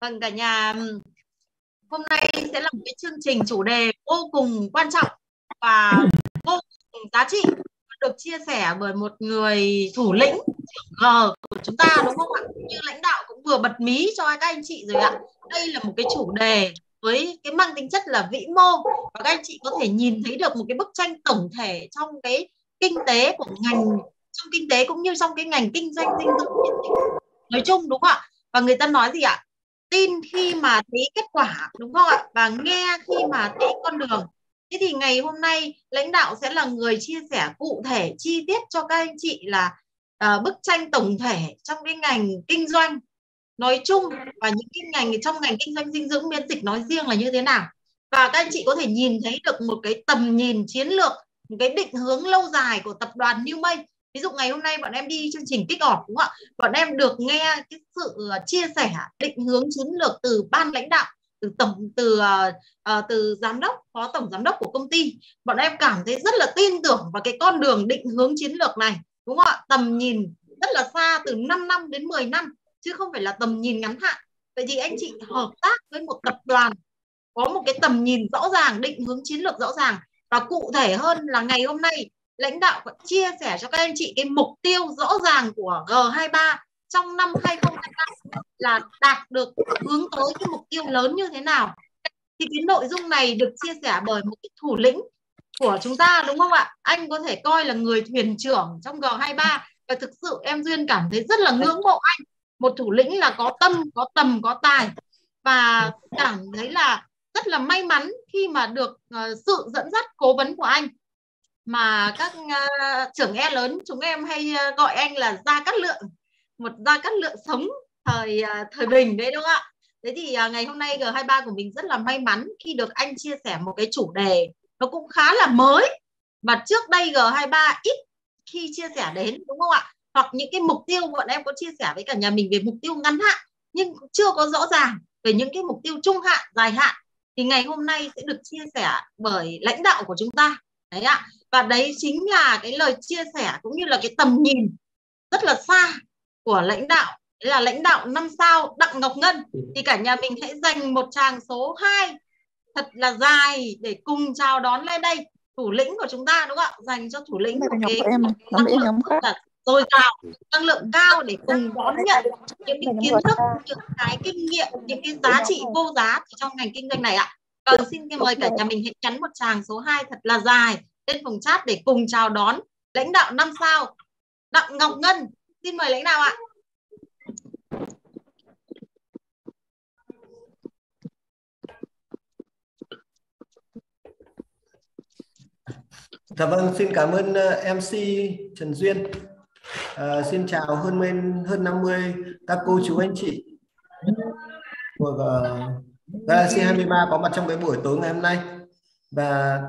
Vâng cả nhà hôm nay sẽ là một cái chương trình chủ đề vô cùng quan trọng và vô cùng giá trị được chia sẻ bởi một người thủ lĩnh G của chúng ta đúng không ạ? Như lãnh đạo cũng vừa bật mí cho các anh chị rồi ạ. Đây là một cái chủ đề với cái mang tính chất là vĩ mô và các anh chị có thể nhìn thấy được một cái bức tranh tổng thể trong cái kinh tế của ngành trong kinh tế cũng như trong cái ngành kinh doanh dinh dưỡng nói chung đúng không ạ? Và người ta nói gì ạ? Tin khi mà thấy kết quả đúng không ạ? Và nghe khi mà thấy con đường. Thế thì ngày hôm nay lãnh đạo sẽ là người chia sẻ cụ thể chi tiết cho các anh chị là uh, bức tranh tổng thể trong cái ngành kinh doanh nói chung và những cái ngành trong ngành kinh doanh dinh dưỡng miễn dịch nói riêng là như thế nào. Và các anh chị có thể nhìn thấy được một cái tầm nhìn chiến lược một cái định hướng lâu dài của tập đoàn New May ví dụ ngày hôm nay bọn em đi chương trình kích off đúng không ạ? Bọn em được nghe cái sự ờ, chia sẻ định hướng chiến lược từ ban lãnh đạo từ tổng từ uh, từ giám đốc phó tổng giám đốc của công ty. Bọn em cảm thấy rất là tin tưởng vào cái con đường định hướng chiến lược này đúng không ạ? Tầm nhìn rất là xa từ 5 năm đến 10 năm chứ không phải là tầm nhìn ngắn hạn. Vậy thì anh chị hợp tác với một tập đoàn có một cái tầm nhìn rõ ràng định hướng chiến lược rõ ràng. Và cụ thể hơn là ngày hôm nay lãnh đạo vẫn chia sẻ cho các anh chị cái mục tiêu rõ ràng của G23 trong năm 2023 là đạt được hướng tới cái mục tiêu lớn như thế nào. Thì cái nội dung này được chia sẻ bởi một cái thủ lĩnh của chúng ta đúng không ạ? Anh có thể coi là người thuyền trưởng trong G23 và thực sự em duyên cảm thấy rất là ngưỡng mộ anh. Một thủ lĩnh là có tâm có tầm có tài. Và cảm thấy là rất là may mắn khi mà được uh, sự dẫn dắt cố vấn của anh mà các uh, trưởng e lớn chúng em hay uh, gọi anh là gia cát lượng một gia cát lượng sống thời uh, thời bình đấy đúng không ạ? Thế thì uh, ngày hôm nay G23 của mình rất là may mắn khi được anh chia sẻ một cái chủ đề nó cũng khá là mới. Và trước đây G23 ít khi chia sẻ đến đúng không ạ? Hoặc những cái mục tiêu bọn em có chia sẻ với cả nhà mình về mục tiêu ngắn hạn nhưng chưa có rõ ràng về những cái mục tiêu trung hạn dài hạn thì ngày hôm nay sẽ được chia sẻ bởi lãnh đạo của chúng ta. Đấy ạ và đấy chính là cái lời chia sẻ cũng như là cái tầm nhìn rất là xa của lãnh đạo. Là lãnh đạo năm sao đặng ngọc ngân. Thì cả nhà mình hãy dành một tràng số 2 thật là dài để cùng chào đón lên đây thủ lĩnh của chúng ta đúng không ạ? Dành cho thủ lĩnh của cái em năng lượng nhóm khác. dồi dào năng lượng cao để cùng đón nhận những cái kiến thức những cái kinh nghiệm những cái giá trị vô giá trong ngành kinh doanh này ạ. Vâng, xin mời cả nhà mình hãy chắn một tràng số 2 thật là dài lên phòng chat để cùng chào đón lãnh đạo năm sao Đặng Ngọc Ngân. Xin mời lãnh đạo ạ. Dạ vâng, xin cảm ơn ờ, MC Trần Duyên. À, xin chào hơn men hơn 50 các cô chú anh chị của uh, Galaxy 23 có mặt trong cái buổi tối ngày hôm nay và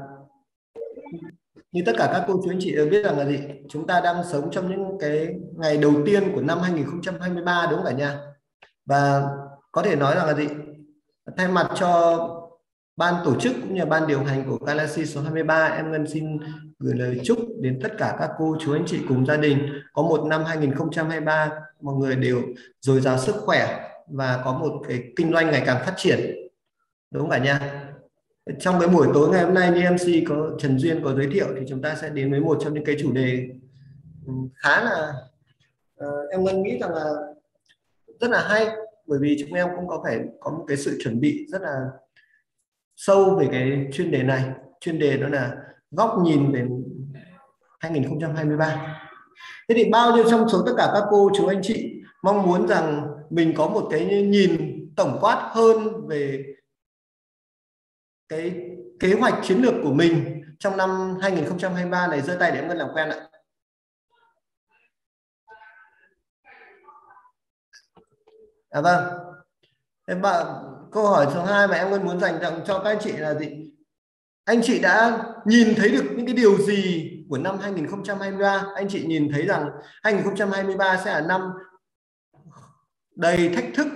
như tất cả các cô chú anh chị đều biết rằng là gì? Chúng ta đang sống trong những cái ngày đầu tiên của năm 2023 đúng không cả nhà? Và có thể nói rằng là gì? Thay mặt cho ban tổ chức cũng như ban điều hành của Galaxy số 23 em Ngân xin gửi lời chúc đến tất cả các cô chú anh chị cùng gia đình. Có một năm 2023 mọi người đều dồi dào sức khỏe và có một cái kinh doanh ngày càng phát triển. Đúng không cả nhà? Trong cái buổi tối ngày hôm nay như MC có Trần Duyên có giới thiệu thì chúng ta sẽ đến với một trong những cái chủ đề ừ, khá là uh, em nghĩ rằng là rất là hay. Bởi vì chúng em cũng có phải có một cái sự chuẩn bị rất là sâu về cái chuyên đề này. Chuyên đề đó là góc nhìn về 2023 thế thì bao nhiêu trong số tất cả các cô chú anh chị mong muốn rằng mình có một cái nhìn tổng quát hơn về cái kế hoạch chiến lược của mình trong năm 2023 này giơ tay để em ngân làm quen ạ. À vâng. Thế bạn câu hỏi số 2 mà em ngân muốn dành tặng cho các anh chị là gì? Anh chị đã nhìn thấy được những cái điều gì của năm 2023? Anh chị nhìn thấy rằng 2023 sẽ là năm đầy thách thức,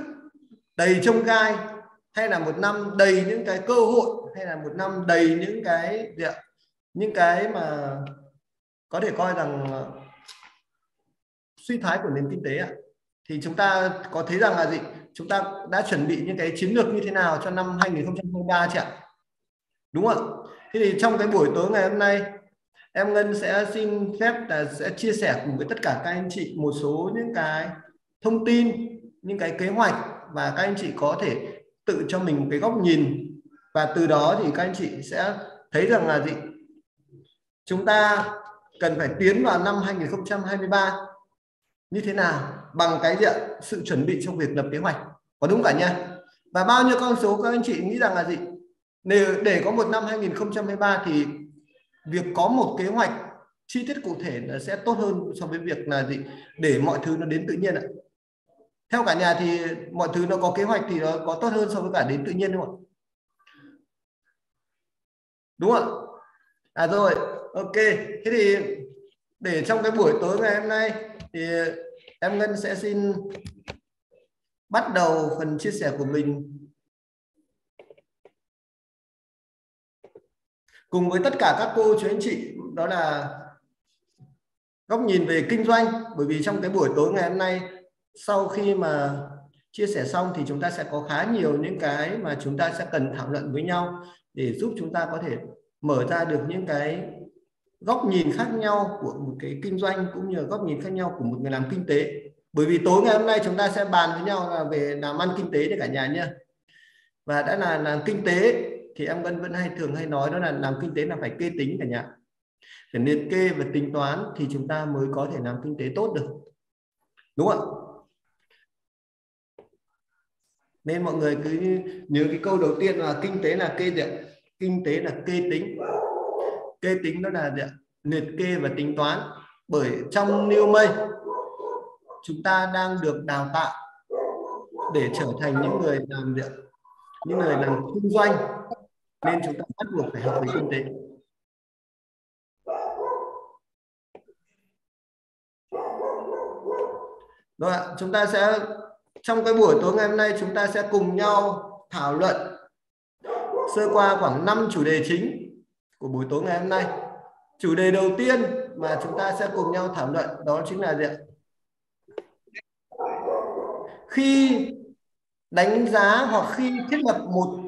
đầy trông gai hay là một năm đầy những cái cơ hội, hay là một năm đầy những cái gì ạ? những cái mà có thể coi rằng ờ, suy thoái của nền kinh tế ạ. Thì chúng ta có thấy rằng là gì? Chúng ta đã chuẩn bị những cái chiến lược như thế nào cho năm 2023 chị ạ? Đúng không thế thì trong cái buổi tối ngày hôm nay, em Ngân sẽ xin phép là sẽ chia sẻ cùng với tất cả các anh chị một số những cái thông tin, những cái kế hoạch và các anh chị có thể tự cho mình cái góc nhìn. Và từ đó thì các anh chị sẽ thấy rằng là gì? Chúng ta cần phải tiến vào năm 2023 như thế nào bằng cái gì sự chuẩn bị trong việc lập kế hoạch. Có đúng cả nha và bao nhiêu con số các anh chị nghĩ rằng là gì? Để để có một năm 2023 thì việc có một kế hoạch chi tiết cụ thể là sẽ tốt hơn so với việc là gì? Để mọi thứ nó đến tự nhiên ạ theo cả nhà thì mọi thứ nó có kế hoạch thì nó có tốt hơn so với cả đến tự nhiên không đúng không à rồi, ok. Thế thì để trong cái buổi tối ngày hôm nay thì em Ngân sẽ xin bắt đầu phần chia sẻ của mình. Cùng với tất cả các cô chú anh chị, đó là góc nhìn về kinh doanh. Bởi vì trong cái buổi tối ngày hôm nay sau khi mà chia sẻ xong thì chúng ta sẽ có khá nhiều những cái mà chúng ta sẽ cần thảo luận với nhau để giúp chúng ta có thể mở ra được những cái góc nhìn khác nhau của một cái kinh doanh cũng như góc nhìn khác nhau của một người làm kinh tế. Bởi vì tối ngày hôm nay chúng ta sẽ bàn với nhau là về làm ăn kinh tế để cả nhà nhé. Và đã là làm kinh tế thì em vẫn vẫn hay thường hay nói đó là làm kinh tế là phải kê tính cả nhà. Phải liệt kê và tính toán thì chúng ta mới có thể làm kinh tế tốt được. Đúng không nên mọi người cứ nhớ cái câu đầu tiên là kinh tế là kê gì kinh tế là kê tính. Kê tính đó là gì liệt kê và tính toán. Bởi trong New mây, chúng ta đang được đào tạo để trở thành những người làm gì những người làm kinh doanh. Nên chúng ta bắt buộc phải học về kinh tế. Rồi ạ, chúng ta sẽ trong cái buổi tối ngày hôm nay chúng ta sẽ cùng nhau thảo luận, sơ qua khoảng 5 chủ đề chính của buổi tối ngày hôm nay. Chủ đề đầu tiên mà chúng ta sẽ cùng nhau thảo luận đó chính là gì ạ? Khi đánh giá hoặc khi thiết lập một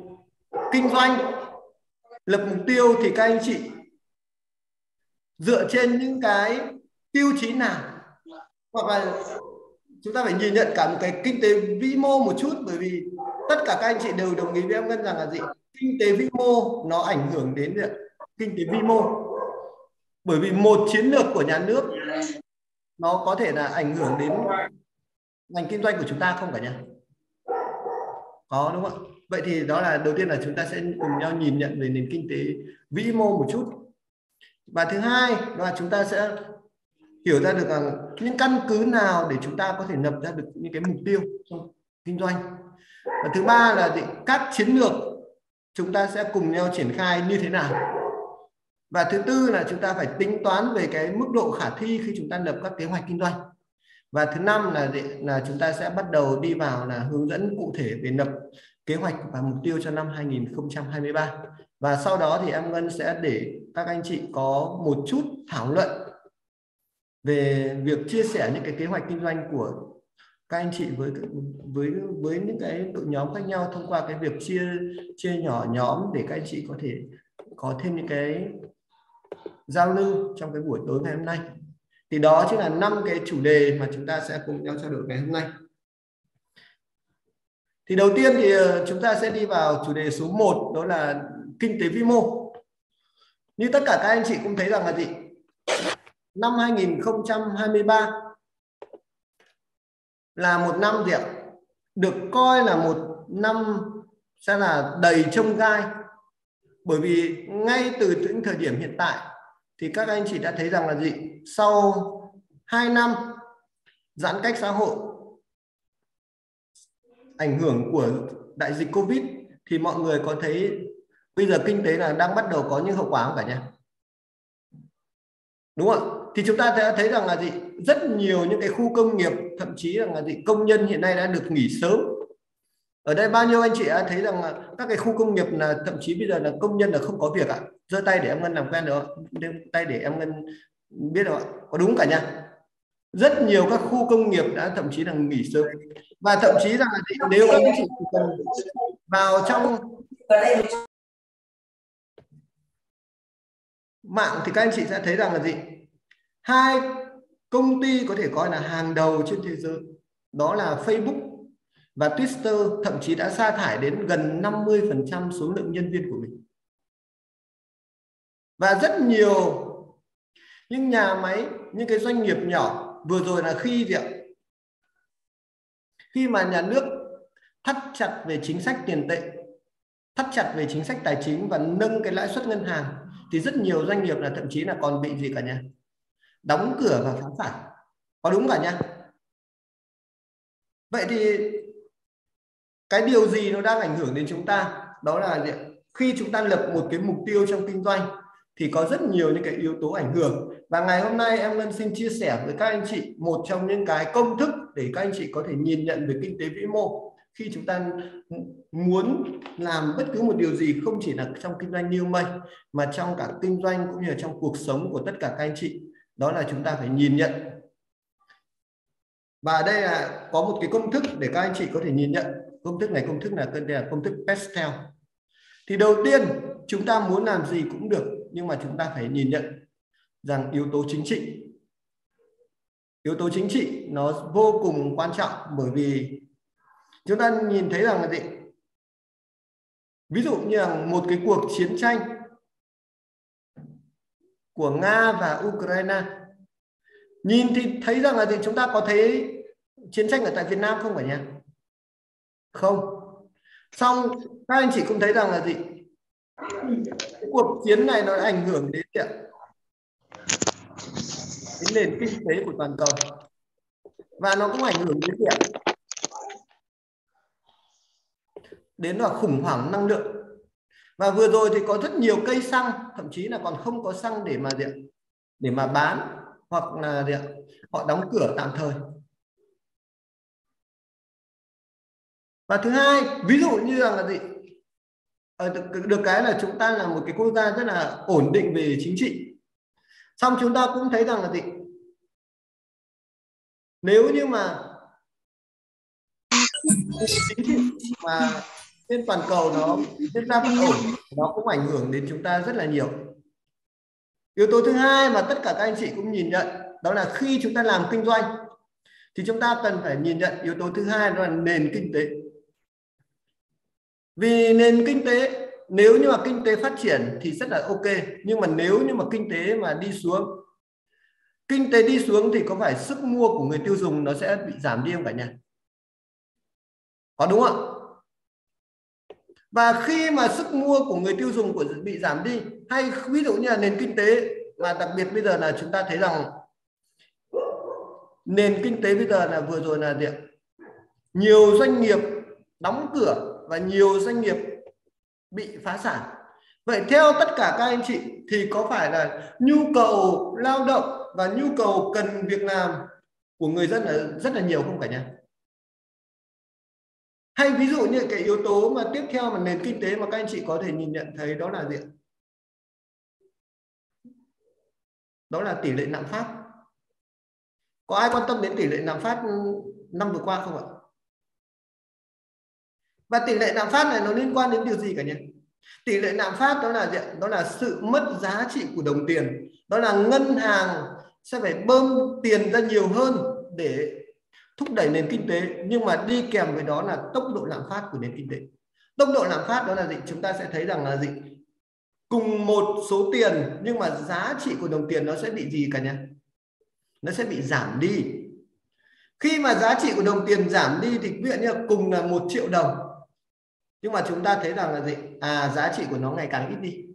kinh doanh, lập mục tiêu thì các anh chị dựa trên những cái tiêu chí nào? Hoặc là chúng ta phải nhìn nhận cả một cái kinh tế vĩ mô một chút, bởi vì tất cả các anh chị đều đồng ý với em ngân rằng là gì? Kinh tế vĩ mô nó ảnh hưởng đến kinh tế vĩ mô. Bởi vì một chiến lược của nhà nước nó có thể là ảnh hưởng đến ngành kinh doanh của chúng ta không cả nhà? Có, đúng không vậy thì đó là đầu tiên là chúng ta sẽ cùng nhau nhìn nhận về nền kinh tế vĩ mô một chút. Và thứ hai là chúng ta sẽ hiểu ra được rằng những căn cứ nào để chúng ta có thể lập ra được những cái mục tiêu trong kinh doanh? Và thứ ba là gì? các chiến lược chúng ta sẽ cùng nhau triển khai như thế nào? Và thứ tư là chúng ta phải tính toán về cái mức độ khả thi khi chúng ta lập các kế hoạch kinh doanh. Và thứ năm là là chúng ta sẽ bắt đầu đi vào là hướng dẫn cụ thể về lập kế hoạch và mục tiêu cho năm 2023 và sau đó thì em Ngân sẽ để các anh chị có một chút thảo luận về việc chia sẻ những cái kế hoạch kinh doanh của các anh chị với với với những cái đội nhóm khác nhau thông qua cái việc chia chia nhỏ nhóm để các anh chị có thể có thêm những cái giao lưu trong cái buổi tối ngày hôm nay. Thì đó chính là năm cái chủ đề mà chúng ta sẽ cùng nhau trao đổi ngày hôm nay. Thì đầu tiên thì ờ, chúng ta sẽ đi vào chủ đề số 1 đó là kinh tế vĩ mô. Như tất cả các anh chị cũng thấy rằng là gì? Năm 2023 là một năm gì ạ được coi là một năm sẽ là đầy trông gai. Bởi vì ngay từ những thời điểm hiện tại thì các anh chị đã thấy rằng là gì? Sau 2 năm giãn cách xã hội ảnh hưởng của đại dịch covid thì mọi người có thấy bây giờ kinh tế là đang bắt đầu có những hậu quả không cả nhà? Đúng không thì chúng ta sẽ thấy rằng là gì? Rất nhiều những cái khu công nghiệp, thậm chí là gì? Công nhân hiện nay đã được nghỉ sớm. Ở đây bao nhiêu anh chị đã thấy rằng là các cái khu công nghiệp là thậm chí bây giờ là công nhân là không có việc ạ. À? giơ tay để em ngân làm quen được giơ tay để em ngân biết được có đúng cả nha. Rất nhiều các khu công nghiệp đã thậm chí là nghỉ sớm. Và thậm chí rằng là nếu các anh chị cần vào trong mạng thì các anh chị sẽ thấy rằng là gì? Hai công ty có thể coi là hàng đầu trên thế giới. Đó là Facebook và Twitter, thậm chí đã sa thải đến gần 50% số lượng nhân viên của mình. Và rất nhiều những nhà máy, những cái doanh nghiệp nhỏ, vừa rồi là khi gì ạ? Khi mà nhà nước thắt chặt về chính sách tiền tệ, thắt chặt về chính sách tài chính và nâng cái lãi suất ngân hàng, thì rất nhiều doanh nghiệp là thậm chí là còn bị gì cả nhà đóng cửa và phá sản có đúng cả nha vậy thì cái điều gì nó đang ảnh hưởng đến chúng ta? Đó là khi chúng ta lập một cái mục tiêu trong kinh doanh thì có rất nhiều những cái yếu tố ảnh hưởng. Và ngày hôm nay em Ngân xin chia sẻ với các anh chị một trong những cái công thức để các anh chị có thể nhìn nhận về kinh tế vĩ mô. Khi chúng ta muốn làm bất cứ một điều gì, không chỉ là trong kinh doanh new mây, mà trong cả kinh doanh cũng như là trong cuộc sống của tất cả các anh chị đó là chúng ta phải nhìn nhận. Và đây là có một cái công thức để các anh chị có thể nhìn nhận. Công thức này, công thức là tên là công thức Pestel thì đầu tiên, chúng ta muốn làm gì cũng được, nhưng mà chúng ta phải nhìn nhận rằng yếu tố chính trị. Yếu tố chính trị nó vô cùng quan trọng bởi vì chúng ta nhìn thấy rằng là gì? Ví dụ như là một cái cuộc chiến tranh của Nga và Ukraine. Nhìn thì thấy rằng là gì chúng ta có thấy chiến tranh ở tại Việt Nam không phải nhỉ? Không. Xong, các anh chị cũng thấy rằng là gì? Cái cuộc chiến này nó ảnh hưởng đến cái nền kinh tế của toàn cầu. Và nó cũng ảnh hưởng đến việc đến là khủng hoảng năng lượng và vừa rồi thì có rất nhiều cây xăng thậm chí là còn không có xăng để mà điện để mà bán hoặc là điện họ đóng cửa tạm thời. Và thứ hai ví dụ như là, là gì? Ờ, được, được cái là chúng ta là một cái quốc gia rất là ổn định về chính trị. Xong chúng ta cũng thấy rằng là gì? Nếu như mà chính trị mà trên toàn cầu nó diễn ra bất ổn nó cũng ảnh hưởng đến chúng ta rất là nhiều. Yếu tố thứ hai mà tất cả các anh chị cũng nhìn nhận đó là khi chúng ta làm kinh doanh thì chúng ta cần phải nhìn nhận yếu tố thứ hai đó là nền kinh tế. Vì nền kinh tế nếu như mà kinh tế phát triển thì rất là ok nhưng mà nếu như mà kinh tế mà đi xuống kinh tế đi xuống thì có phải sức mua của người tiêu dùng nó sẽ bị giảm đi không cả nhà? Có đúng không và khi mà sức mua của người tiêu dùng của bị giảm đi, hay ví dụ như là nền kinh tế, mà đặc biệt bây giờ là chúng ta thấy rằng nền kinh tế bây giờ là vừa rồi là gì nhiều doanh nghiệp đóng cửa và nhiều doanh nghiệp bị phá sản. Vậy theo tất cả các anh chị thì có phải là nhu cầu lao động và nhu cầu cần việc làm của người dân là rất là nhiều không cả nhà? Hay ví dụ như cái yếu tố mà tiếp theo mà nền kinh tế mà các anh chị có thể nhìn nhận thấy đó là gì đó là tỷ lệ lạm phát. Có ai quan tâm đến tỷ lệ lạm phát năm vừa qua không ạ? Và tỷ lệ lạm phát này nó liên quan đến điều gì cả nhỉ? Tỷ lệ lạm phát đó là gì đó là sự mất giá trị của đồng tiền. Đó là ngân hàng sẽ phải bơm tiền ra nhiều hơn để thúc đẩy nền kinh tế, nhưng mà đi kèm với đó là tốc độ lạm phát của nền kinh tế. Tốc độ lạm phát đó là gì? Chúng ta sẽ thấy rằng là gì? Cùng một số tiền, nhưng mà giá trị của đồng tiền nó sẽ bị gì cả nhà nó sẽ bị giảm đi. Khi mà giá trị của đồng tiền giảm đi thì ví dụ như cùng là một triệu đồng, nhưng mà chúng ta thấy rằng là gì? À giá trị của nó ngày càng ít đi.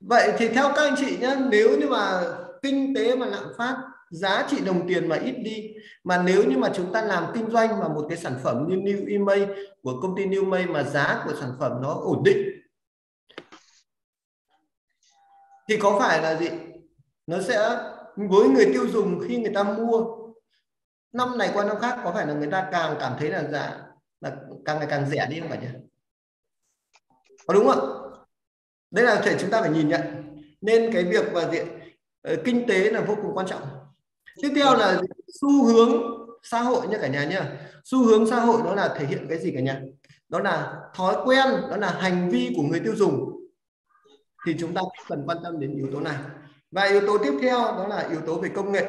Vậy thì theo các anh chị nhé nếu như mà kinh tế mà lạm phát giá trị đồng tiền mà ít đi. Mà nếu như mà chúng ta làm kinh doanh mà một cái sản phẩm như New Email của công ty New Email mà giá của sản phẩm nó ổn định, thì có phải là gì? Nó sẽ, với người tiêu dùng khi người ta mua, năm này qua năm khác, có phải là người ta càng cảm thấy là giá là càng ngày càng rẻ đi không phải nhỉ? Có đúng không đây là thể chúng ta phải nhìn nhận. Nên cái việc và diện ờ, kinh tế là vô cùng quan trọng tiếp theo là xu hướng xã hội nha cả nhà nhá. Xu hướng xã hội đó là thể hiện cái gì cả nhà? Đó là thói quen, đó là hành vi của người tiêu dùng. Thì chúng ta cần quan tâm đến yếu tố này. Và yếu tố tiếp theo đó là yếu tố về công nghệ.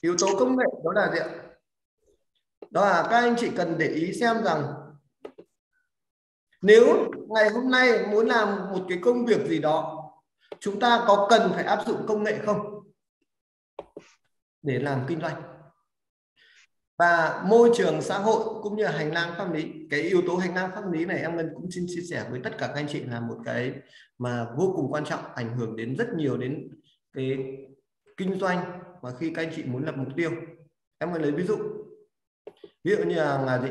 Yếu tố công nghệ đó là gì ạ? Đó là các anh chị cần để ý xem rằng nếu ngày hôm nay muốn làm một cái công việc gì đó, chúng ta có cần phải áp dụng công nghệ không? Để làm kinh doanh. Và môi trường xã hội cũng như hành lang pháp lý cái yếu tố hành lang pháp lý này em Ngân cũng xin chia sẻ với tất cả các anh chị là một cái mà vô cùng quan trọng ảnh hưởng đến rất nhiều đến cái kinh doanh mà khi các anh chị muốn lập mục tiêu. Em Ngân lấy ví dụ. Ví dụ như là, là gì?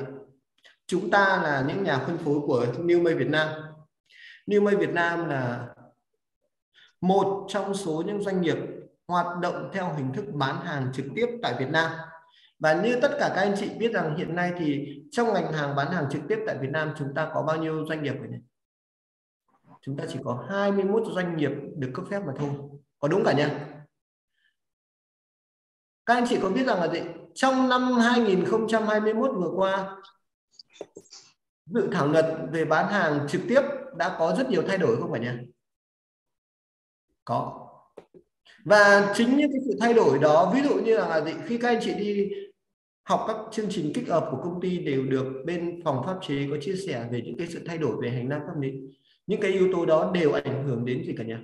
Chúng ta là những nhà phân phối của New May Việt Nam. New May Việt Nam là một trong số những doanh nghiệp hoạt động theo hình thức bán hàng trực tiếp tại Việt Nam và như tất cả các anh chị biết rằng hiện nay thì trong ngành hàng bán hàng trực tiếp tại Việt Nam chúng ta có bao nhiêu doanh nghiệp vậy này? Chúng ta chỉ có 21 doanh nghiệp được cấp phép mà thôi. Có đúng cả nha? Các anh chị có biết rằng là gì? Trong năm 2021 vừa qua, dự thảo luật về bán hàng trực tiếp đã có rất nhiều thay đổi không phải nha? Có. Và chính những cái sự thay đổi đó, ví dụ như là gì? Khi các anh chị đi học các chương trình kích hợp của công ty đều được bên phòng pháp chế có chia sẻ về những cái sự thay đổi về hành lang pháp lý. Những cái yếu tố đó đều ảnh hưởng đến gì cả nhà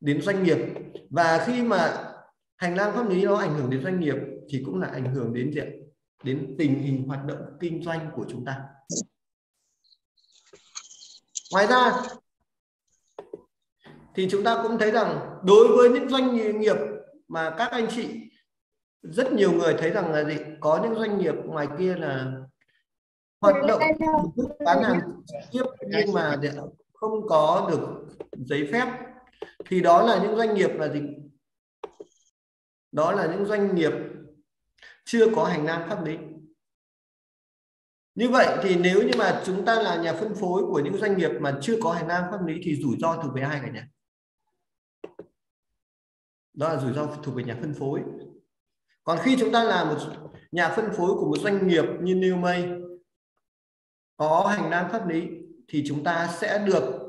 Đến doanh nghiệp. Và khi mà hành lang pháp lý nó ảnh hưởng đến doanh nghiệp thì cũng là ảnh hưởng đến diện Đến tình hình hoạt động kinh doanh của chúng ta ngoài ra thì chúng ta cũng thấy rằng đối với những doanh nghiệp mà các anh chị rất nhiều người thấy rằng là gì? Có những doanh nghiệp ngoài kia là hoạt động bán hàng tiếp nhưng mà không có được giấy phép. Thì đó là những doanh nghiệp là gì? Đó là những doanh nghiệp chưa có hành lang pháp lý. Như vậy thì nếu như mà chúng ta là nhà phân phối của những doanh nghiệp mà chưa có hành lang pháp lý thì rủi ro thuộc về ai cả nhà đó là rủi ro thuộc về nhà phân phối. Còn khi chúng ta là một nhà phân phối của một doanh nghiệp như Newmay có hành lang pháp lý thì chúng ta sẽ được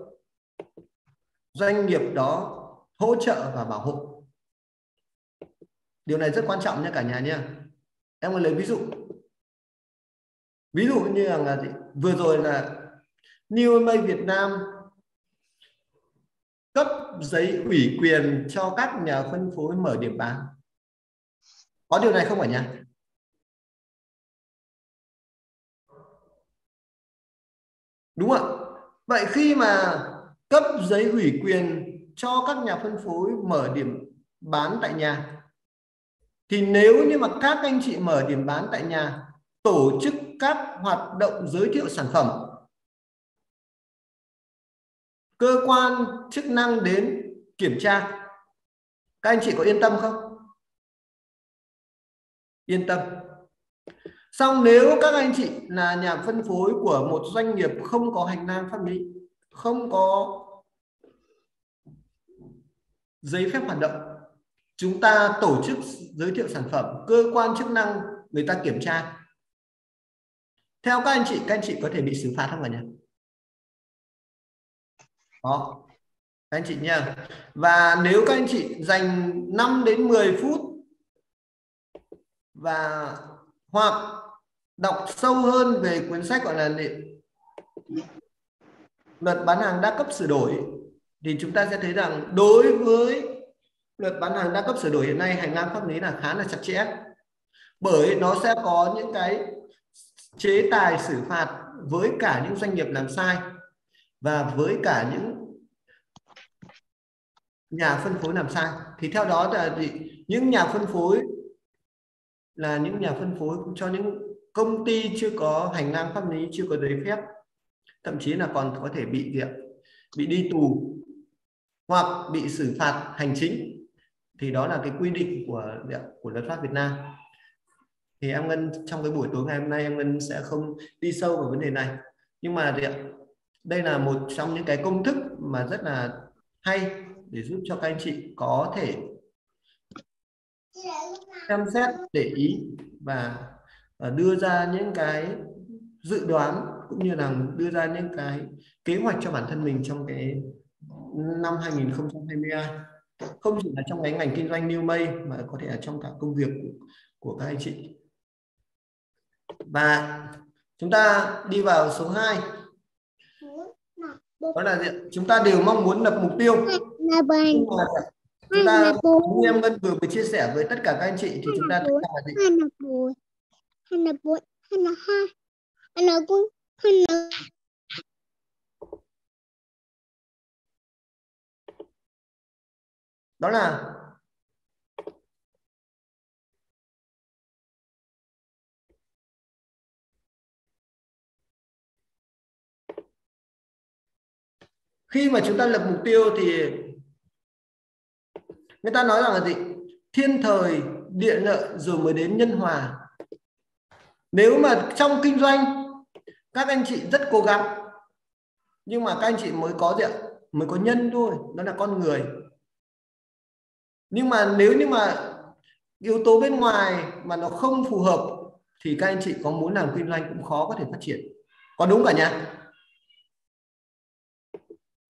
doanh nghiệp đó hỗ trợ và bảo hộ. Điều này rất quan trọng nha cả nhà nha. em lấy ví dụ. Ví dụ như là, vừa rồi là New May Việt Nam giấy ủy quyền cho các nhà phân phối mở điểm bán? Có điều này không ở nhà đúng không ạ? Vậy khi mà cấp giấy ủy quyền cho các nhà phân phối mở điểm bán tại nhà, thì nếu như mà các anh chị mở điểm bán tại nhà, tổ chức các hoạt động giới thiệu sản phẩm cơ quan chức năng đến kiểm tra. Các anh chị có yên tâm không? Yên tâm. Xong nếu các anh chị là nhà phân phối của một doanh nghiệp không có hành lang pháp lý, không có giấy phép hoạt động, chúng ta tổ chức giới thiệu sản phẩm, cơ quan chức năng người ta kiểm tra. Theo các anh chị, các anh chị có thể bị xử phạt không cả nhà đó. Các anh chị nha. Và nếu các anh chị dành 5 đến 10 phút và hoặc đọc sâu hơn về cuốn sách gọi là luật bán hàng đa cấp sửa đổi, thì chúng ta sẽ thấy rằng đối với luật bán hàng đa cấp sửa đổi hiện nay, hành lang pháp lý là khá là chặt chẽ. Bởi nó sẽ có những cái chế tài xử phạt với cả những doanh nghiệp làm sai và với cả những nhà phân phối làm sai. Thì theo đó là gì? những nhà phân phối là những nhà phân phối cho những công ty chưa có hành lang pháp lý, chưa có giấy phép. Thậm chí là còn có thể bị việc, bị đi tù hoặc bị xử phạt hành chính. Thì đó là cái quy định của của luật pháp Việt Nam. Thì em Ngân, trong cái buổi tối ngày hôm nay, em Ngân sẽ không đi sâu vào vấn đề này. Nhưng mà đây là một trong những cái công thức mà rất là hay để giúp cho các anh chị có thể xem xét để ý và đưa ra những cái dự đoán cũng như là đưa ra những cái kế hoạch cho bản thân mình trong cái năm 2022 không chỉ là trong cái ngành kinh doanh New May mà có thể là trong cả công việc của, của các anh chị. Và chúng ta đi vào số 2 đó là gì? chúng ta đều mong muốn lập mục tiêu chúng ta như em Ngân vừa mới chia sẻ với tất cả các anh chị thì chúng ta thấy là gì? đó là khi mà chúng ta lập mục tiêu thì người ta nói rằng là gì? Thiên thời, địa lợi rồi mới đến nhân hòa. Nếu mà trong kinh doanh, các anh chị rất cố gắng, nhưng mà các anh chị mới có gì ạ? Mới có nhân thôi đó là con người. Nhưng mà nếu như mà yếu tố bên ngoài mà nó không phù hợp, thì các anh chị có muốn làm kinh doanh cũng khó có thể phát triển. Có đúng cả nhà?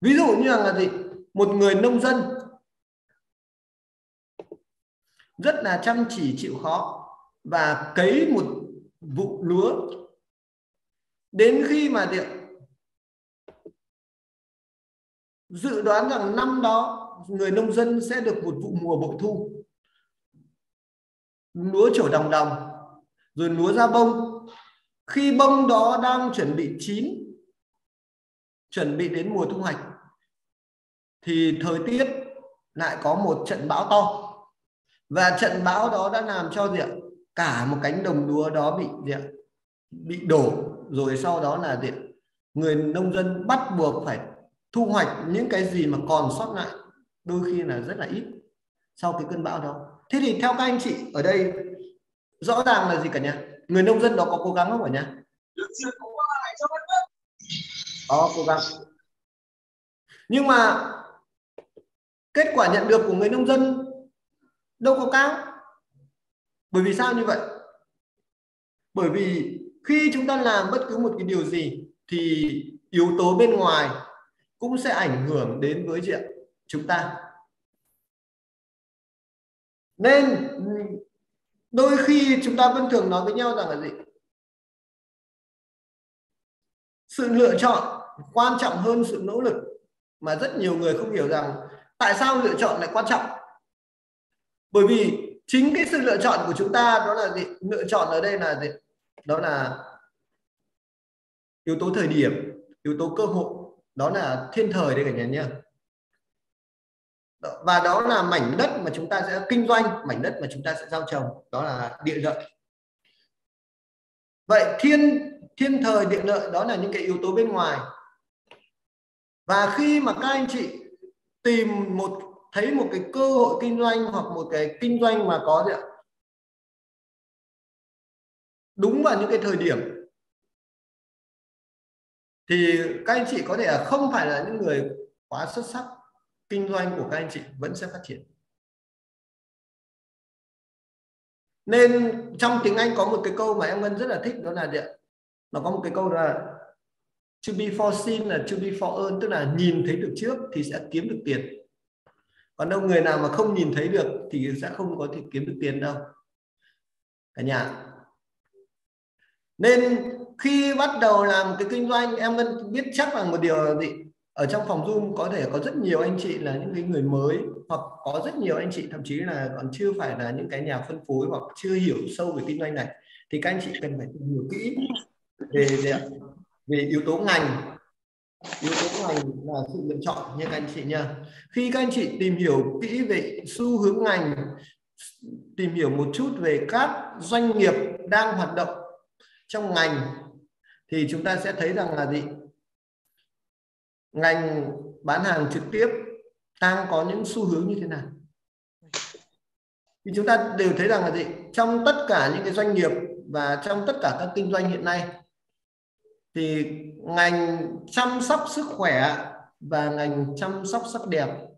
Ví dụ như là gì? Một người nông dân rất là chăm chỉ chịu khó và cấy một vụ lúa. Đến khi mà gì dự đoán rằng năm đó người nông dân sẽ được một vụ mùa bội thu, lúa trổ đồng đồng rồi lúa ra bông. Khi bông đó đang chuẩn bị chín, chuẩn bị đến mùa thu hoạch, thì thời tiết lại có một trận bão to và trận bão đó đã làm cho gì ạ cả một cánh đồng lúa đó bị gì ạ bị đổ. Rồi sau đó là gì người nông dân bắt buộc phải thu hoạch những cái gì mà còn sót lại, đôi khi là rất là ít sau cái cơn bão đó. Thế thì theo các anh chị ở đây, rõ ràng là gì cả nhà người nông dân đó có cố gắng không cả nhà có cố gắng. Nhưng mà kết quả nhận được của người nông dân đâu có cao. Bởi vì sao như vậy? Bởi vì khi chúng ta làm bất cứ một cái điều gì thì yếu tố bên ngoài cũng sẽ ảnh hưởng đến với chuyện chúng ta. Nên đôi khi chúng ta vẫn thường nói với nhau rằng là gì? Sự lựa chọn quan trọng hơn sự nỗ lực mà rất nhiều người không hiểu rằng tại sao lựa chọn lại quan trọng bởi vì chính cái sự lựa chọn của chúng ta, đó là gì? Lựa chọn ở đây là gì? Đó là yếu tố thời điểm, yếu tố cơ hội. Đó là thiên thời đây cả nhà nhé. Và đó là mảnh đất mà chúng ta sẽ kinh doanh, mảnh đất mà chúng ta sẽ giao trồng. Đó là địa lợi. Vậy thiên thiên thời, địa lợi, đó là những cái yếu tố bên ngoài. Và khi mà các anh chị tìm một thấy một cái cơ hội kinh doanh hoặc một cái kinh doanh mà có gì ạ? Đúng vào những cái thời điểm. Thì các anh chị có thể là không phải là những người quá xuất sắc, kinh doanh của các anh chị vẫn sẽ phát triển. Nên trong tiếng Anh có một cái câu mà em Ngân rất là thích, đó là gì ạ? Nó có một cái câu đó là to be foreseen là to be forearned tức là nhìn thấy được trước thì sẽ kiếm được tiền còn đâu người nào mà không nhìn thấy được thì sẽ không có thể kiếm được tiền đâu. Cả nhà. Nên khi bắt đầu làm cái kinh doanh em vẫn biết chắc là một điều là gì? Ở trong phòng Zoom có thể có rất nhiều anh chị là những cái người mới hoặc có rất nhiều anh chị thậm chí là còn chưa phải là những cái nhà phân phối hoặc chưa hiểu sâu về kinh doanh này. Thì các anh chị cần phải tìm hiểu kỹ về, về yếu tố ngành yếu tố ngành là sự lựa chọn nha các anh chị nha. Khi các anh chị tìm hiểu kỹ về xu hướng ngành, tìm hiểu một chút về các doanh nghiệp đang hoạt động trong ngành, thì chúng ta sẽ thấy rằng là gì? Ngành bán hàng trực tiếp đang có những xu hướng như thế nào? Thì chúng ta đều thấy rằng là gì? Trong tất cả những cái doanh nghiệp và trong tất cả các kinh doanh hiện nay thì ngành chăm sóc sức khỏe và ngành chăm sóc sắc đẹp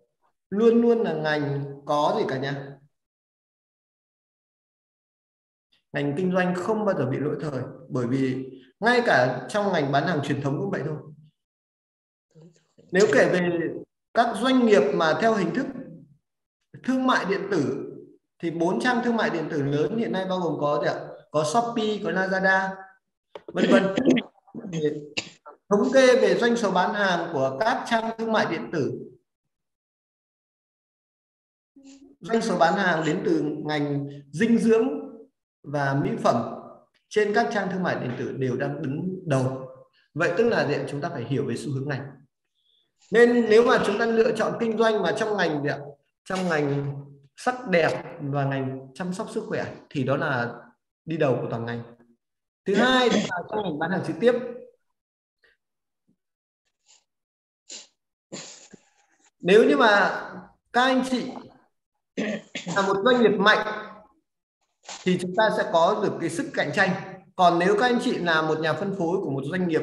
luôn luôn là ngành có gì cả nhà ngành kinh doanh không bao giờ bị lỗi thời bởi vì ngay cả trong ngành bán hàng truyền thống cũng vậy thôi nếu kể về các doanh nghiệp mà theo hình thức thương mại điện tử thì bốn trang thương mại điện tử lớn hiện nay bao gồm có gì ạ? có Shopee, có Lazada, vân vân. Thống kê về doanh số bán hàng của các trang thương mại điện tử. Doanh số bán hàng đến từ ngành dinh dưỡng và mỹ phẩm trên các trang thương mại điện tử đều đang đứng đầu. Vậy tức là gì? chúng ta phải hiểu về xu hướng ngành. Nên nếu mà chúng ta lựa chọn kinh doanh mà trong ngành gì? trong ngành sắc đẹp và ngành chăm sóc sức khỏe thì đó là đi đầu của toàn ngành thứ hai là trong ngành bán hàng trực tiếp. Nếu như mà các anh chị là một doanh nghiệp mạnh thì chúng ta sẽ có được cái sức cạnh tranh. Còn nếu các anh chị là một nhà phân phối của một doanh nghiệp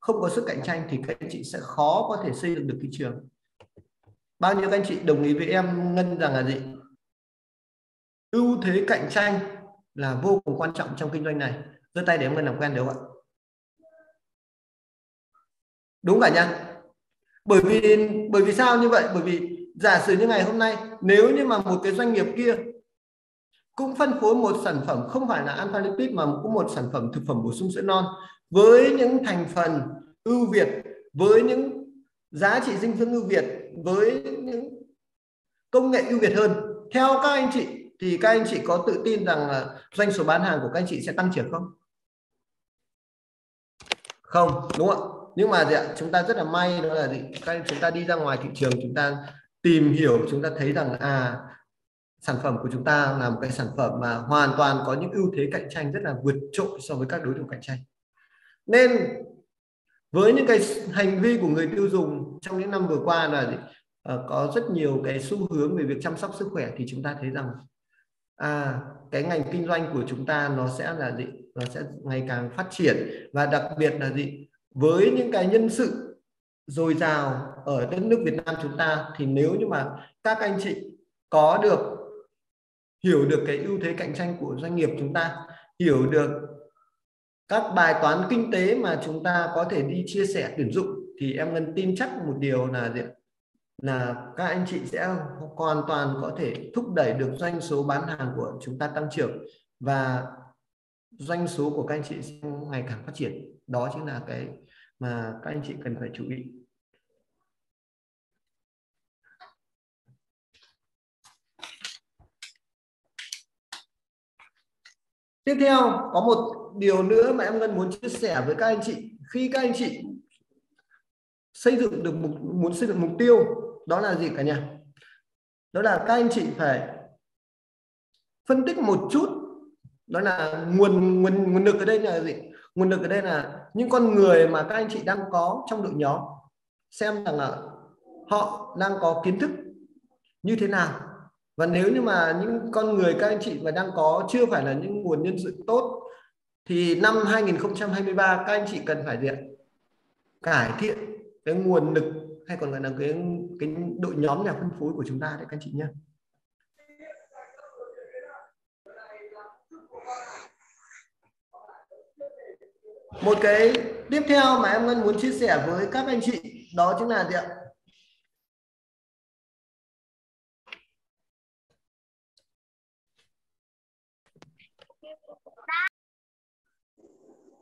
không có sức cạnh tranh thì các anh chị sẽ khó có thể xây dựng được thị trường. Bao nhiêu các anh chị đồng ý với em ngân rằng là gì? Ưu thế cạnh tranh là vô cùng quan trọng trong kinh doanh này giơ tay để mình làm quen được ạ? Đúng cả nha. Bởi vì bởi vì sao như vậy? Bởi vì giả sử như ngày hôm nay, nếu như mà một cái doanh nghiệp kia cũng phân phối một sản phẩm không phải là alpha lipid mà cũng một sản phẩm thực phẩm bổ sung sữa non, với những thành phần ưu việt, với những giá trị dinh dưỡng ưu việt, với những công nghệ ưu việt hơn, theo các anh chị, thì các anh chị có tự tin rằng là doanh số bán hàng của các anh chị sẽ tăng trưởng không? Không đúng không ạ nhưng mà gì ạ? chúng ta rất là may đó là gì các chúng ta đi ra ngoài thị trường chúng ta tìm hiểu chúng ta thấy rằng à sản phẩm của chúng ta là một cái sản phẩm mà hoàn toàn có những ưu thế cạnh tranh rất là vượt trội so với các đối thủ cạnh tranh nên với những cái hành vi của người tiêu dùng trong những năm vừa qua là gì? À, có rất nhiều cái xu hướng về việc chăm sóc sức khỏe thì chúng ta thấy rằng à cái ngành kinh doanh của chúng ta nó sẽ là gì nó sẽ ngày càng phát triển. Và đặc biệt là gì? Với những cái nhân sự dồi dào ở đất nước Việt Nam chúng ta, thì nếu như mà các anh chị có được, hiểu được cái ưu thế cạnh tranh của doanh nghiệp chúng ta, hiểu được các bài toán kinh tế mà chúng ta có thể đi chia sẻ tuyển dụng, thì em ngân tin chắc một điều là gì là các anh chị sẽ hoàn toàn có thể thúc đẩy được doanh số bán hàng của chúng ta tăng trưởng. Và doanh số của các anh chị sẽ ngày càng phát triển. Đó chính là cái mà các anh chị cần phải chú ý. Tiếp theo, có một điều nữa mà em ngân muốn chia sẻ với các anh chị. Khi các anh chị xây dựng được mục, muốn xây dựng mục tiêu, đó là gì cả nhà đó là các anh chị phải phân tích một chút đó là nguồn nguồn nguồn lực ở đây là gì? Nguồn lực ở đây là những con người mà các anh chị đang có trong đội nhóm, xem rằng là họ đang có kiến thức như thế nào. Và nếu như mà những con người các anh chị mà đang có chưa phải là những nguồn nhân sự tốt, thì năm 2023 các anh chị cần phải gì cải thiện cái nguồn lực hay còn gọi là cái cái đội nhóm nhà phân phối của chúng ta đấy các anh chị nhé. Một cái tiếp theo mà em ngân muốn chia sẻ với các anh chị, đó chính là gì ạ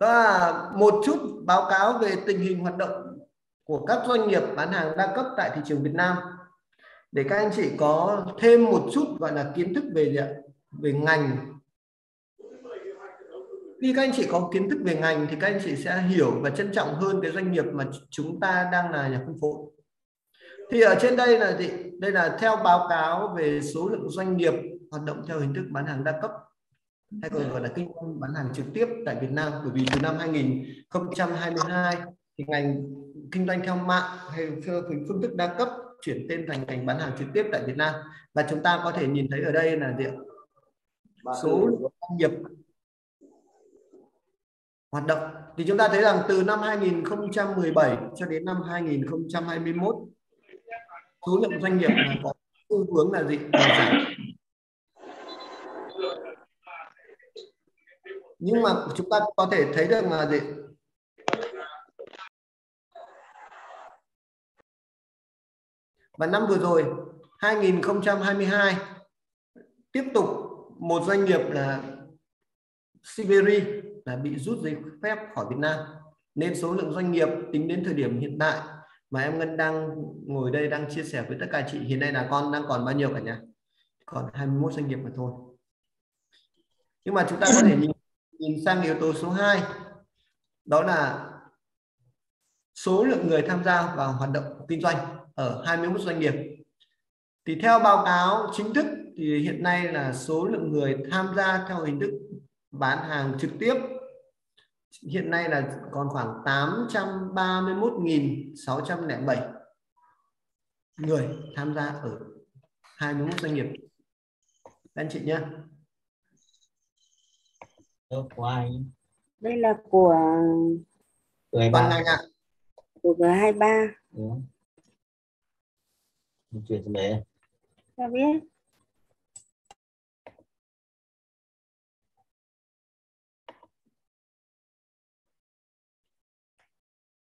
đó là một chút báo cáo về tình hình hoạt động của các doanh nghiệp bán hàng đa cấp tại thị trường Việt Nam để các anh chị có thêm một chút gọi là kiến thức về gì ạ? về ngành khi các anh chị có kiến thức về ngành thì các anh chị sẽ hiểu và trân trọng hơn cái doanh nghiệp mà chúng ta đang là nhà phân phối. Thì ở trên đây là gì? Đây là theo báo cáo về số lượng doanh nghiệp hoạt động theo hình thức bán hàng đa cấp hay còn gọi là kinh doanh bán hàng trực tiếp tại Việt Nam. Bởi vì từ năm 2022 thì ngành kinh doanh theo mạng hay phương thức đa cấp chuyển tên thành ngành bán hàng trực tiếp tại Việt Nam. Và chúng ta có thể nhìn thấy ở đây là gì số doanh nghiệp hoạt động. Thì chúng ta thấy rằng từ năm 2017 cho đến năm 2021 số lượng doanh nghiệp là có xu hướng là gì? Giảm. Nhưng mà chúng ta có thể thấy được là gì? Và năm vừa rồi 2022 tiếp tục một doanh nghiệp là Siberi là bị rút giấy phép khỏi Việt Nam. Nên số lượng doanh nghiệp tính đến thời điểm hiện tại mà em Ngân đang ngồi đây đang chia sẻ với tất cả chị hiện nay là con đang còn bao nhiêu cả nhà còn 21 doanh nghiệp mà thôi. Nhưng mà chúng ta có thể nhìn, nhìn sang yếu tố số 2 đó là số lượng người tham gia vào hoạt động kinh doanh ở 21 doanh nghiệp. Thì theo báo cáo chính thức thì hiện nay là số lượng người tham gia theo hình thức bán hàng trực tiếp. Hiện nay là còn khoảng 831.607 người tham gia ở 21 doanh nghiệp. Anh chị nhé. Đây là của toàn ngành ạ. Của G23 ừ. chuyển cho mẹ. Sao biết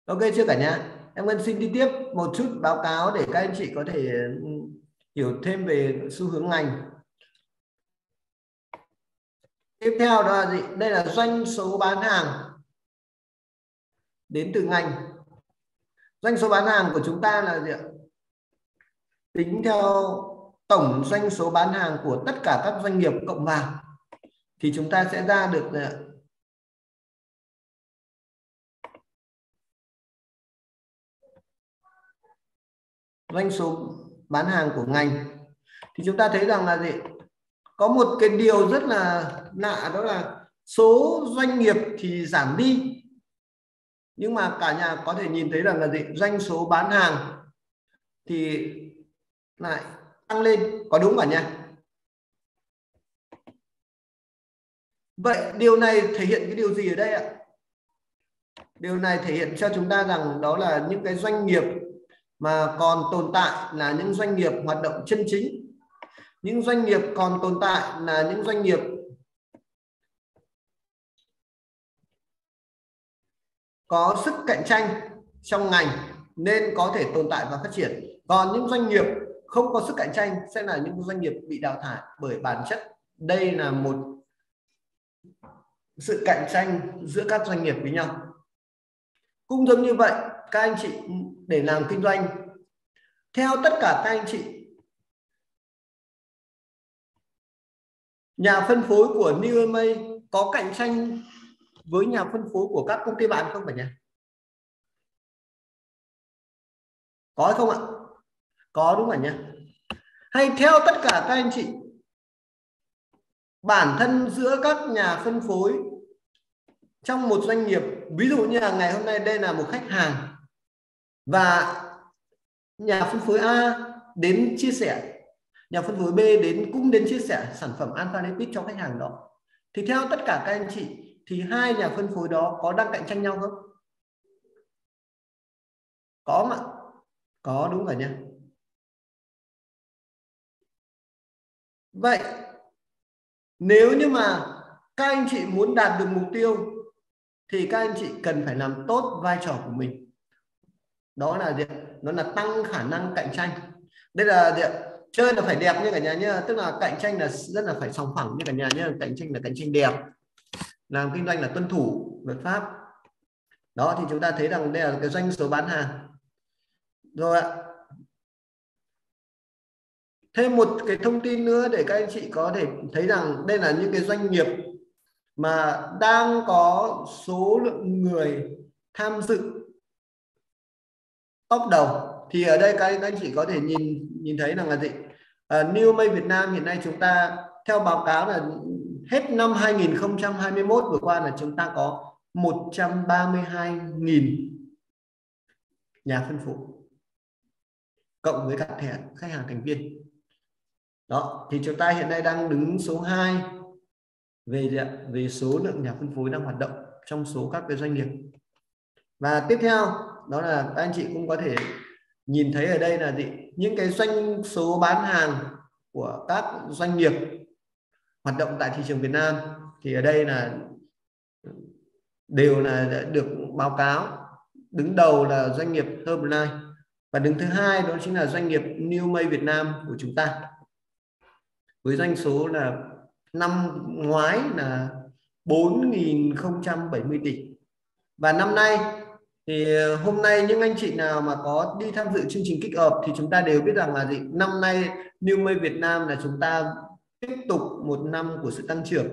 Ok, chưa cả nhà? Em Ngân xin đi tiếp một chút báo cáo để các anh chị có thể ừ, hiểu thêm về xu hướng ngành. Tiếp theo đó là gì? Đây là doanh số bán hàng đến từ ngành. Doanh số bán hàng của chúng ta là gì ạ? Tính theo tổng doanh số bán hàng của tất cả các doanh nghiệp cộng vào thì chúng ta sẽ ra được ừ, doanh số bán hàng của ngành. Thì chúng ta thấy rằng là gì? Có một cái điều rất là lạ, đó là số doanh nghiệp thì giảm đi. Nhưng mà cả nhà có thể nhìn thấy rằng là gì? Doanh số bán hàng thì lại tăng lên. Có đúng cả nhà vậy điều này thể hiện cái điều gì ở đây ạ? Điều này thể hiện cho chúng ta rằng đó là những cái doanh nghiệp mà còn tồn tại là những doanh nghiệp hoạt động chân chính. Những doanh nghiệp còn tồn tại là những doanh nghiệp có sức cạnh tranh trong ngành nên có thể tồn tại và phát triển. Còn những doanh nghiệp không có sức cạnh tranh sẽ là những doanh nghiệp bị đào thải bởi bản chất. Đây là một sự cạnh tranh giữa các doanh nghiệp với nhau. Cũng giống như vậy các anh chị để làm kinh doanh. Theo tất cả các anh chị, nhà phân phối của New MA có cạnh tranh với nhà phân phối của các công ty bạn không phải nhỉ? Có không ạ? Có đúng không nhỉ? Hay theo tất cả các anh chị, bản thân giữa các nhà phân phối trong một doanh nghiệp, ví dụ như là ngày hôm nay đây là một khách hàng và nhà phân phối A đến chia sẻ, nhà phân phối B đến cũng đến chia sẻ sản phẩm alpha lipid cho khách hàng đó. Thì theo tất cả các anh chị, thì hai nhà phân phối đó có đang cạnh tranh nhau không? Có mà ạ? Có, đúng rồi nha. Vậy, nếu như mà các anh chị muốn đạt được mục tiêu, thì các anh chị cần phải làm tốt vai trò của mình đó là gì nó là tăng khả năng cạnh tranh. Đây là gì chơi là phải đẹp như cả nhà nhá. Tức là cạnh tranh là rất là phải sòng phẳng như cả nhà nhá. Cạnh tranh là cạnh tranh đẹp. Làm kinh doanh là tuân thủ luật pháp. Đó, thì chúng ta thấy rằng đây là cái doanh số bán hàng. Rồi ạ. Thêm một cái thông tin nữa để các anh chị có thể thấy rằng đây là những cái doanh nghiệp mà đang có số lượng người tham dự tốc đầu. Thì ở đây các, các anh chị có thể nhìn nhìn thấy rằng là gì? À, New May Việt Nam hiện nay chúng ta theo báo cáo là hết năm 2021 vừa qua là chúng ta có 132.000 nhà phân phối cộng với các thẻ khách hàng thành viên. Đó thì chúng ta hiện nay đang đứng số 2 về về số lượng nhà phân phối đang hoạt động trong số các cái doanh nghiệp. Và tiếp theo đó là các anh chị cũng có thể nhìn thấy ở đây là gì? Những cái doanh số bán hàng của các doanh nghiệp hoạt động tại thị trường Việt Nam thì ở đây là đều là được báo cáo, đứng đầu là doanh nghiệp Herbalife và đứng thứ hai đó chính là doanh nghiệp New May Việt Nam của chúng ta. Với doanh số là năm ngoái là 4.070 tỷ. Và năm nay thì ờ, hôm nay những anh chị nào mà có đi tham dự chương trình kích hợp thì chúng ta đều biết rằng là gì? Năm nay New May Việt Nam là chúng ta tiếp tục một năm của sự tăng trưởng.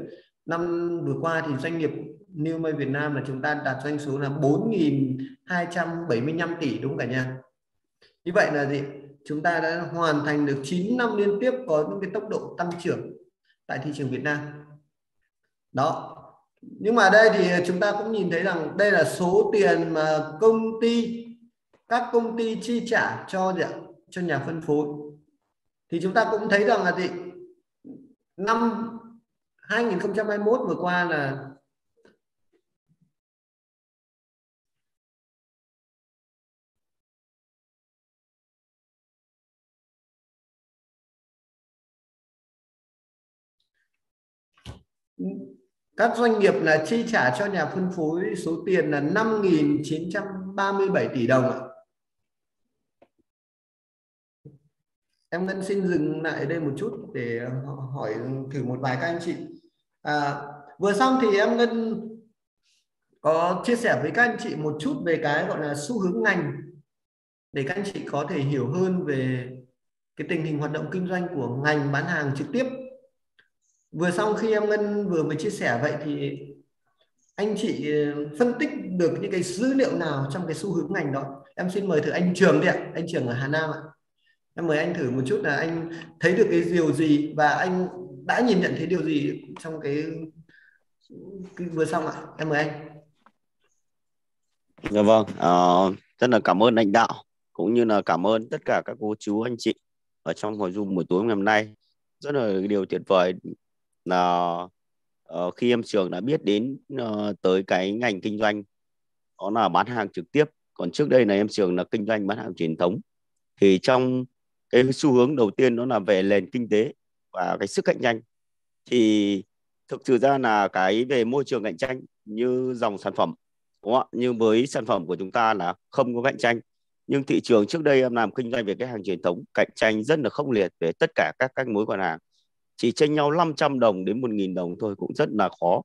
Năm vừa qua thì doanh nghiệp New May Việt Nam là chúng ta đạt doanh số là 4.275 tỷ, đúng cả nhà? Như vậy là gì? Chúng ta đã hoàn thành được 9 năm liên tiếp có những cái tốc độ tăng trưởng tại thị trường Việt Nam. Đó nhưng mà đây thì chúng ta cũng nhìn thấy rằng đây là số tiền mà công ty, các công ty chi trả cho cho nhà phân phối. Thì chúng ta cũng thấy rằng là gì? Năm 2021 vừa qua là các doanh nghiệp là chi trả cho nhà phân phối số tiền là 5.937 tỷ đồng ạ. Em Ngân xin dừng lại đây một chút để hỏi thử một vài các anh chị. À, vừa xong thì em Ngân có chia sẻ với các anh chị một chút về cái gọi là xu hướng ngành để các anh chị có thể hiểu hơn về cái tình hình hoạt động kinh doanh của ngành bán hàng trực tiếp vừa xong khi em ngân vừa mới chia sẻ vậy thì anh chị ờ, phân tích được những cái dữ liệu nào trong cái xu hướng ngành đó? Em xin mời thử anh trường đi ạ. Anh trường ở hà nam ạ. Em mời anh thử một chút là anh thấy được cái điều gì và anh đã nhìn nhận thấy điều gì trong cái, cái vừa xong ạ. Em mời anh. Dạ vâng uh, rất là cảm ơn lãnh đạo cũng như là cảm ơn tất cả các cô chú anh chị ở trong hội dung buổi tối ngày hôm nay. Rất là điều tuyệt vời là uh, khi em trường đã biết đến uh, tới cái ngành kinh doanh đó là bán hàng trực tiếp. Còn trước đây là em trường là kinh doanh bán hàng truyền thống. Thì trong cái xu hướng đầu tiên đó là về nền kinh tế và cái sức cạnh tranh. Thì thực sự ra là cái về môi trường cạnh tranh như dòng sản phẩm đúng không ạ? Như với sản phẩm của chúng ta là không có cạnh tranh. Nhưng thị trường trước đây em làm kinh doanh về cái hàng truyền thống cạnh tranh rất là khốc liệt về tất cả các các mối quan hàng chỉ tranh nhau 500 đồng đến 1.000 đồng thôi cũng rất là khó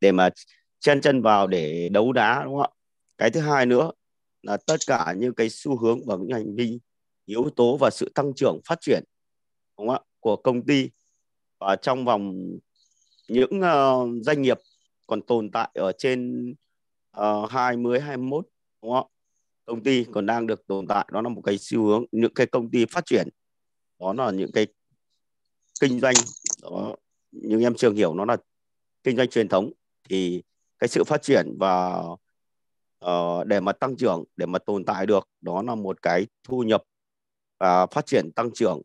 để mà chen chân vào để đấu đá đúng không ạ? Cái thứ hai nữa là tất cả những cái xu hướng và những hành vi yếu tố và sự tăng trưởng phát triển đúng không ạ của công ty và trong vòng những uh, doanh nghiệp còn tồn tại ở trên uh, 20 21 đúng không ạ? Công ty còn đang được tồn tại đó là một cái xu hướng những cái công ty phát triển đó là những cái kinh doanh đó nhưng em trường hiểu nó là kinh doanh truyền thống thì cái sự phát triển và uh, để mà tăng trưởng để mà tồn tại được đó là một cái thu nhập và phát triển tăng trưởng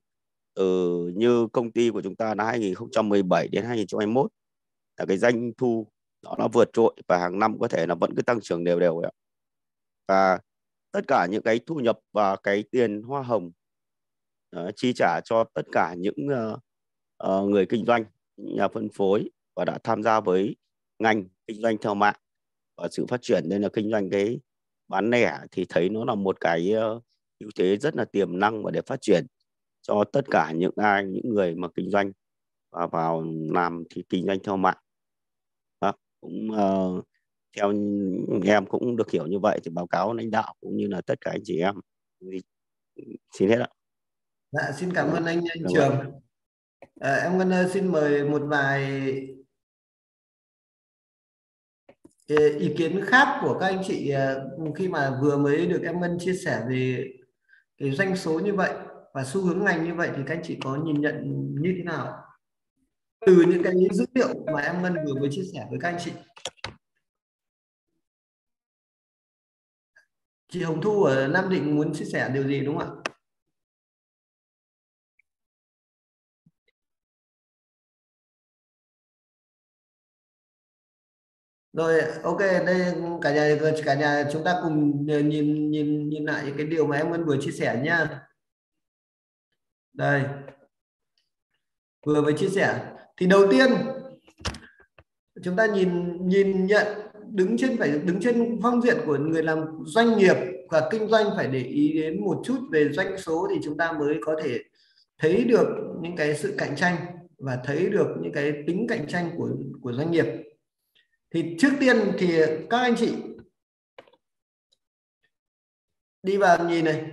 từ như công ty của chúng ta là 2017 đến 2021 là cái doanh thu đó nó vượt trội và hàng năm có thể là vẫn cứ tăng trưởng đều đều ạ. và tất cả những cái thu nhập và cái tiền hoa hồng uh, chi trả cho tất cả những uh, uh, người kinh doanh nhà phân phối và đã tham gia với ngành kinh doanh theo mạng và sự phát triển nên là kinh doanh cái bán lẻ thì thấy nó là một cái uh, ưu thế rất là tiềm năng và để phát triển cho tất cả những ai những người mà kinh doanh và vào làm thì kinh doanh theo mạng đó, cũng uh, theo em cũng được hiểu như vậy thì báo cáo lãnh đạo cũng như là tất cả anh chị em. Xin hết ạ. Dạ, xin cảm ơn anh anh trường. À, em Ngân ơi, xin mời một vài ờ, ý kiến khác của các anh chị ờ, khi mà vừa mới được em Ngân chia sẻ về cái doanh số như vậy và xu hướng ngành như vậy thì các anh chị có nhìn nhận như thế nào? Từ những cái dữ liệu mà em Ngân vừa mới chia sẻ với các anh chị. Chị Hồng Thu ở Nam Định muốn chia sẻ điều gì đúng không ạ? Rồi, ok, đây cả nhà cả nhà chúng ta cùng nhìn nhìn nhìn lại cái điều mà em Ngân vừa chia sẻ nhá đây. Vừa mới chia sẻ. Thì đầu tiên, chúng ta nhìn nhìn nhận, đứng trên, phải đứng trên phương diện của người làm doanh nghiệp và kinh doanh phải để ý đến một chút về doanh số thì chúng ta mới có thể thấy được những cái sự cạnh tranh và thấy được những cái tính cạnh tranh của của doanh nghiệp thì trước tiên thì các anh chị đi vào nhìn này.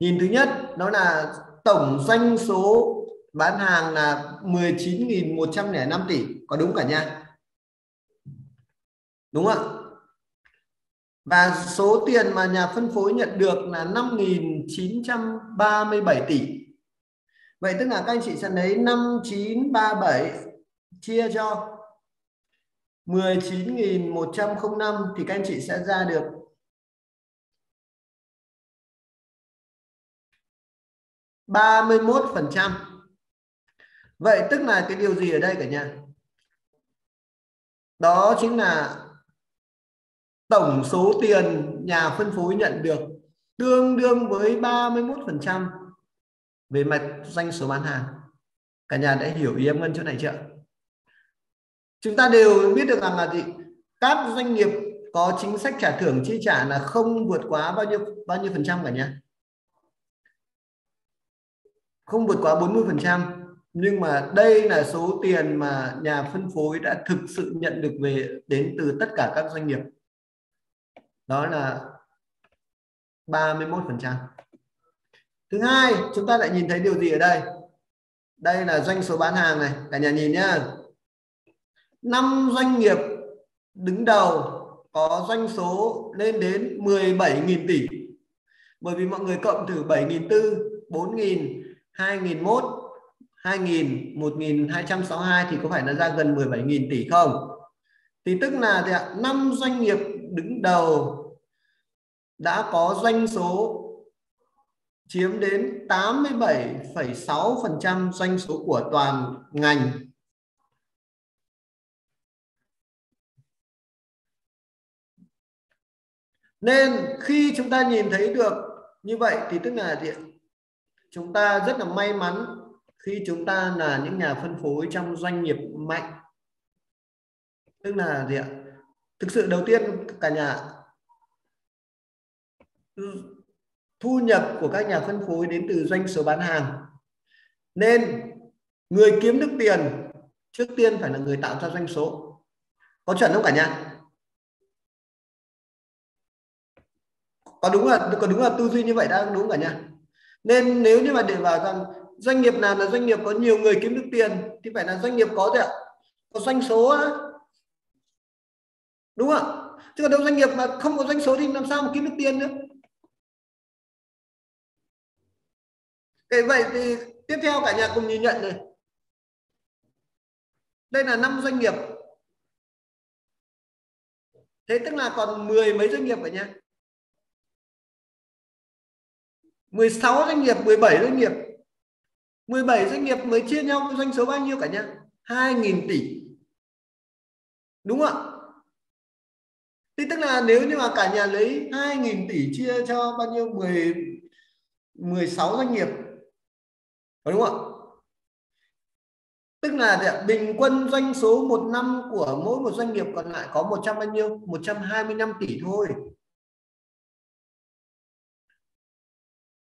Nhìn thứ nhất, đó là tổng doanh số bán hàng là 19.105 tỷ. Có đúng cả nha? Đúng không ạ? Và số tiền mà nhà phân phối nhận được là 5.937 tỷ. Vậy tức là các anh chị sẽ lấy 5937 chia cho 19.105 thì các anh chị sẽ ra được 31%. Vậy tức là cái điều gì ở đây cả nhà? Đó chính là tổng số tiền nhà phân phối nhận được tương đương với 31% về mặt doanh số bán hàng. Cả nhà đã hiểu ý em Ngân chỗ này chưa? Chúng ta đều biết được rằng là gì? Các doanh nghiệp có chính sách trả thưởng chi trả là không vượt quá bao nhiêu bao nhiêu phần trăm cả nhà? Không vượt quá 40 phần trăm. Nhưng mà đây là số tiền mà nhà phân phối đã thực sự nhận được về, đến từ tất cả các doanh nghiệp. Đó là 31 phần trăm. Thứ hai, chúng ta lại nhìn thấy điều gì ở đây? Đây là doanh số bán hàng này. Cả nhà nhìn nhá năm doanh nghiệp đứng đầu có doanh số lên đến 17.000 tỷ. Bởi vì mọi người cộng thử 7.400 4.000 2.001 2.000 1.262 thì có phải nó ra gần 17.000 tỷ không? Thì tức là thì ạ, 5 doanh nghiệp đứng đầu đã có doanh số chiếm đến 87,6% doanh số của toàn ngành. Nên khi chúng ta nhìn thấy được như vậy thì tức là gì? chúng ta rất là may mắn khi chúng ta là những nhà phân phối trong doanh nghiệp mạnh. Tức là gì ạ? Thực sự đầu tiên, cả nhà, thu nhập của các nhà phân phối đến từ doanh số bán hàng. Nên người kiếm được tiền trước tiên phải là người tạo ra doanh số. Có chuẩn không cả nhà? Có đúng là, có đúng là tư duy như vậy đã, đúng cả nhà nên nếu như mà để vào rằng doanh nghiệp nào là doanh nghiệp có nhiều người kiếm được tiền, thì phải là doanh nghiệp có gì ạ. Có doanh số á. Đúng không chứ còn đâu doanh nghiệp mà không có doanh số thì làm sao mà kiếm được tiền nữa? Cái vậy thì tiếp theo cả nhà cùng nhìn nhận này. Đây là năm doanh nghiệp. Thế tức là còn mười mấy doanh nghiệp cả nhà. 16 doanh nghiệp 17 doanh nghiệp. 17 doanh nghiệp mới chia nhau doanh số bao nhiêu cả nhà 2.000 tỷ. Đúng không ạ? Thì tức là nếu như mà cả nhà lấy 2.000 tỷ chia cho bao nhiêu? 10 16 doanh nghiệp. Đúng không ạ? Tức là bình quân doanh số một năm của mỗi một doanh nghiệp còn lại có 100 bao nhiêu? 125 tỷ thôi.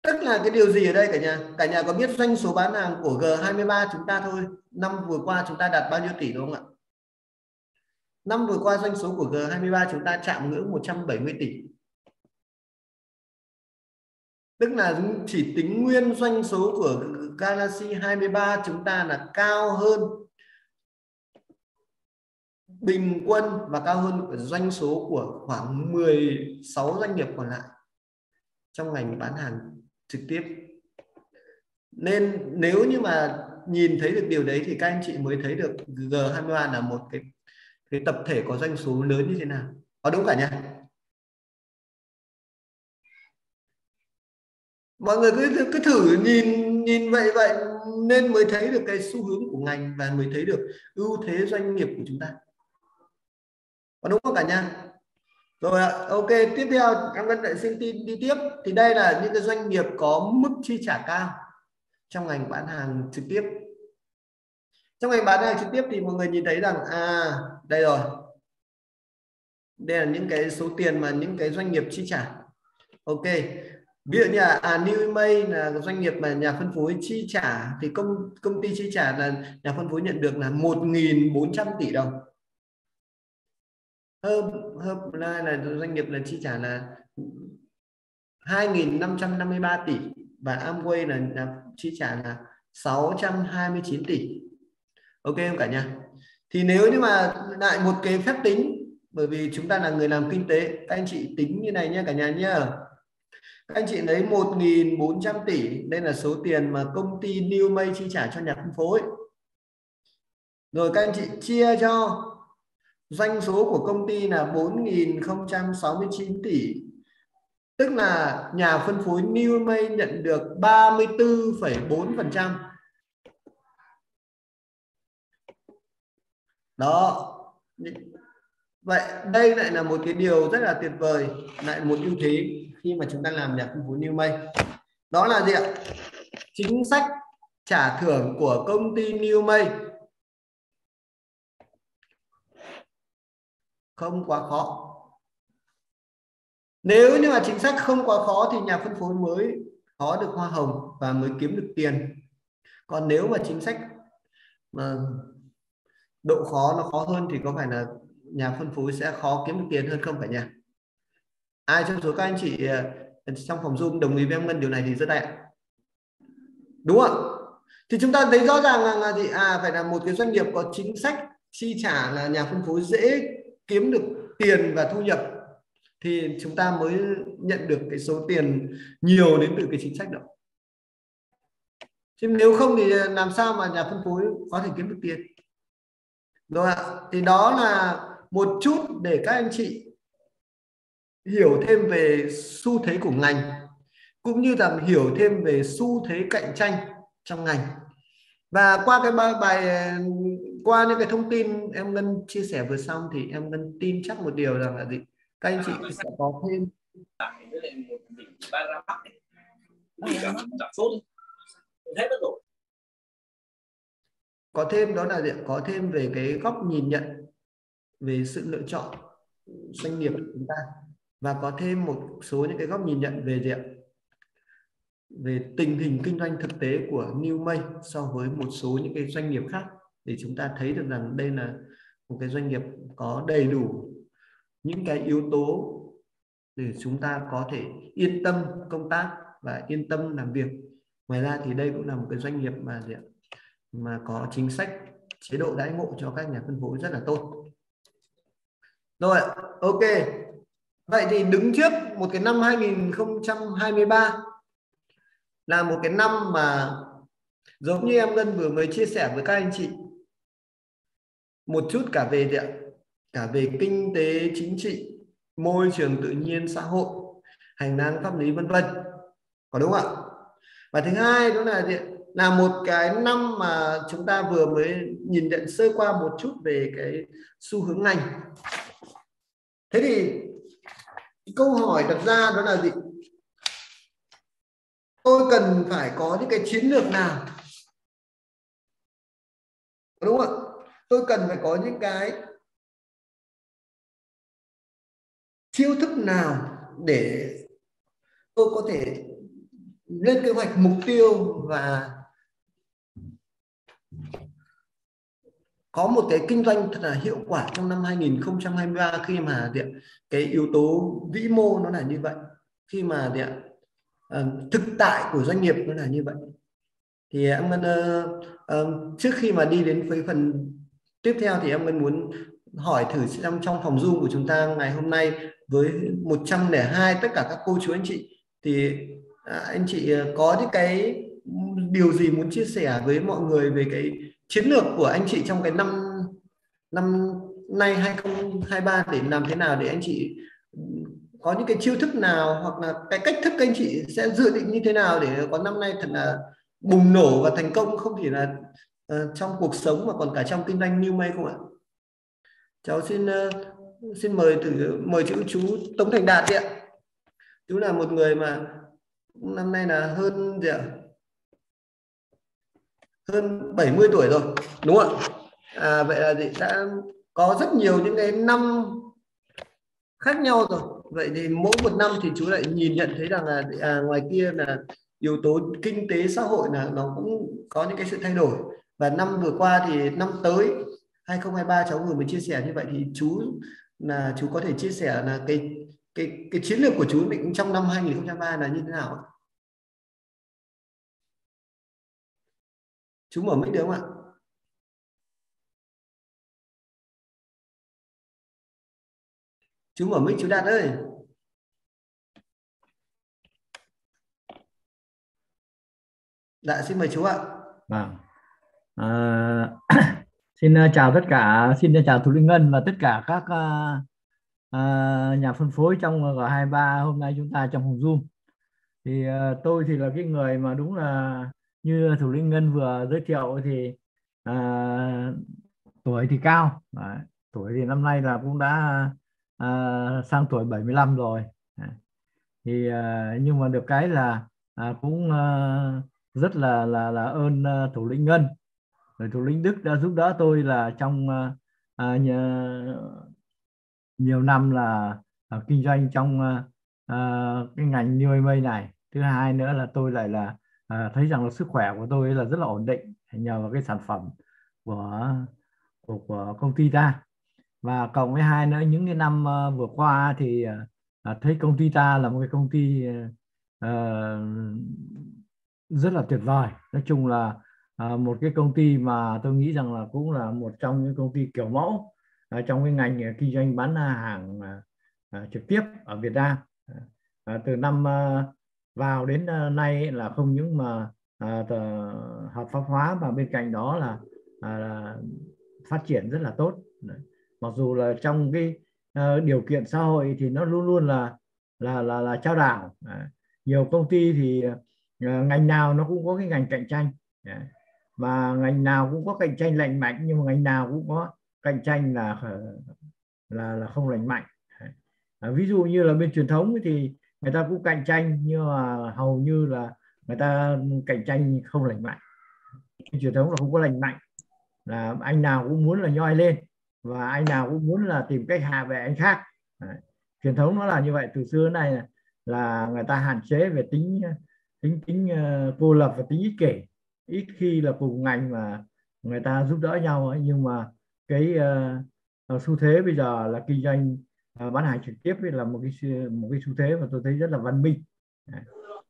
Tức là cái điều gì ở đây cả nhà? Cả nhà có biết doanh số bán hàng của G23 chúng ta thôi? Năm vừa qua chúng ta đạt bao nhiêu tỷ đúng không ạ? Năm vừa qua doanh số của G23 chúng ta chạm ngưỡng 170 tỷ. Tức là chỉ tính nguyên doanh số của Galaxy 23 chúng ta là cao hơn bình quân và cao hơn doanh số của khoảng 16 doanh nghiệp còn lại trong ngành bán hàng trực tiếp. Nên nếu như mà nhìn thấy được điều đấy thì các anh chị mới thấy được G23 là một cái cái tập thể có doanh số lớn như thế nào. Có đúng cả nhà mọi người cứ cứ thử nhìn nhìn vậy vậy nên mới thấy được cái xu hướng của ngành và mới thấy được ưu thế doanh nghiệp của chúng ta. Có đúng không cả nhà rồi ạ ok tiếp theo em vẫn lại xin tin đi tiếp. Thì đây là những cái doanh nghiệp có mức chi trả cao trong ngành bán hàng trực tiếp. Trong ngành bán hàng trực tiếp thì mọi người nhìn thấy rằng à đây rồi. Đây là những cái số tiền mà những cái doanh nghiệp chi trả. Ok ví dụ như là à, New May là doanh nghiệp mà nhà phân phối chi trả thì công công ty chi trả là nhà phân phối nhận được là 1.400 tỷ đồng. Herb Herbalife là là doanh nghiệp là chi trả là 2.553 tỷ và Amway là, là chi trả là 629 tỷ. Ok không cả nhà? Thì nếu như mà lại một cái phép tính bởi vì chúng ta là người làm kinh tế các anh chị tính như này nha cả nhà nhá. Các anh chị lấy 1.400 tỷ đây là số tiền mà công ty New May chi trả cho nhà phân phối. Rồi các anh chị chia cho doanh số của công ty là 4.069 tỷ. Tức là nhà phân phối New May nhận được 34,4% đó. Vậy đây lại là một cái điều rất là tuyệt vời lại một ưu thế khi mà chúng ta làm nhà phân phối New May. Đó là gì ạ? Chính sách trả thưởng của công ty New May. Không quá khó. Nếu như mà chính sách không quá khó thì nhà phân phối mới có được hoa hồng và mới kiếm được tiền. Còn nếu mà chính sách mà độ khó nó khó hơn thì có phải là nhà phân phối sẽ khó kiếm được tiền hơn không cả nhà? Ai trong số các anh chị à, trong phòng zoom đồng ý với em ngân điều này thì rất đẹp đúng không thì chúng ta thấy rõ ràng là, là gì? À phải là một cái doanh nghiệp có chính sách chi trả là nhà phân phối dễ kiếm được tiền và thu nhập thì chúng ta mới nhận được cái số tiền nhiều đến từ cái chính sách đó. Chứ nếu không thì làm sao mà nhà phân phối có thể kiếm được tiền? Rồi ạ? Thì đó là một chút để các anh chị hiểu thêm về xu thế của ngành, cũng như là hiểu thêm về xu thế cạnh tranh trong ngành. Và qua cái bài qua những cái thông tin em ngân chia sẻ vừa xong thì em ngân tin chắc một điều rằng là gì? Các anh chị sẽ có thêm có thêm đó là gì? có thêm về cái góc nhìn nhận về sự lựa chọn doanh nghiệp của chúng ta và có thêm một số những cái góc nhìn nhận về gì về tình hình kinh doanh thực tế của New May so với một số những cái doanh nghiệp khác để chúng ta thấy được rằng đây là một cái doanh nghiệp có đầy đủ những cái yếu tố để chúng ta có thể yên tâm công tác và yên tâm làm việc. Ngoài ra thì đây cũng là một cái doanh nghiệp mà gì mà có chính sách, chế độ đãi ngộ cho các nhà phân phối rất là tốt. Rồi, ok. Vậy thì đứng trước một cái năm 2023 là một cái năm mà giống như em Ngân vừa mới chia sẻ với các anh chị một chút cả về cả về kinh tế, chính trị, môi trường tự nhiên, xã hội, hành lang pháp lý, vân vân. Có đúng không ạ? Và thứ hai đó là gì? là một cái năm mà chúng ta vừa mới nhìn nhận sơ qua một chút về cái xu hướng ngành. Thế thì câu hỏi đặt ra đó là gì? Tôi cần phải có những cái chiến lược nào? Đúng không ạ? Tôi cần phải có những cái chiêu thức nào để tôi có thể lên kế hoạch mục tiêu và có một cái kinh doanh thật là hiệu quả trong năm 2023 khi mà cái yếu tố vĩ mô nó là như vậy. Khi mà uh, thực tại của doanh nghiệp nó là như vậy. Thì em uh, uh, trước khi mà đi đến với phần tiếp theo thì em muốn hỏi thử trong trong phòng zoom của chúng ta ngày hôm nay với 102 tất cả các cô chú anh chị, thì à, anh chị à, có những cái điều gì muốn chia sẻ với mọi người về cái chiến lược của anh chị trong cái năm năm nay 2023 để làm thế nào để anh chị có những cái chiêu thức nào hoặc là cái cách thức anh chị sẽ dự định như thế nào để có năm nay thật là bùng nổ và thành công? Không chỉ là uh, trong cuộc sống mà còn cả trong kinh doanh New may không ạ? Cháu xin uh, xin mời thử mời chữ chú Tống Thành Đạt ạ. Chú là một người mà năm nay là hơn gì ạ? Hơn 70 tuổi rồi đúng không ạ? À, vậy là gì đã có rất nhiều những cái năm khác nhau rồi. Vậy thì mỗi một năm thì chú lại nhìn nhận thấy rằng là à, ngoài kia là yếu tố kinh tế xã hội là nó cũng có những cái sự thay đổi và năm vừa qua thì năm tới 2023 cháu vừa mới chia sẻ như vậy thì chú là, chú có thể chia sẻ là cái cái cái chiến lược của chú định trong năm 2023 là như thế nào chú mở mic được không ạ? Chú mở mic, chú đạt ơi. Dạ xin mời chú ạ. Vâng à, xin ờ, chào tất cả xin ờ, chào thủ lĩnh ngân và tất cả các uh, uh, nhà phân phối trong G23 hôm nay chúng ta trong phòng zoom thì uh, tôi thì là cái người mà đúng là như thủ lĩnh ngân vừa giới thiệu thì uh, tuổi thì cao Đấy. tuổi thì năm nay là cũng đã uh, sang tuổi 75 rồi Đấy. thì uh, nhưng mà được cái là uh, cũng uh, rất là là là ơn uh, thủ lĩnh ngân rồi thủ lĩnh đức đã giúp đỡ tôi là trong uh, uh, nhiều năm là uh, kinh doanh trong uh, uh, cái ngành nuôi mây này. Thứ hai nữa là tôi lại là uh, thấy rằng là sức khỏe của tôi là rất là ổn định nhờ vào cái sản phẩm của của, của công ty ta. Và cộng với hai nữa những cái năm uh, vừa qua thì uh, thấy công ty ta là một cái công ty uh, rất là tuyệt vời. Nói chung là À, một cái công ty mà tôi nghĩ rằng là cũng là một trong những công ty kiểu mẫu à, trong cái ngành à, kinh doanh bán hàng trực tiếp ở Việt Nam. Từ năm vào đến nay là không những mà hợp pháp hóa mà bên cạnh đó là phát triển rất là tốt. Đấy. mặc dù là trong cái điều kiện xã hội thì nó luôn luôn là là là là trao đảo. Nhiều công ty thì ngành nào nó cũng có cái ngành cạnh tranh mà ngành nào cũng có cạnh tranh lành mạnh nhưng mà ngành nào cũng có cạnh tranh là là là không lành mạnh. Ví dụ như là bên truyền thống thì người ta cũng cạnh tranh nhưng mà hầu như là người ta cạnh tranh không lành mạnh. Bên truyền thống là không có lành mạnh. Là anh nào cũng muốn là nhoi lên và anh nào cũng muốn là tìm cách hạ về anh khác. À, truyền thống nó là như vậy. Từ xưa này là, là người ta hạn chế về tính tính tính uh, cô lập và tính ích kỷ ít khi là cùng ngành mà người ta giúp đỡ nhau ấy. nhưng mà cái uh, xu thế bây giờ là kinh doanh uh, bán hàng trực tiếp ấy là một cái một cái xu thế mà tôi thấy rất là văn minh.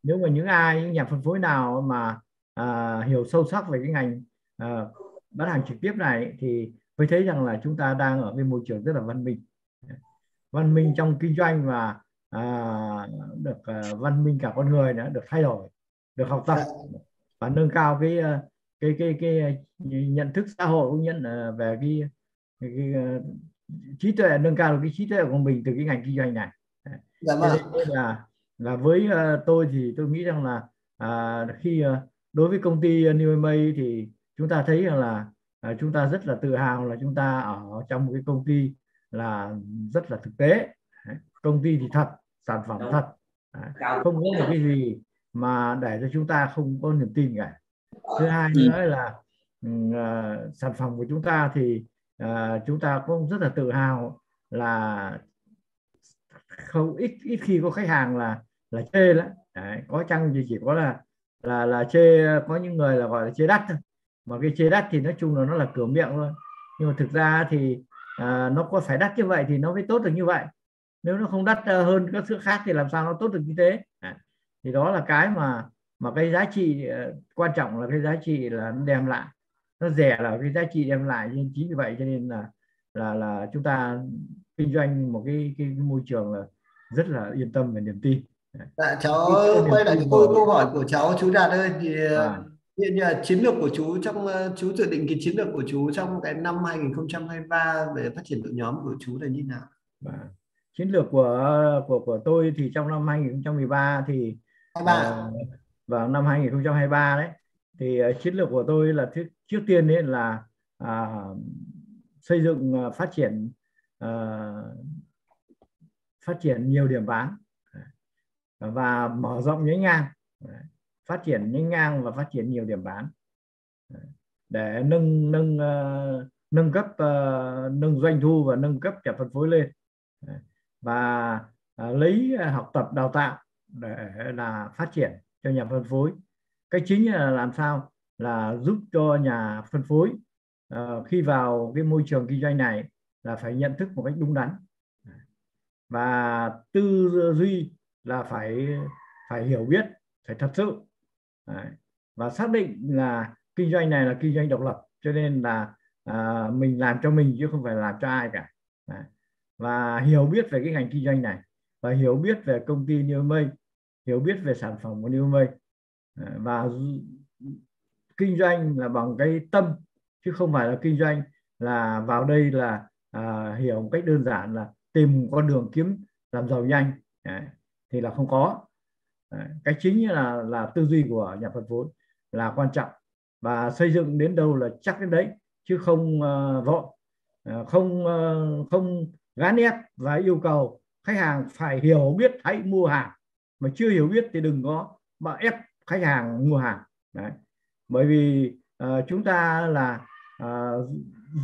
Nếu mà những ai những nhà phân phối nào mà uh, hiểu sâu sắc về cái ngành uh, bán hàng trực tiếp này thì mới thấy rằng là chúng ta đang ở cái môi trường rất là văn minh. Văn minh trong kinh doanh và à, được uh, văn minh cả con người nữa được thay đổi được học tập. Dạ và nâng cao cái à, cái cái cái, cái nhận thức xã hội cũng nhận về cái, cái, cái uh, trí tuệ nâng cao được cái trí tuệ của mình từ cái ngành kinh doanh này dạ vâng. là là với tôi thì tôi nghĩ rằng là uh, khi đối với công ty New May thì chúng ta thấy rằng là uh, chúng ta rất là tự hào là chúng ta ở trong một cái công ty là rất là thực tế công ty thì thật sản phẩm Đúng. thật không có một cái gì mà để cho chúng ta không có niềm tin cả. Thứ hai ừ. nữa là uh, sản phẩm của chúng ta thì uh, chúng ta cũng rất là tự hào là không ít ít khi có khách hàng là là chê lắm. Đấy, có chăng thì chỉ có là là là chê có những người là gọi là chê đắt thôi. Mà cái chê đắt thì nói chung là nó là cửa miệng thôi. Nhưng mà thực ra thì à, nó có phải đắt như vậy thì nó mới tốt được như vậy. Nếu nó không đắt ờ, hơn các sữa khác thì làm sao nó tốt được như thế? À, thì đó là cái mà mà cái giá trị uh, quan trọng là cái giá trị là nó đem lại nó rẻ là cái giá trị đem lại nên chính vì vậy cho nên là là là chúng ta kinh doanh một cái cái, cái môi trường là rất là yên tâm và niềm tin dạ cháu quay lại câu câu hỏi của cháu chú đạt ơi thì à. hiện như là chiến lược của chú trong chú dự định cái chiến lược của chú trong cái năm 2023 về phát triển đội nhóm của chú là như nào? À chiến lược của của của tôi thì trong năm 2013 thì 23 ờ, vào năm 2023 đấy thì ờ, chiến lược của tôi là trước, trước tiên đấy là à, xây dựng ờ, phát triển à, phát triển nhiều điểm bán và mở rộng nhánh ngang phát triển nhánh ngang và phát triển nhiều điểm bán để nâng nâng uh, nâng cấp uh, nâng doanh thu và nâng cấp cả phân phối lên và lấy học tập đào tạo để là phát triển cho nhà phân phối cái chính là làm sao là giúp cho nhà phân phối uh, khi vào cái môi trường kinh doanh này là phải nhận thức một cách đúng đắn và tư duy là phải phải hiểu biết phải thật sự Đấy. và xác định là kinh doanh này là kinh doanh độc lập cho nên là à, mình làm cho mình chứ không phải làm cho ai cả Đấy. và hiểu biết về cái ngành kinh doanh này và hiểu biết về công ty New Mây hiểu biết về sản phẩm của New Mây ờ, và kinh doanh là bằng cái tâm chứ không phải là kinh doanh là vào đây là à, hiểu một cách đơn giản là tìm con đường kiếm làm giàu nhanh Đấy. thì là không có Đấy. cái chính là là tư duy của nhà phân phối là quan trọng và xây dựng đến đâu là chắc đến đấy chứ không uh, vội uh, không uh, không gán ép và yêu cầu khách hàng phải hiểu biết hãy mua hàng mà chưa hiểu biết thì đừng có mà ép khách hàng mua hàng. Đấy. Bởi vì uh, chúng ta là uh,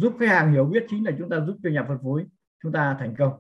giúp khách hàng hiểu biết chính là chúng ta giúp cho nhà phân phối chúng ta thành công.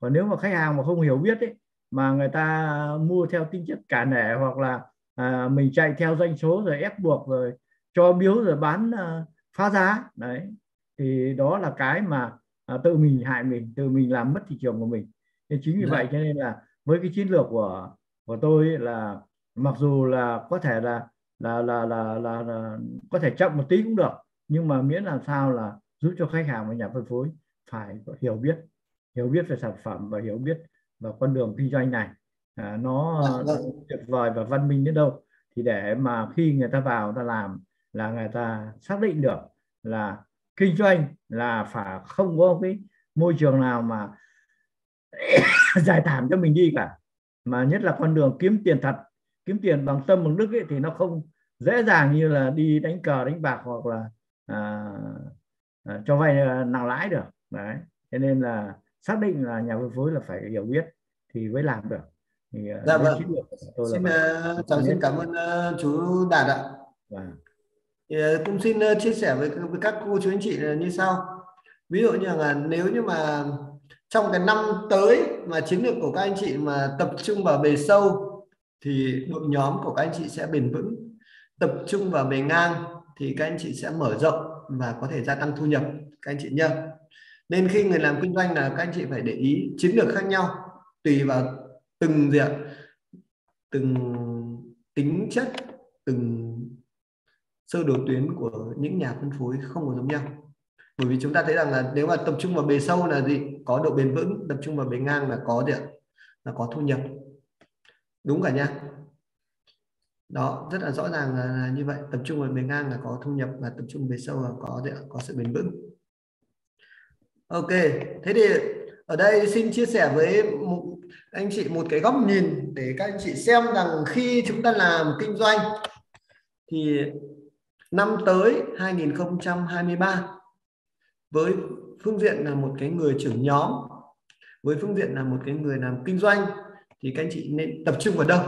Còn nếu mà khách hàng mà không hiểu biết ấy mà người ta mua theo tính chất cả nể hoặc là à, mình chạy theo doanh số rồi ép buộc rồi cho biếu rồi bán à, phá giá đấy thì đó là cái mà à, tự mình hại mình tự mình làm mất thị trường của mình. Nên chính vì dạ. vậy cho nên là với cái chiến lược của của tôi là mặc dù là có thể là là là là, là, là có thể chậm một tí cũng được nhưng mà miễn làm sao là giúp cho khách hàng và nhà phân phối phải hiểu biết hiểu biết về sản phẩm và hiểu biết và con đường kinh doanh này. À, nó tuyệt vời và văn minh đến đâu. Thì để mà khi người ta vào ta làm là người ta xác định được là kinh doanh là phải không có cái môi trường nào mà giải thảm cho mình đi cả mà nhất là con đường kiếm tiền thật kiếm tiền bằng tâm bằng đức ấy, thì nó không dễ dàng như là đi đánh cờ đánh bạc hoặc là à, à, cho vay nặng lãi được. Đấy. Cho nên là xác định là nhà phân phối là phải hiểu biết thì mới làm được. Thì à, dạ vâng. xin uh, cháu xin cảm ơn uh, chú Đạt ạ. Vâng. thì, uh, cũng xin uh, chia sẻ với, với các cô chú anh chị như sau. Ví dụ như là nếu như mà trong cái năm tới mà chiến lược của các anh chị mà tập trung vào bề sâu thì đội nhóm của các anh chị sẽ bền vững. Tập trung vào bề ngang thì các anh chị sẽ mở rộng và có thể gia tăng thu nhập, các anh chị nhớ nên khi người làm kinh doanh là các anh chị phải để ý chiến lược khác nhau, tùy vào từng diện từng tính chất, từng sơ đồ tuyến của những nhà phân phối không có giống nhau bởi vì chúng ta thấy rằng là nếu mà tập trung vào bề sâu là gì? Có độ bền vững tập trung vào bề ngang là có gì là có thu nhập. Đúng cả nha đó rất là rõ ràng là, là như vậy. Tập trung vào bề ngang là có thu nhập và tập trung bề sâu là có gì có sự bền vững. Ok thế thì ở đây xin chia sẻ với một, anh chị một cái góc nhìn để các anh chị xem rằng khi chúng ta làm kinh doanh thì năm tới 2023 với phương diện là một cái người trưởng nhóm với phương diện là một cái người làm kinh doanh thì các anh chị nên tập trung vào đâu?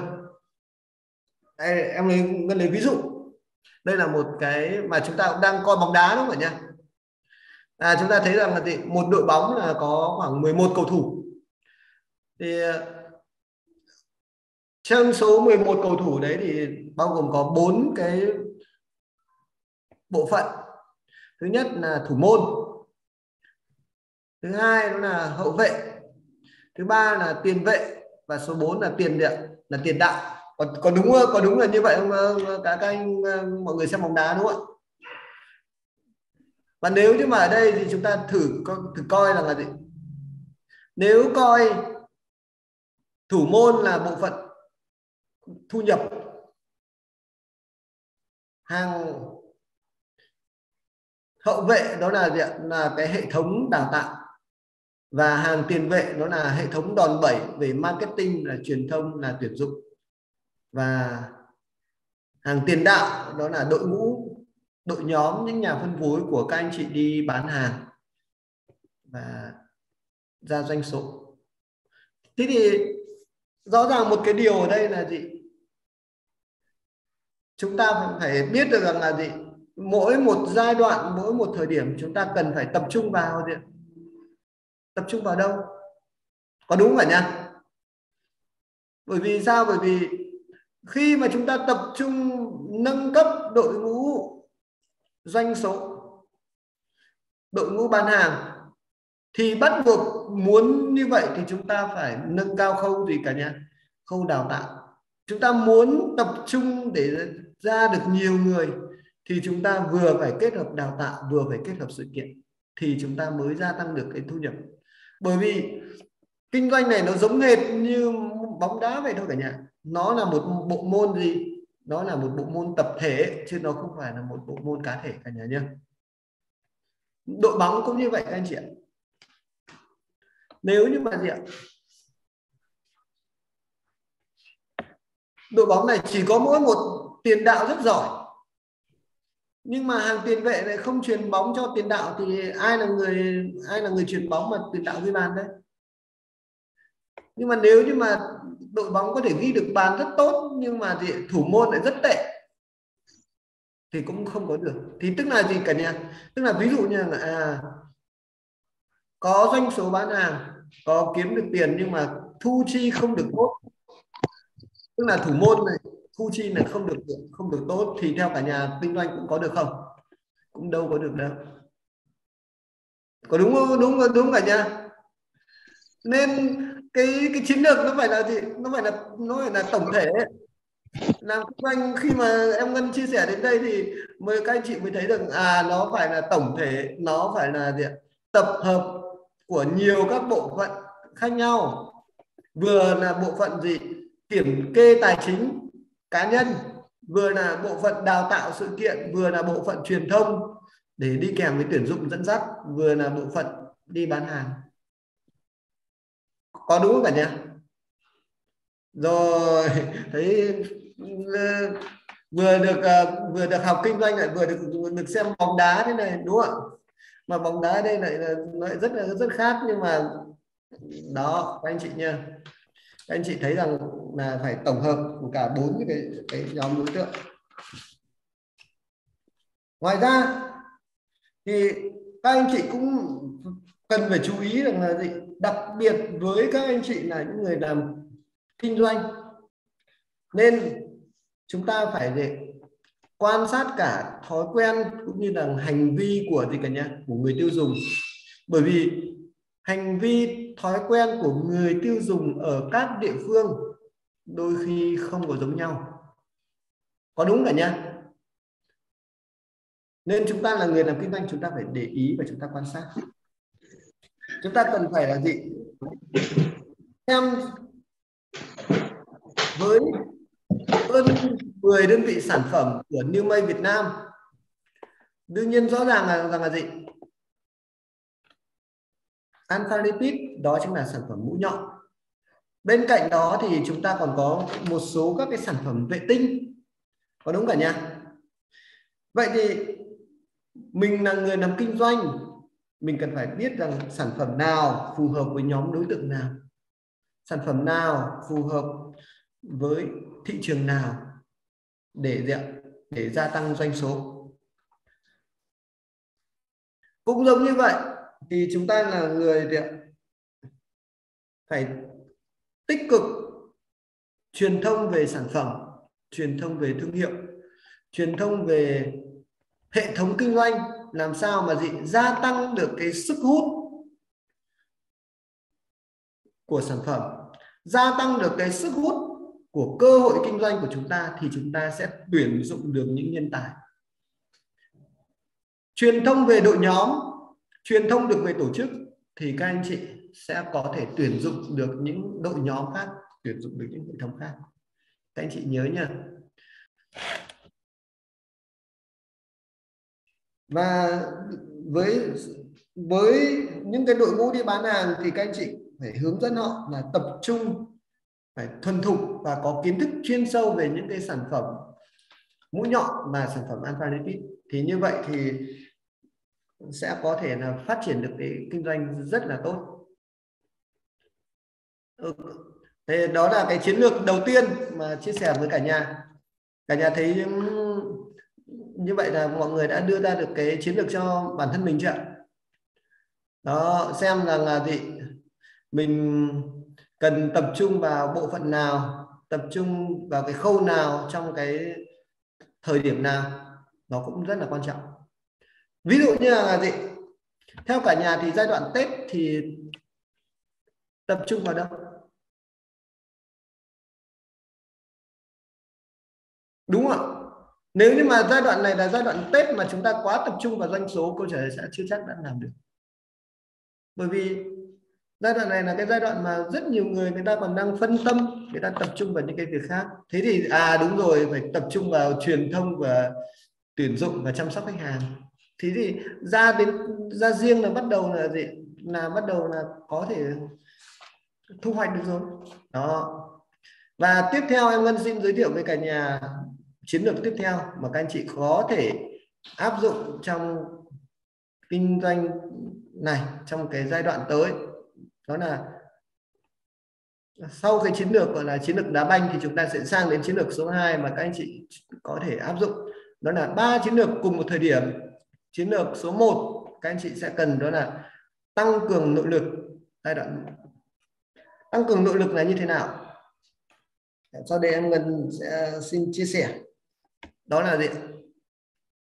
Em lấy ngân lấy ví dụ. Đây là một cái mà chúng ta cũng đang coi bóng đá đúng không nhỉ? À, chúng ta thấy rằng là gì một đội bóng là có khoảng 11 cầu thủ. Thì trong số 11 cầu thủ đấy thì bao gồm có bốn cái bộ phận. Thứ nhất là thủ môn thứ hai đó là hậu vệ. Thứ ba là tiền vệ và số 4 là tiền điện, là tiền đạo. Còn có đúng có đúng là như vậy không ờ, cả các anh ờ, mọi người xem bóng đá đúng không ạ? Và nếu như mà ở đây thì chúng ta thử thử coi là là gì? Nếu coi thủ môn là bộ phận thu nhập hàng hậu vệ, đó là gì ạ? là cái hệ thống đào tạo và hàng tiền vệ đó là hệ thống đòn bẩy về marketing, là truyền thông, là tuyển dụng. Và hàng tiền đạo đó là đội ngũ, đội nhóm, những nhà phân phối của các anh chị đi bán hàng và ra doanh số. Thế thì rõ ràng một cái điều ở đây là gì? Chúng ta phải biết được rằng là gì? Mỗi một giai đoạn, mỗi một thời điểm, chúng ta cần phải tập trung vào gì tập trung vào đâu? Có đúng cả nha bởi vì sao? Bởi vì khi mà chúng ta tập trung nâng cấp đội ngũ doanh số, đội ngũ bán hàng, thì bắt buộc muốn như vậy thì chúng ta phải nâng cao khâu gì cả nhà khâu đào tạo. Chúng ta muốn tập trung để ra được nhiều người thì chúng ta vừa phải kết hợp đào tạo, vừa phải kết hợp sự kiện thì chúng ta mới gia tăng được cái thu nhập bởi vì kinh doanh này nó giống hệt như bóng đá vậy thôi cả nhà. Nó là một bộ môn gì? Nó là một bộ môn tập thể chứ nó không phải là một bộ môn cá thể cả nhà nhé đội bóng cũng như vậy các anh chị ạ. Nếu như mà gì ạ? Đội bóng này chỉ có mỗi một tiền đạo rất giỏi nhưng mà hàng tiền vệ này không truyền bóng cho tiền đạo thì ai là người ai là người truyền bóng mà tiền đạo ghi bàn đấy? Nhưng mà nếu như mà đội bóng có thể ghi được bàn rất tốt nhưng mà thì thủ môn lại rất tệ thì cũng không có được. Thì tức là gì cả nhà tức là ví dụ như là à, có doanh số bán hàng có kiếm được tiền nhưng mà thu chi không được tốt tức là thủ môn này thu chi này không được không được tốt thì theo cả nhà kinh doanh cũng có được không? Cũng đâu có được đâu. Có đúng không? Đúng đúng cả nhà. Nên cái cái chiến lược nó phải là gì? Nó phải là, nó phải là tổng thể làm kinh doanh khi mà em ngân chia sẻ đến đây thì mới, các anh chị mới thấy được à nó phải là tổng thể, nó phải là gì tập hợp của nhiều các bộ phận khác nhau. Vừa là bộ phận gì? Kiểm kê tài chính cá nhân, vừa là bộ phận đào tạo sự kiện, vừa là bộ phận truyền thông để đi kèm với tuyển dụng dẫn dắt, vừa là bộ phận đi bán hàng. Có đúng không cả nhà? Rồi, thấy ừ, vừa được ờ, vừa được học kinh doanh lại vừa được được xem bóng đá thế này, đúng không mà bóng đá đây lại là, lại rất là, rất khác nhưng mà, đó, các anh chị nha các anh chị thấy rằng là phải tổng hợp của cả bốn cái cái nhóm đối tượng. Ngoài ra thì các anh chị cũng cần phải chú ý rằng là gì? Đặc biệt với các anh chị là những người làm kinh doanh, nên chúng ta phải để quan sát cả thói quen cũng như là hành vi của gì cả nhá của người tiêu dùng. Bởi vì hành vi thói quen của người tiêu dùng ở các địa phương đôi khi không có giống nhau. Có đúng cả nha nên chúng ta là người làm kinh doanh, chúng ta phải để ý và chúng ta quan sát. Chúng ta cần phải là gì? Em với hơn 10 đơn vị sản phẩm của New May Việt Nam. Đương nhiên rõ ràng là, rằng là gì? Alpha lipid đó chính là sản phẩm mũi nhọn. Bên cạnh đó thì chúng ta còn có một số các cái sản phẩm vệ tinh. Có đúng cả nhà vậy thì mình là người làm kinh doanh, mình cần phải biết rằng sản phẩm nào phù hợp với nhóm đối tượng nào, sản phẩm nào phù hợp với thị trường nào để để gia tăng doanh số. Cũng giống như vậy thì chúng ta là người phải tích cực truyền thông về sản phẩm, truyền thông về thương hiệu, truyền thông về hệ thống kinh doanh, làm sao mà gì gia tăng được cái sức hút của sản phẩm, gia tăng được cái sức hút của cơ hội kinh doanh của chúng ta thì chúng ta sẽ tuyển dụng được những nhân tài. Truyền thông về đội nhóm truyền thông được về tổ chức thì các anh chị sẽ có thể tuyển dụng được những đội nhóm khác, tuyển dụng được những hệ thống khác. Các anh chị nhớ nha. Và với với những cái đội ngũ đi bán hàng thì các anh chị phải hướng dẫn họ là tập trung, phải thuần thục và có kiến thức chuyên sâu về những cái sản phẩm mũi nhọn mà sản phẩm alpha lipid thì như vậy thì sẽ có thể là phát triển được cái kinh doanh rất là tốt. Ừ. thế đó là cái chiến lược đầu tiên mà chia sẻ với cả nhà. Cả nhà thấy như vậy là mọi người đã đưa ra được cái chiến lược cho bản thân mình chưa đó, xem rằng là gì? Mình cần tập trung vào bộ phận nào, tập trung vào cái khâu nào trong cái thời điểm nào, nó cũng rất là quan trọng ví dụ như là gì? Theo cả nhà thì giai đoạn tết thì tập trung vào đâu? Đúng không nếu như mà giai đoạn này là giai đoạn tết mà chúng ta quá tập trung vào doanh số, câu trả lời sẽ chưa chắc đã làm được. Bởi vì giai đoạn này là cái giai đoạn mà rất nhiều người người ta còn đang phân tâm, người ta tập trung vào những cái việc khác. Thế thì à đúng rồi, phải tập trung vào truyền thông và tuyển dụng và chăm sóc khách hàng thế thì ra đến ra riêng là bắt đầu là gì? Là bắt đầu là có thể thu hoạch được rồi. Đó. Và tiếp theo em ngân xin giới thiệu với cả nhà chiến lược tiếp theo mà các anh chị có thể áp dụng trong kinh doanh này, trong cái giai đoạn tới. Đó là sau cái chiến lược gọi là chiến lược đá banh thì chúng ta sẽ sang đến chiến lược số 2 mà các anh chị có thể áp dụng. Đó là ba chiến lược cùng một thời điểm chiến lược số 1 các anh chị sẽ cần đó là tăng cường nội lực. Giai đoạn tăng cường nội lực là như thế nào? Sau đây em Ngân sẽ uh, xin chia sẻ. Đó là gì?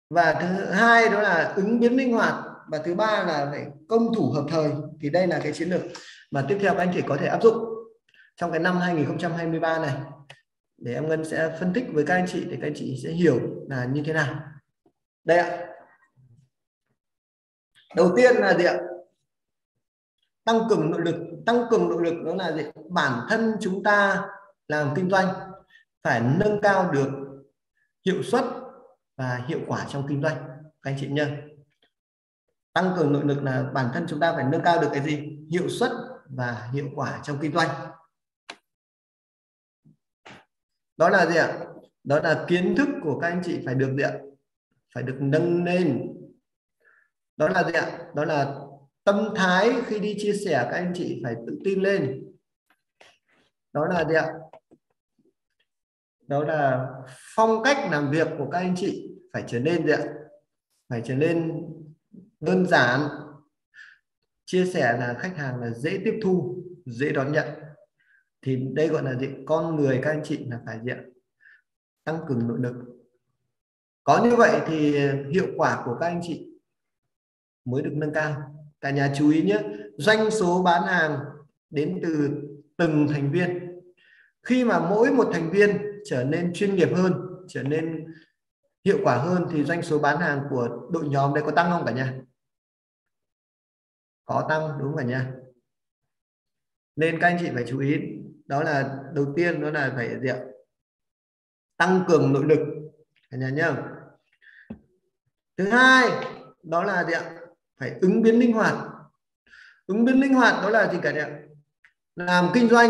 Và thứ hai đó là ứng biến linh hoạt. Và thứ ba là phải công thủ hợp thời. Thì đây là cái chiến lược mà tiếp theo các anh chị có thể áp dụng trong cái năm 2023 này. Để em Ngân sẽ phân tích với các anh chị, để các anh chị sẽ hiểu là như thế nào. Đây ạ đầu tiên là gì ạ? Tăng cường nội lực. Tăng cường nội lực đó là gì? Bản thân chúng ta làm kinh doanh phải nâng cao được hiệu suất và hiệu quả trong kinh doanh. Các anh chị nhớ. Tăng cường nội lực là bản thân chúng ta phải nâng cao được cái gì? Hiệu suất và hiệu quả trong kinh doanh. Đó là gì ạ? Đó là kiến thức của các anh chị phải được gì ạ? Phải được nâng lên đó là gì ạ? Đó là tâm thái khi đi chia sẻ, các anh chị phải tự tin lên. Đó là gì ạ? Đó là phong cách làm việc của các anh chị phải trở nên gì ạ? Phải trở nên đơn giản. Chia sẻ là khách hàng là dễ tiếp thu, dễ đón nhận. Thì đây gọi là gì? Con người các anh chị là phải gì ạ? Tăng cường nội lực. Có như vậy thì hiệu quả của các anh chị mới được nâng cao. Cả nhà chú ý nhé, doanh số bán hàng đến từ từng thành viên. Khi mà mỗi một thành viên trở nên chuyên nghiệp hơn, trở nên hiệu quả hơn thì doanh số bán hàng của đội nhóm đây có tăng không cả nhà? Có tăng, đúng cả nhà? Nên các anh chị phải chú ý, đó là đầu tiên đó là phải gì ạ? Tăng cường nội lực, cả nhà nhá. Thứ hai, đó là gì ạ? Phải ứng biến linh hoạt. Ứng biến linh hoạt đó là gì cả nhà làm kinh doanh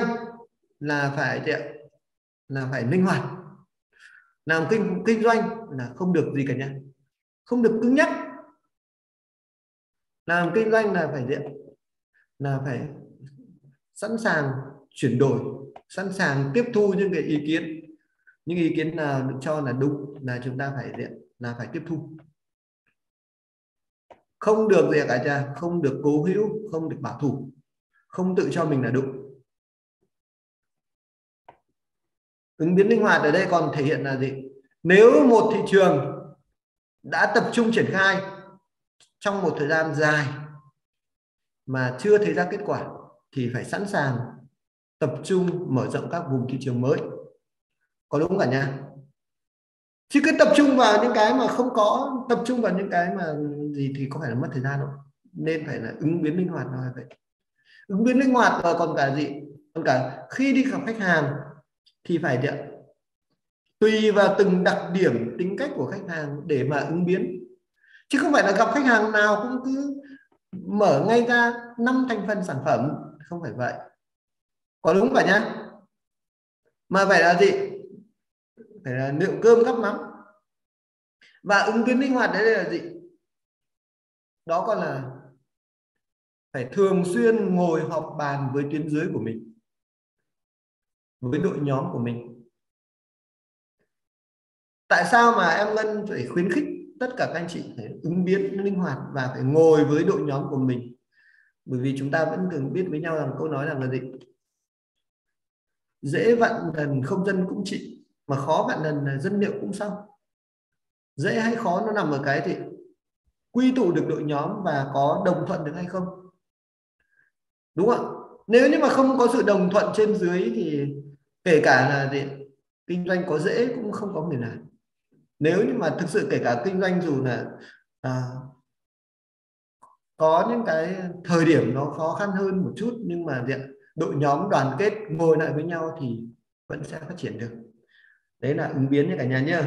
là phải gì ạ, là phải linh hoạt. Làm kinh kinh doanh là không được gì cả nhà không được cứng nhắc. Làm kinh doanh là phải gì ạ? Là phải sẵn sàng chuyển đổi, sẵn sàng tiếp thu những cái ý kiến. Những ý kiến nào được cho là đúng là chúng ta phải gì là phải tiếp thu không được gì cả cha, không được cố hữu không được bảo thủ. Không tự cho mình là đúng ứng biến linh hoạt ở đây còn thể hiện là gì? Nếu một thị trường đã tập trung triển khai trong một thời gian dài mà chưa thấy ra kết quả thì phải sẵn sàng tập trung mở rộng các vùng thị trường mới. Có đúng cả nha chứ cứ tập trung vào những cái mà không có tập trung vào những cái mà gì thì có phải là mất thời gian không? Nên phải là ứng biến linh hoạt là vậy. Ứng biến linh hoạt và còn cả gì? Còn cả khi đi gặp khách hàng thì phải điện tùy vào từng đặc điểm, tính cách của khách hàng để mà ứng biến. Chứ không phải là gặp khách hàng nào cũng cứ mở ngay ra năm thành phần sản phẩm. Không phải vậy. Có đúng phải nhá? Mà phải là gì? Phải là liệu cơm gắp mắm. Và ứng biến linh hoạt đấy là gì? Đó còn là phải thường xuyên ngồi họp bàn với tuyến dưới của mình, với đội nhóm của mình. Tại sao mà em ngân phải khuyến khích tất cả các anh chị phải ứng biến linh hoạt và phải ngồi với đội nhóm của mình? Bởi vì chúng ta vẫn thường biết với nhau rằng câu nói rằng là gì? Dễ vạn lần không dân cũng trị mà khó vạn lần là dân liệu cũng xong. Dễ hay khó nó nằm ở cái thì quy tụ được đội nhóm và có đồng thuận được hay không? Đúng không nếu như mà không có sự đồng thuận trên dưới thì kể cả là gì? Kinh doanh có dễ cũng không có người làm. Nếu như mà thực sự kể cả kinh doanh dù là à, có những cái thời điểm nó khó khăn hơn một chút nhưng mà diện đội nhóm đoàn kết ngồi lại với nhau thì vẫn sẽ phát triển được. Đấy là ứng biến nha cả nhà nhé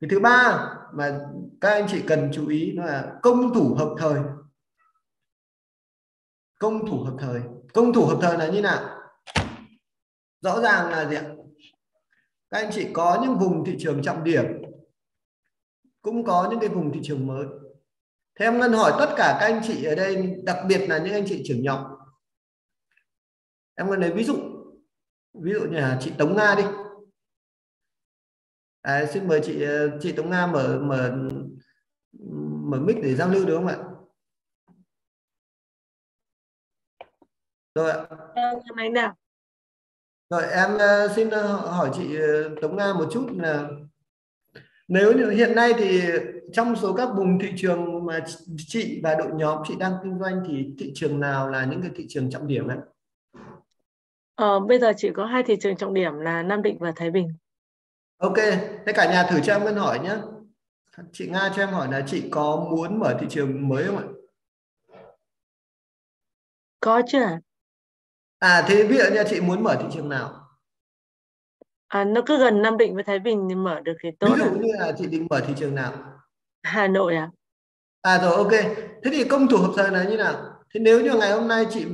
cái thứ ba mà các anh chị cần chú ý là công thủ hợp thời. Công thủ hợp thời. Công thủ hợp thời là như nào? Rõ ràng là gì ạ? Các anh chị có những vùng thị trường trọng điểm, cũng có những cái vùng thị trường mới. Thế em ngân hỏi tất cả các anh chị ở đây, đặc biệt là những anh chị trưởng nhóm. Em ngân lấy ví dụ. Ví dụ như là chị Tống Nga đi à, xin mời chị chị Tống Nga mở mở mở mic để giao lưu được không ạ rồi ạ anh nào rồi em xin hỏi chị Tống Nga một chút là nếu như hiện nay thì trong số các vùng thị trường mà chị và đội nhóm chị đang kinh doanh thì thị trường nào là những cái thị trường trọng điểm ấy? Ờ, bây giờ chỉ có hai thị trường trọng điểm là Nam Định và Thái Bình. Ok, thế cả nhà thử cho em hỏi nhé. Chị Nga cho em hỏi là chị có muốn mở thị trường mới không ạ? Có chứ ạ? À thế ví dụ như chị muốn mở thị trường nào? À, nó cứ gần Nam Định với Thái Bình thì mở được thì tốt. Ví dụ như là chị định mở thị trường nào? Hà Nội à? À rồi ok. Thế thì công thủ hợp thời là như nào? Thế nếu như ngày hôm nay chị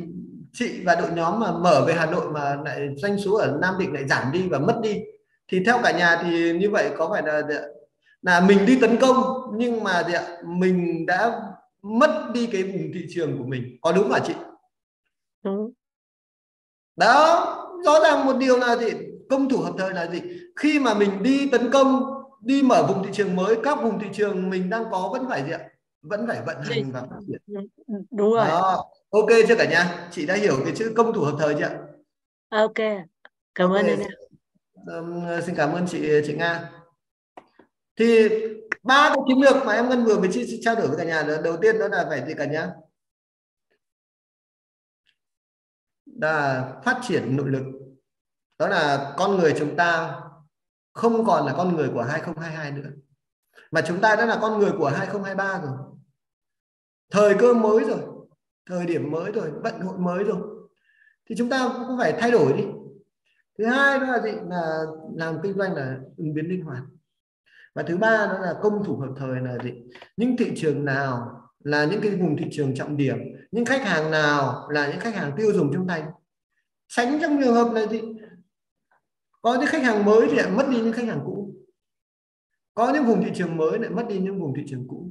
chị và đội nhóm mà mở về Hà Nội mà lại doanh số ở Nam Định lại giảm đi và mất đi thì theo cả nhà thì như vậy có phải là là mình đi tấn công nhưng mà gì ạ? mình đã mất đi cái vùng thị trường của mình có đúng hả chị? Đúng. Đó rõ ràng một điều là gì công thủ hợp thời là gì khi mà mình đi tấn công đi mở vùng thị trường mới các vùng thị trường mình đang có vẫn phải gì ạ vẫn phải vận hành và phát triển Đúng rồi. đó ok chưa cả nhà chị đã hiểu cái chữ công thủ hợp thời chưa Ok. Cảm ơn Ok. anh Vâng, ờ, xin cảm ơn chị chị Nga. Thì ba cái chiến lược mà em ngân vừa mới chia trao đổi với cả nhà đó, đầu tiên đó là phải gì cả nhà là phát triển nội lực. Đó là con người chúng ta không còn là con người của 2022 nữa. Mà chúng ta đã là con người của 2023 rồi. Thời cơ mới rồi thời điểm mới rồi vận hội mới rồi. Thì chúng ta cũng phải thay đổi đi thứ hai đó là gì? Là làm kinh doanh là ứng biến linh hoạt. Và thứ ba đó là công thủ hợp thời là gì? Những thị trường nào là những cái vùng thị trường trọng điểm, những khách hàng nào là những khách hàng tiêu dùng trong tay tránh trong trường hợp là gì có những khách hàng mới thì lại mất đi những khách hàng cũ. Có những vùng thị trường mới lại mất đi những vùng thị trường cũ.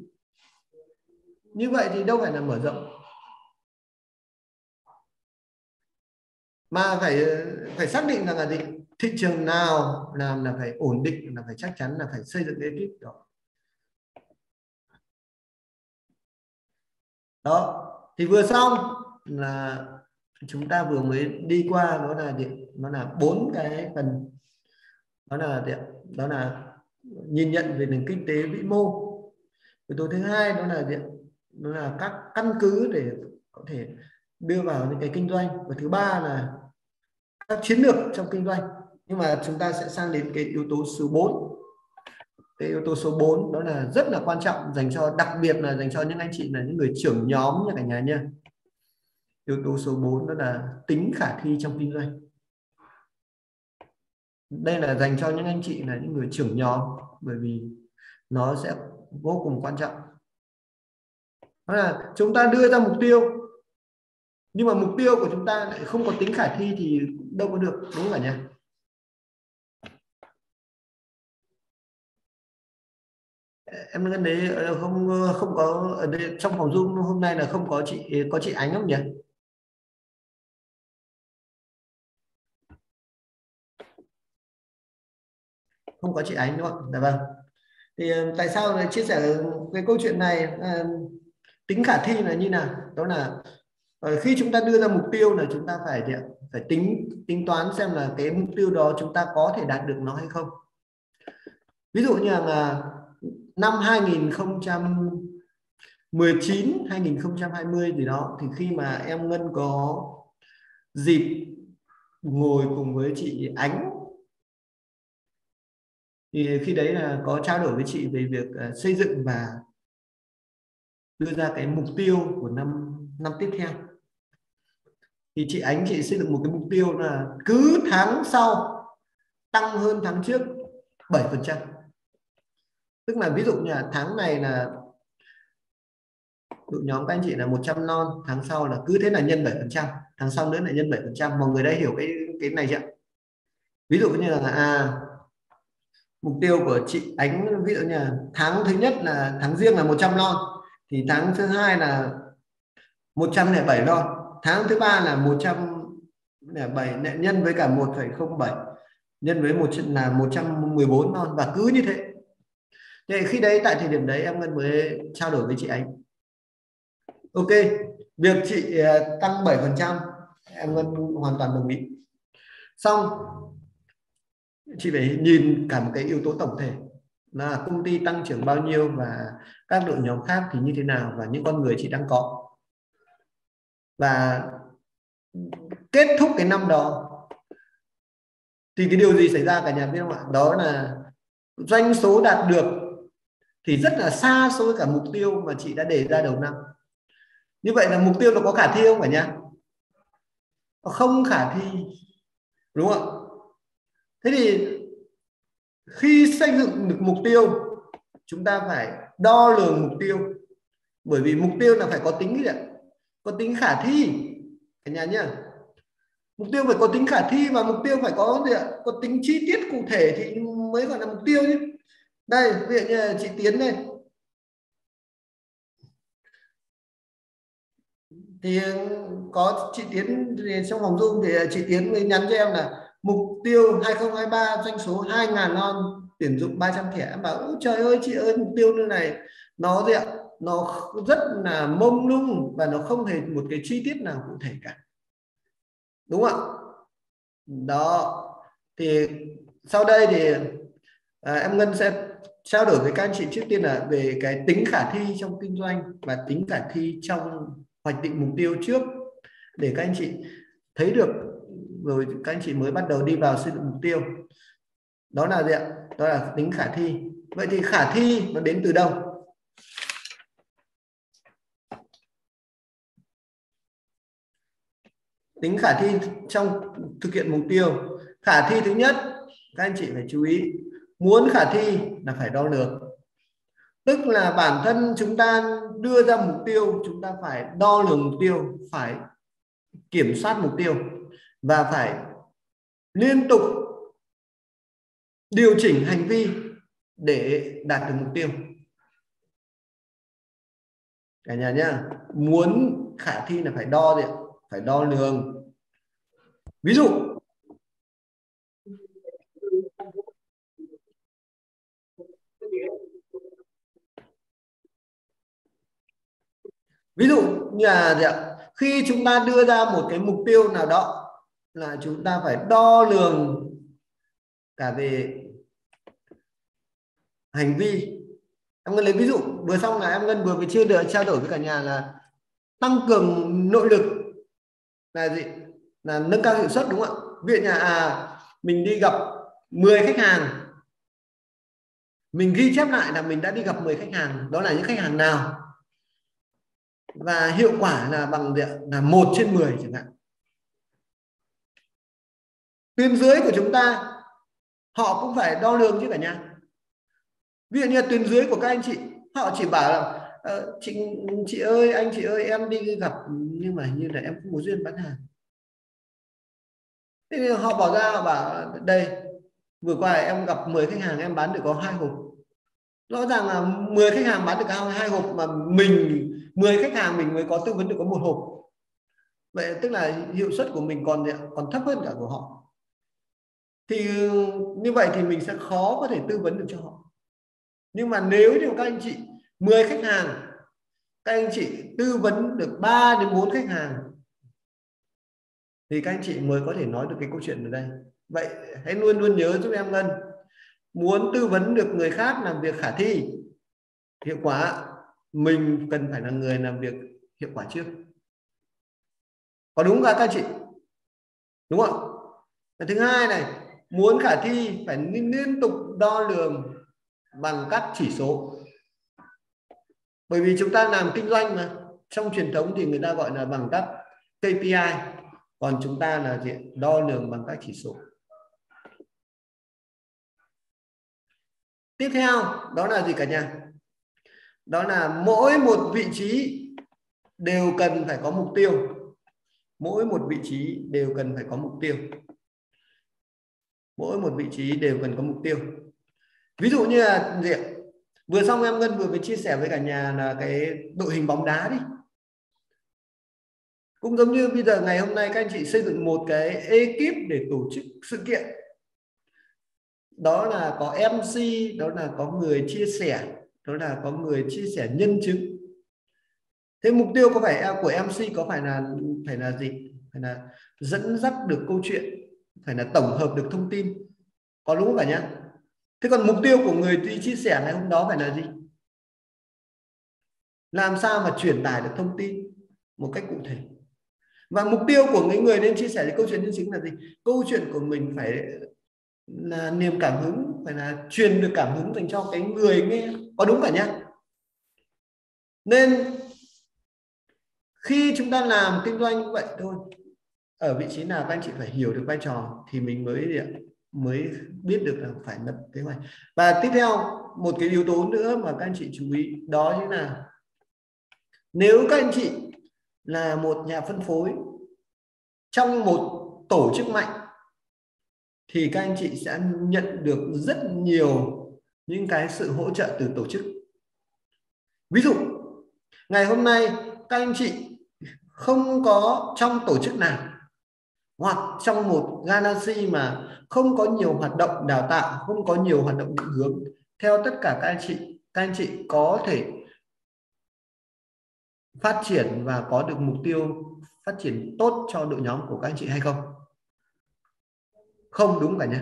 Như vậy thì đâu phải là mở rộng. Mà phải phải xác định rằng là gì thị trường nào làm là phải ổn định, là phải chắc chắn là phải xây dựng cái ekip đó đó, thì vừa xong là chúng ta vừa mới đi qua đó là gì nó là bốn cái phần, đó là gì? đó là nhìn nhận về nền kinh tế vĩ mô yếu tố thứ hai đó là gì? đó là các căn cứ để có thể đưa vào những cái kinh doanh. Và thứ ba là các chiến lược trong kinh doanh. Nhưng mà chúng ta sẽ sang đến cái yếu tố số 4 cái yếu tố số 4 đó là rất là quan trọng, dành cho, đặc biệt là dành cho những anh chị là những người trưởng nhóm nha cả nhà nha yếu tố số 4 đó là tính khả thi trong kinh doanh. Đây là dành cho những anh chị là những người trưởng nhóm, bởi vì nó sẽ vô cùng quan trọng. Đó là chúng ta đưa ra mục tiêu nhưng mà mục tiêu của chúng ta lại không có tính khả thi thì đâu có được, đúng không cả nhà em ngân đấy không ờ, ờ, không có, ở đây, trong phòng zoom hôm nay là không có chị có chị ánh không nhỉ? Không có chị ánh đúng không dạ vâng. Thì ờ, tại sao lại chia sẻ cái câu chuyện này? Tính khả thi là như nào? Đó là Ờ, khi chúng ta đưa ra mục tiêu là chúng ta phải phải tính tính toán xem là cái mục tiêu đó chúng ta có thể đạt được nó hay không. Ví dụ như là năm 2019 2020 gì đó, thì khi mà em Ngân có dịp ngồi cùng với chị Ánh, thì khi đấy là có trao đổi với chị về việc ờ, xây dựng và đưa ra cái mục tiêu của năm năm tiếp theo thì chị Ánh, chị xây dựng một cái mục tiêu là cứ tháng sau tăng hơn tháng trước 7 phần trăm. Tức là ví dụ như là tháng này là đội nhóm các anh chị là 100 non, tháng sau là cứ thế là nhân 7 phần trăm, tháng sau nữa là nhân 7 phần trăm. Mọi người đã hiểu cái cái này chưa ví dụ như là à mục tiêu của chị Ánh, ví dụ như là tháng thứ nhất là tháng riêng là 100 lon thì tháng thứ hai là 107 lon tháng thứ ba là 107 nhân với cả 1,07 nhân với một là 114 non và cứ như thế. Thì khi đấy tại thời điểm đấy em Ngân mới trao đổi với chị Ánh. Ok việc chị ờ, tăng 7 phần trăm em Ngân hoàn toàn đồng ý. Xong chị phải nhìn cả một cái yếu tố tổng thể là công ty tăng trưởng bao nhiêu và các đội nhóm khác thì như thế nào và những con người chị đang có và kết thúc cái năm đó, thì cái điều gì xảy ra cả nhà biết không ạ? Đó là doanh số đạt được thì rất là xa so với cả mục tiêu mà chị đã đề ra đầu năm. Như vậy là mục tiêu nó có khả thi không cả nhà? Không khả thi, đúng không ạ? Thế thì khi xây dựng được mục tiêu, chúng ta phải đo lường mục tiêu. Bởi vì mục tiêu là phải có tính gì ạ có tính khả thi, cả nhà nhá. Mục tiêu phải có tính khả thi và mục tiêu phải có gì ạ? Có tính chi tiết cụ thể thì mới gọi là mục tiêu chứ đây, ví dụ như chị tiến đây. Thì có chị tiến thì trong phòng zoom thì chị tiến mới nhắn cho em là mục tiêu 2023 doanh số 2.000 non tuyển dụng 300 thẻ. Em bảo trời ơi, chị ơi, mục tiêu như này nó gì ạ? Nó rất là mông lung và nó không hề một cái chi tiết nào cụ thể cả. Đúng không ạ? Đó. Thì sau đây thì à, em Ngân sẽ trao đổi với các anh chị trước tiên là về cái tính khả thi trong kinh doanh và tính khả thi trong hoạch định mục tiêu trước để các anh chị thấy được rồi các anh chị mới bắt đầu đi vào xây dựng mục tiêu. Đó là gì ạ? Đó là tính khả thi. Vậy thì khả thi nó đến từ đâu? Tính khả thi trong thực hiện mục tiêu. Khả thi thứ nhất, các anh chị phải chú ý, muốn khả thi là phải đo lường. Tức là bản thân chúng ta đưa ra mục tiêu, chúng ta phải đo lường mục tiêu, phải kiểm soát mục tiêu và phải liên tục điều chỉnh hành vi để đạt được mục tiêu. Cả nhà nhá, muốn khả thi là phải đo gì phải đo lường ví dụ ví dụ như là gì ạ? khi chúng ta đưa ra một cái mục tiêu nào đó là chúng ta phải đo lường cả về hành vi em ngân lấy ví dụ, vừa xong là em ngân vừa mới chưa được trao đổi với cả nhà là tăng cường nội lực là gì? Là nâng cao hiệu suất, đúng không ạ? Viện nhà à mình đi gặp 10 khách hàng. Mình ghi chép lại là mình đã đi gặp 10 khách hàng. Đó là những khách hàng nào? Và hiệu quả là bằng là một trên 10 chẳng hạn. Tuyến dưới của chúng ta, họ cũng phải đo lường chứ cả nhà. Ví dụ như tuyến dưới của các anh chị, họ chỉ bảo là Ờ, à, chị chị ơi anh chị ơi em đi gặp nhưng mà như là em không có duyên bán hàng. Thế thì họ bỏ ra họ bảo đây vừa qua em gặp 10 khách hàng em bán được có hai hộp. Rõ ràng là 10 khách hàng bán được hai hộp mà mình 10 khách hàng mình mới có tư vấn được có một hộp. Vậy tức là hiệu suất của mình còn còn thấp hơn cả của họ. Thì như vậy thì mình sẽ khó có thể tư vấn được cho họ. Nhưng mà nếu như các anh chị 10 khách hàng. Các anh chị tư vấn được 3 đến 4 khách hàng. Thì các anh chị mới có thể nói được cái câu chuyện ở đây. Vậy hãy luôn luôn nhớ giúp em ngân. Muốn tư vấn được người khác làm việc khả thi, hiệu quả, mình cần phải là người làm việc hiệu quả trước. Có đúng không các anh chị? Đúng không? Và thứ hai này, muốn khả thi phải liên tục đo lường bằng các chỉ số bởi vì chúng ta làm kinh doanh mà, trong truyền thống thì người ta gọi là bằng các KPI còn chúng ta là gì? Đo lường bằng các chỉ số. Tiếp theo, đó là gì cả nhà? Đó là mỗi một vị trí đều cần phải có mục tiêu. Mỗi một vị trí đều cần phải có mục tiêu. Mỗi một vị trí đều cần có mục tiêu. Ví dụ như là gì vừa xong em ngân vừa mới chia sẻ với cả nhà là cái đội hình bóng đá đi. Cũng giống như bây giờ ngày hôm nay các anh chị xây dựng một cái ekip để tổ chức sự kiện. Đó là có MC đó là có người chia sẻ, đó là có người chia sẻ nhân chứng. Thế mục tiêu có phải của MC có phải là phải là gì? Phải là dẫn dắt được câu chuyện, phải là tổng hợp được thông tin. Có đúng không cả nhá? Thế còn mục tiêu của người đi chia sẻ ngày hôm đó phải là gì? Làm sao mà truyền tải được thông tin một cách cụ thể? Và mục tiêu của những người nên chia sẻ câu chuyện nhân chính là gì? Câu chuyện của mình phải là niềm cảm hứng, phải là truyền được cảm hứng dành cho cái người nghe. Có đúng cả nhá? Nên khi chúng ta làm kinh doanh như vậy thôi. Ở vị trí nào các anh chị phải hiểu được vai trò thì mình mới mới biết được là phải lập kế hoạch. Và tiếp theo, một cái yếu tố nữa mà các anh chị chú ý đó chính là nếu các anh chị là một nhà phân phối trong một tổ chức mạnh, thì các anh chị sẽ nhận được rất nhiều những cái sự hỗ trợ từ tổ chức. Ví dụ, ngày hôm nay các anh chị không có trong tổ chức nào hoặc trong một galaxy mà không có nhiều hoạt động đào tạo, không có nhiều hoạt động định hướng, theo tất cả các anh chị, các anh chị có thể phát triển và có được mục tiêu phát triển tốt cho đội nhóm của các anh chị hay không? Không, đúng cả nhé.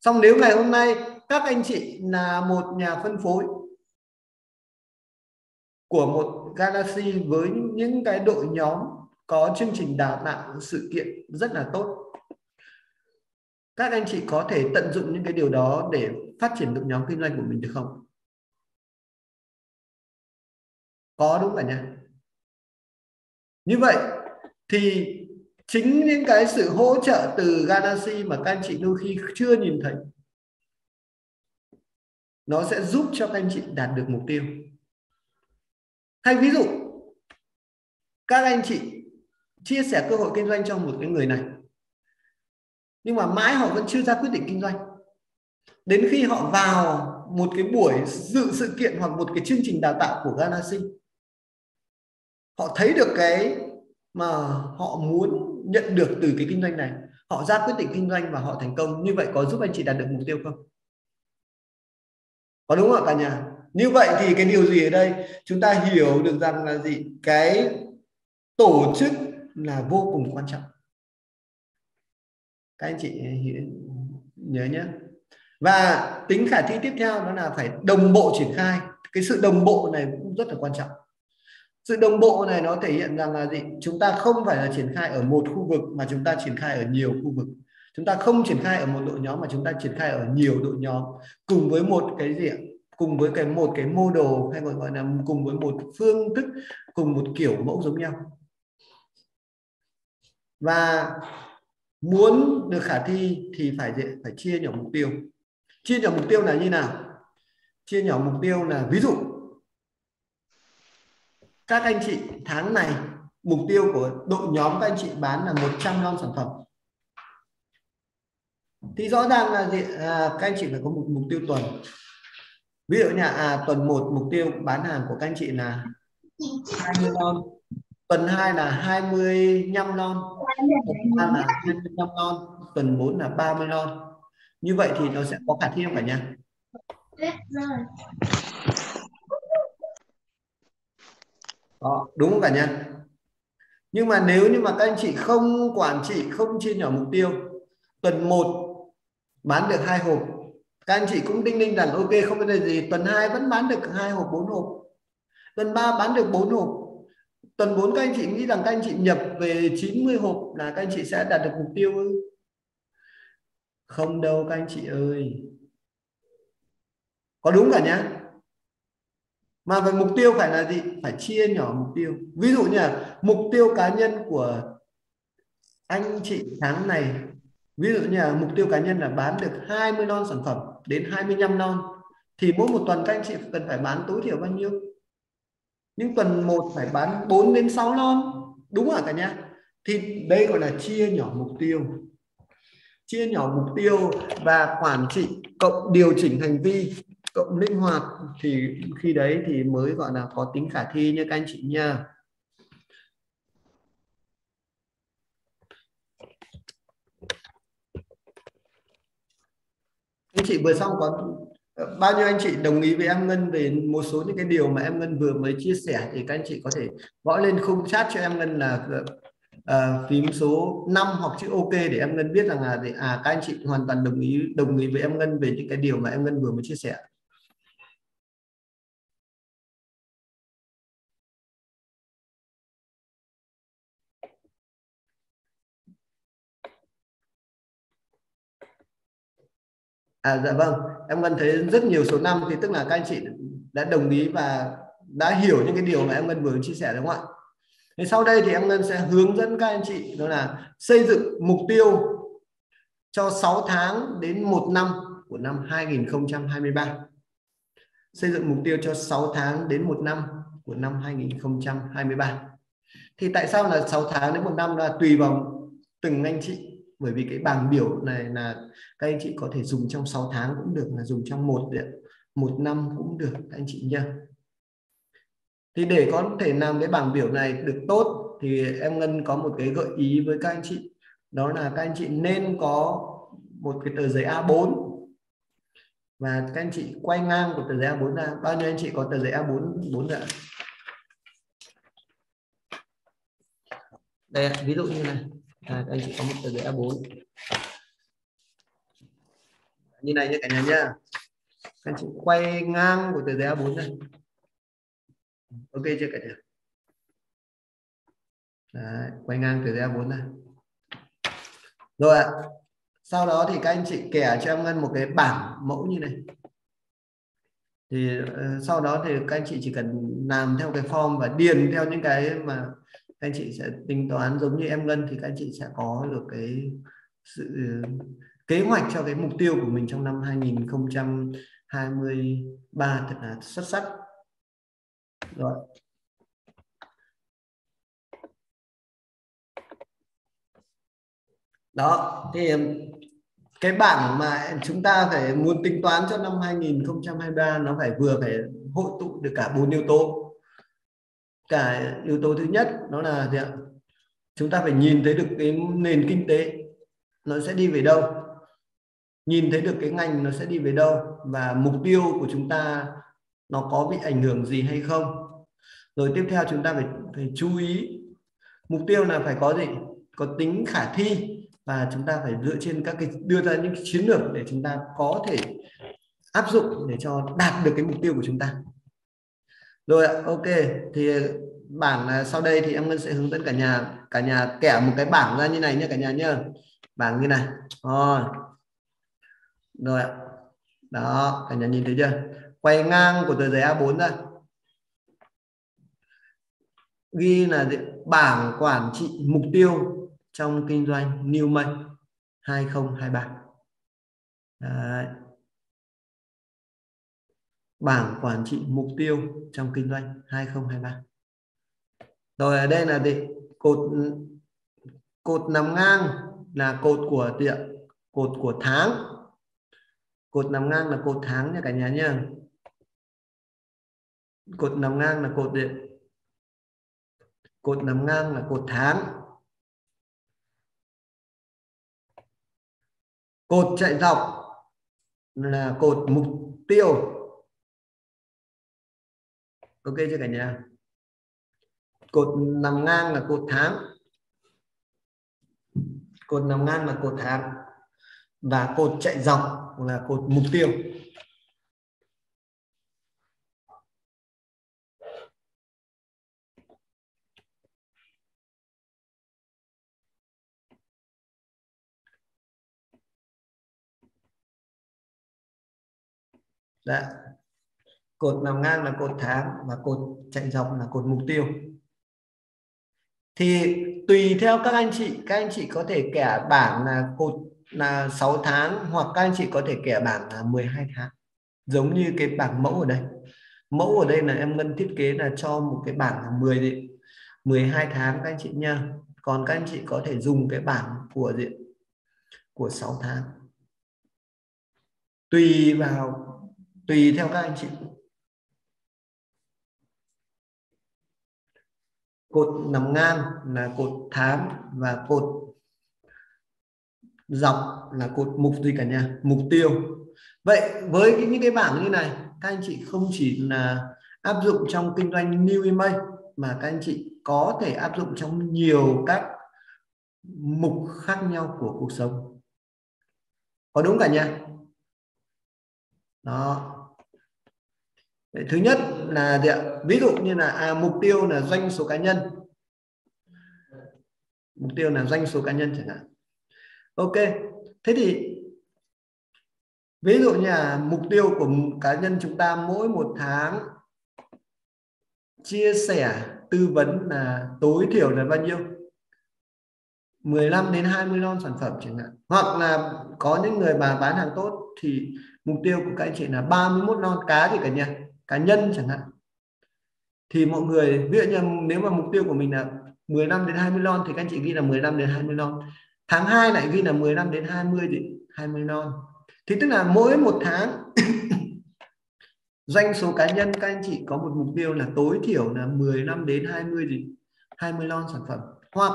Xong nếu ngày hôm nay các anh chị là một nhà phân phối của một galaxy với những cái đội nhóm có chương trình đào tạo sự kiện rất là tốt. Các anh chị có thể tận dụng những cái điều đó để phát triển đội nhóm kinh doanh của mình được không? Có đúng không nha. Như vậy thì chính những cái sự hỗ trợ từ Galaxy mà các anh chị đôi khi chưa nhìn thấy, nó sẽ giúp cho các anh chị đạt được mục tiêu. Hay ví dụ, các anh chị chia sẻ cơ hội kinh doanh cho một cái người này. Nhưng mà mãi họ vẫn chưa ra quyết định kinh doanh. Đến khi họ vào một cái buổi dự sự kiện hoặc một cái chương trình đào tạo của Galaxy họ thấy được cái mà họ muốn nhận được từ cái kinh doanh này. Họ ra quyết định kinh doanh và họ thành công. Như vậy có giúp anh chị đạt được mục tiêu không? Có đúng không cả nhà? Như vậy thì cái điều gì ở đây? Chúng ta hiểu được rằng là gì? Cái tổ chức là vô cùng quan trọng. Các anh chị nhớ nhé. Và tính khả thi tiếp theo đó là phải đồng bộ triển khai. Cái sự đồng bộ này cũng rất là quan trọng. Sự đồng bộ này nó thể hiện rằng là gì? Chúng ta không phải là triển khai ở một khu vực mà chúng ta triển khai ở nhiều khu vực. Chúng ta không triển khai ở một đội nhóm mà chúng ta triển khai ở nhiều đội nhóm. Cùng với một cái gì cùng với cái, một cái mô đồ hay gọi là cùng với một phương thức, cùng một kiểu mẫu giống nhau và muốn được khả thi thì phải phải chia nhỏ mục tiêu. Chia nhỏ mục tiêu là như nào? Chia nhỏ mục tiêu là ví dụ các anh chị tháng này mục tiêu của đội nhóm các anh chị bán là 100 lon sản phẩm. Thì rõ ràng là gì? À, các anh chị phải có một mục tiêu tuần. Ví dụ như à, tuần 1 mục tiêu bán hàng của các anh chị là 20 lon tuần 2 là 25 lon. Tuần 3 là 25 lon. Tuần 4 là 30 lon. Như vậy thì nó sẽ có khả thi không cả nhà? Đó, đúng không cả nhà? Nhưng mà nếu như mà các anh chị không quản trị không chia nhỏ mục tiêu tuần 1 bán được hai hộp. Các anh chị cũng đinh ninh rằng ok không vấn đề gì. Tuần 2 vẫn bán được hai hộp bốn hộp. Tuần 3 bán được bốn hộp tuần 4 các anh chị nghĩ rằng các anh chị nhập về 90 hộp là các anh chị sẽ đạt được mục tiêu ư? Không đâu các anh chị ơi. Có đúng cả nhá. Mà về mục tiêu phải là gì? Phải chia nhỏ mục tiêu. Ví dụ như là mục tiêu cá nhân của anh chị tháng này. Ví dụ như là mục tiêu cá nhân là bán được 20 non sản phẩm đến 25 non thì mỗi một tuần các anh chị cần phải bán tối thiểu bao nhiêu? Nhưng tuần 1 phải bán 4 đến 6 lon. Đúng hả cả nhà. Thì đây gọi là chia nhỏ mục tiêu. Chia nhỏ mục tiêu và quản trị cộng điều chỉnh hành vi cộng linh hoạt thì khi đấy thì mới gọi là có tính khả thi như các anh chị nha. Anh chị vừa xong có bao nhiêu anh chị đồng ý với em Ngân về một số những cái điều mà em Ngân vừa mới chia sẻ thì các anh chị có thể gõ lên khung chat cho em Ngân là uh, phím số 5 hoặc chữ OK để em Ngân biết rằng là để, à các anh chị hoàn toàn đồng ý đồng ý với em Ngân về những cái điều mà em Ngân vừa mới chia sẻ. À dạ vâng, em Ngân thấy rất nhiều số năm thì tức là các anh chị đã đồng ý và đã hiểu những cái điều mà em Ngân vừa chia sẻ đúng không ạ? Thì sau đây thì em Ngân sẽ hướng dẫn các anh chị đó là xây dựng mục tiêu cho 6 tháng đến 1 năm của năm 2023. Xây dựng mục tiêu cho 6 tháng đến 1 năm của năm 2023. Thì tại sao là 6 tháng đến 1 năm là tùy vào từng anh chị bởi vì cái bảng biểu này là các anh chị có thể dùng trong 6 tháng cũng được, là dùng trong một một năm cũng được, các anh chị nhá. Thì để có thể làm cái bảng biểu này được tốt thì em Ngân có một cái gợi ý với các anh chị. Đó là các anh chị nên có một cái tờ giấy A4 và các anh chị quay ngang của tờ giấy A4 ra. Bao nhiêu anh chị có tờ giấy A4 4 ạ. Đây ví dụ như này à, anh chị có một tờ giấy A4 như này nhé cả nhà nhá anh chị quay ngang của tờ giấy A4 này. Ok chưa cả nhà? Đấy, quay ngang tờ giấy A4 này. Rồi ạ sau đó thì các anh chị kẻ cho em ngân một cái bảng mẫu như này. Thì uh, sau đó thì các anh chị chỉ cần làm theo cái form và điền theo những cái mà các anh chị sẽ tính toán giống như em ngân thì các anh chị sẽ có được cái sự, kế hoạch cho cái mục tiêu của mình trong năm 2023 thật là xuất sắc. Rồi. Đó, thì um, cái bảng mà chúng ta phải muốn tính toán cho năm 2023 nó phải vừa phải hội tụ được cả bốn yếu tố cả yếu tố thứ nhất đó là gì ạ? chúng ta phải nhìn thấy được cái nền kinh tế, nó sẽ đi về đâu? Nhìn thấy được cái ngành, nó sẽ đi về đâu? Và mục tiêu của chúng ta, nó có bị ảnh hưởng gì hay không? Rồi tiếp theo chúng ta phải phải chú ý, mục tiêu là phải có gì? Có tính khả thi và chúng ta phải dựa trên các cái, đưa ra những chiến lược để chúng ta có thể áp dụng để cho đạt được cái mục tiêu của chúng ta rồi ok. Thì bảng à, sau đây thì em Ngân sẽ hướng dẫn cả nhà cả nhà kẻ một cái bảng ra như này nhé cả nhà nhé. bảng như này. Rồi. Rồi đó, cả nhà nhìn thấy chưa? Quay ngang của tờ giấy A4 ra. Ghi là bảng quản trị mục tiêu trong kinh doanh New May 2023 Đấy bảng quản trị mục tiêu trong kinh doanh 2023 rồi, ở đây là gì? Cột cột nằm ngang là cột của tiệm, cột của tháng. Cột nằm ngang là cột tháng nha cả nhà nhá cột nằm ngang là cột điện cột nằm ngang là cột tháng. Cột chạy dọc là cột mục tiêu ok chưa cả nhà? Cột nằm ngang là cột tháng. Cột nằm ngang là cột tháng. Và cột chạy dọc là cột mục tiêu. Đã cột nằm ngang là cột tháng và cột chạy dọc là cột mục tiêu. Thì tùy theo các anh chị, các anh chị có thể kẻ bảng là cột là 6 tháng hoặc các anh chị có thể kẻ bảng là 12 tháng. Giống như cái bảng mẫu ở đây. Mẫu ở đây là em ngân thiết kế là cho một cái bảng là 10 đi 12 tháng các anh chị nha còn các anh chị có thể dùng cái bảng của diện của 6 tháng. Tùy vào, tùy theo các anh chị. Cột nằm ngang là cột tháng và cột dọc là cột mục gì cả nhà? Mục tiêu. Vậy với những cái bảng như này, các anh chị không chỉ là áp dụng trong kinh doanh new email, mà các anh chị có thể áp dụng trong nhiều các mục khác nhau của cuộc sống. Có đúng cả nhà? Đó thứ nhất là ví dụ như là à, mục tiêu là doanh số cá nhân. Mục tiêu là doanh số cá nhân chẳng hạn. Ok thế thì ví dụ như là mục tiêu của cá nhân chúng ta mỗi một tháng chia sẻ tư vấn là tối thiểu là bao nhiêu? 15 đến 20 lon sản phẩm chẳng hạn. Hoặc là có những người mà bán hàng tốt thì mục tiêu của các anh chị là 31 lon cá thì cả nhà cá nhân chẳng hạn. Thì mọi người, ví dụ như nếu mà mục tiêu của mình là 15 đến 20 lon thì các anh chị ghi là 15 đến 20 lon. Tháng 2 lại ghi là 15 đến 20 thì 20 lon. Thì tức là mỗi một tháng, doanh số cá nhân các anh chị có một mục tiêu là tối thiểu là 15 đến 20 gì 20 lon sản phẩm. Hoặc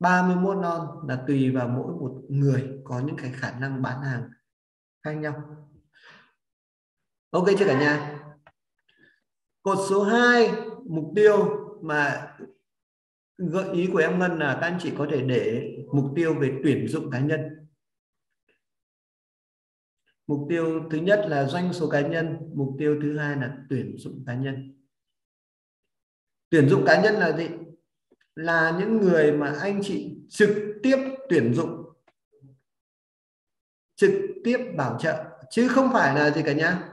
31 lon là tùy vào mỗi một người có những cái khả năng bán hàng khác nhau ok chưa cả nhà? Cột số 2 mục tiêu mà gợi ý của em Ngân là các anh chị có thể để mục tiêu về tuyển dụng cá nhân. Mục tiêu thứ nhất là doanh số cá nhân, mục tiêu thứ hai là tuyển dụng cá nhân. Tuyển dụng cá nhân là gì? Là những người mà anh chị trực tiếp tuyển dụng, trực tiếp bảo trợ, chứ không phải là gì cả nhá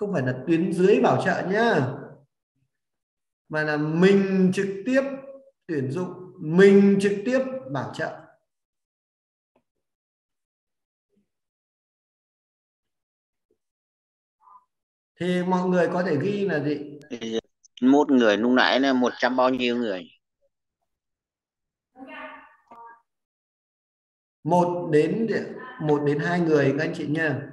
không phải là tuyến dưới bảo trợ nhá mà là mình trực tiếp tuyển dụng mình trực tiếp bảo trợ. Thì mọi người có thể ghi là gì? Một người lúc nãy là một trăm bao nhiêu người? Một đến một đến hai người các anh chị nha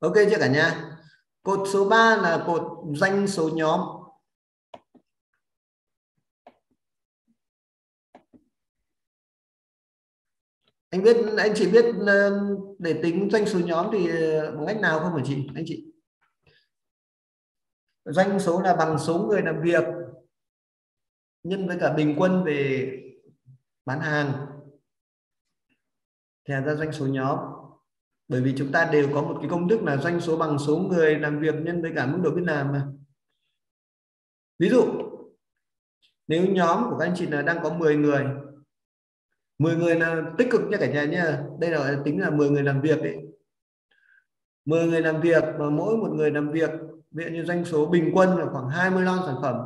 Ok chưa cả nhà? Cột số 3 là cột doanh số nhóm. Anh biết, anh chỉ biết ờ, để tính doanh số nhóm thì ờ, bằng cách nào không hả chị? Anh chị? Doanh số là bằng số người làm việc, nhân với cả bình quân về bán hàng thì ra doanh số nhóm bởi vì chúng ta đều có một cái công thức là doanh số bằng số người làm việc nhân với cả mức độ biết làm mà. Ví dụ, nếu nhóm của các anh chị là đang có 10 người 10 người là tích cực nha cả nhà nha. Đây là tính là 10 người làm việc đấy 10 người làm việc và mỗi một người làm việc, ví dụ như doanh số bình quân là khoảng 20 lon sản phẩm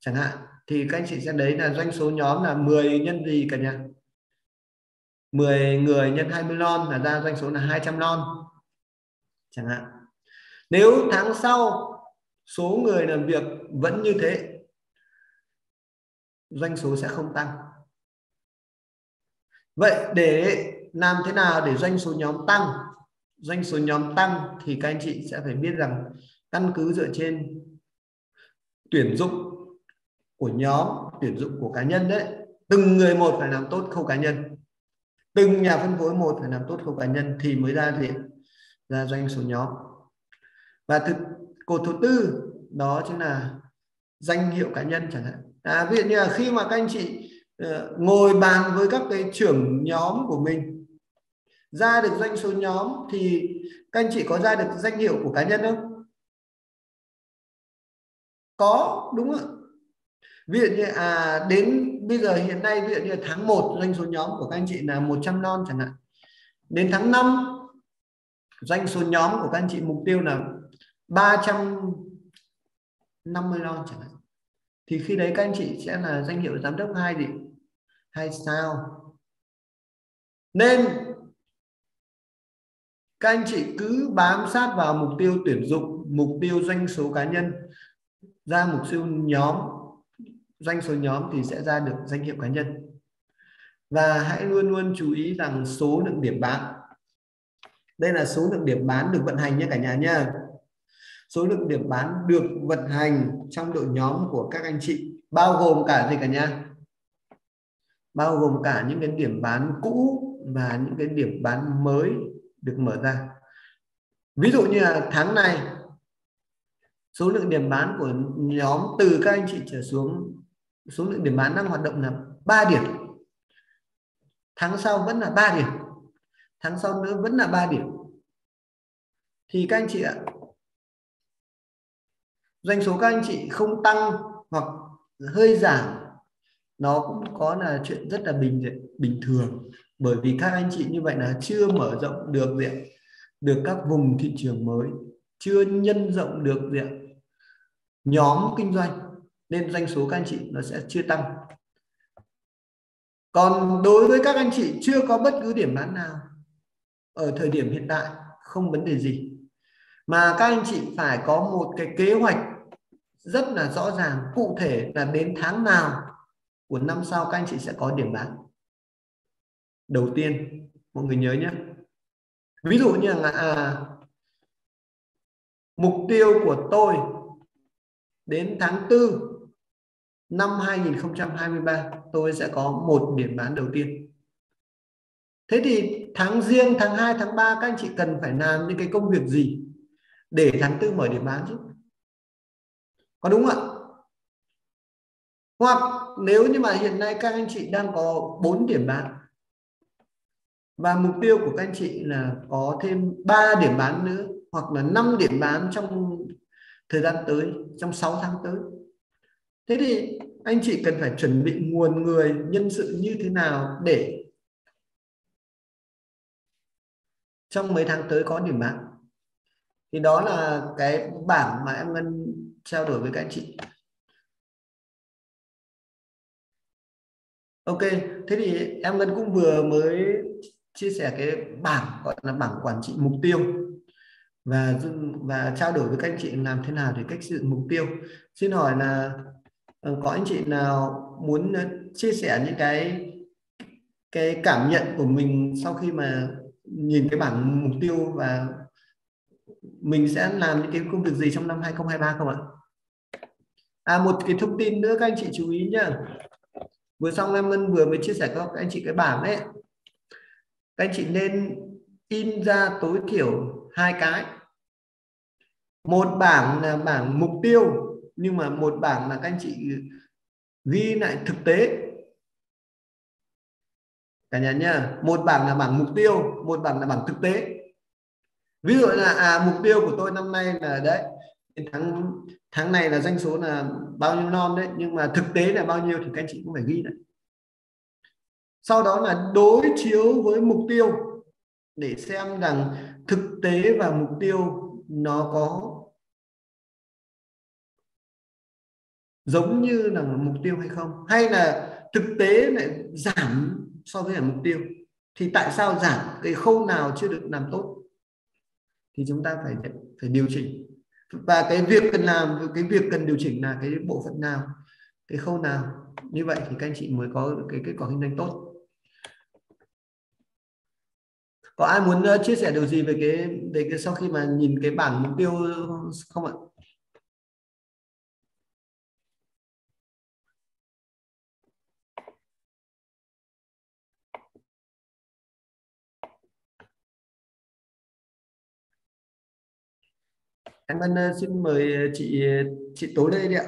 chẳng hạn, thì các anh chị sẽ đấy là doanh số nhóm là 10 nhân gì cả nhà? 10 người nhân 20 lon là ra doanh số là 200 lon. Chẳng hạn. Nếu tháng sau số người làm việc vẫn như thế, doanh số sẽ không tăng. Vậy để làm thế nào để doanh số nhóm tăng? Doanh số nhóm tăng thì các anh chị sẽ phải biết rằng căn cứ dựa trên tuyển dụng của nhóm, tuyển dụng của cá nhân đấy, từng người một phải làm tốt khâu cá nhân từng nhà phân phối một phải làm tốt khâu cá nhân thì mới ra gì ra doanh số nhóm. Và thực cột thứ tư đó chính là danh hiệu cá nhân chẳng hạn. À, ví dụ như là khi mà các anh chị uh, ngồi bàn với các cái trưởng nhóm của mình ra được doanh số nhóm thì các anh chị có ra được danh hiệu của cá nhân không? Có đúng không ví dụ như à đến bây giờ hiện nay, ví dụ như tháng 1 doanh số nhóm của các anh chị là 100 non chẳng hạn. Đến tháng 5 doanh số nhóm của các anh chị mục tiêu là 350 non chẳng hạn. Thì khi đấy các anh chị sẽ là danh hiệu giám đốc hai gì hai sao? Nên các anh chị cứ bám sát vào mục tiêu tuyển dụng, mục tiêu doanh số cá nhân, ra mục tiêu nhóm doanh số nhóm thì sẽ ra được danh hiệu cá nhân. Và hãy luôn luôn chú ý rằng số lượng điểm bán. Đây là số lượng điểm bán được vận hành nha cả nhà nha. Số lượng điểm bán được vận hành trong đội nhóm của các anh chị, bao gồm cả gì cả nhà bao gồm cả những cái điểm bán cũ và những cái điểm bán mới được mở ra. Ví dụ như là tháng này, số lượng điểm bán của nhóm từ các anh chị trở xuống số lượng điểm bán đang hoạt động là 3 điểm. Tháng sau vẫn là 3 điểm. Tháng sau nữa vẫn là 3 điểm. Thì các anh chị ạ, doanh số các anh chị không tăng hoặc hơi giảm, nó cũng có là chuyện rất là bình bình thường. Bởi vì các anh chị như vậy là chưa mở rộng được diện, được các vùng thị trường mới, chưa nhân rộng được diện. Nhóm kinh doanh nên doanh số các anh chị nó sẽ chưa tăng. Còn đối với các anh chị chưa có bất cứ điểm bán nào ở thời điểm hiện tại không vấn đề gì. Mà các anh chị phải có một cái kế hoạch rất là rõ ràng cụ thể là đến tháng nào của năm sau các anh chị sẽ có điểm bán. Đầu tiên mọi người nhớ nhé. Ví dụ như là à, mục tiêu của tôi đến tháng 4 năm 2023 tôi sẽ có một điểm bán đầu tiên. Thế thì tháng riêng, tháng 2 tháng 3 các anh chị cần phải làm những cái công việc gì để tháng tư mở điểm bán chứ? Có đúng không ạ? Hoặc nếu như mà hiện nay các anh chị đang có 4 điểm bán và mục tiêu của các anh chị là có thêm 3 điểm bán nữa hoặc là 5 điểm bán trong thời gian tới, trong 6 tháng tới thế thì anh chị cần phải chuẩn bị nguồn người, nhân sự như thế nào để trong mấy tháng tới có điểm bán? Thì đó là cái bảng mà em ngân trao đổi với các anh chị. Ok, thế thì em ngân cũng vừa mới chia sẻ cái bảng, gọi là bảng quản trị mục tiêu. Và và trao đổi với các anh chị làm thế nào để cách sử dụng mục tiêu. Xin hỏi là Ờ, có anh chị nào muốn ờ, chia sẻ những cái cái cảm nhận của mình sau khi mà nhìn cái bảng mục tiêu và mình sẽ làm những cái công việc gì trong năm 2023 không ạ? À một cái thông tin nữa các anh chị chú ý nhá. Vừa xong em Ngân vừa mới chia sẻ cho các anh chị cái bảng đấy. Các anh chị nên in ra tối thiểu hai cái. Một bảng là bảng mục tiêu nhưng mà một bảng là các anh chị ghi lại thực tế. Cả nhà nhá, một bảng là bảng mục tiêu, một bảng là bảng thực tế. Ví dụ là à mục tiêu của tôi năm nay là đấy tháng tháng này là doanh số là bao nhiêu non đấy, nhưng mà thực tế là bao nhiêu thì các anh chị cũng phải ghi lại. Sau đó là đối chiếu với mục tiêu để xem rằng thực tế và mục tiêu nó có giống như là mục tiêu hay không? Hay là thực tế lại giảm so với mục tiêu? Thì tại sao giảm? Cái khâu nào chưa được làm tốt? Thì chúng ta phải phải điều chỉnh. Và cái việc cần làm, cái việc cần điều chỉnh là cái bộ phận nào? Cái khâu nào? Như vậy thì các anh chị mới có cái kết quả kinh doanh tốt. Có ai muốn ờ, chia sẻ điều gì về cái về cái sau khi mà nhìn cái bảng mục tiêu không ạ? Em ơn ờ, xin mời ờ, chị ờ, chị tối đây đi ạ.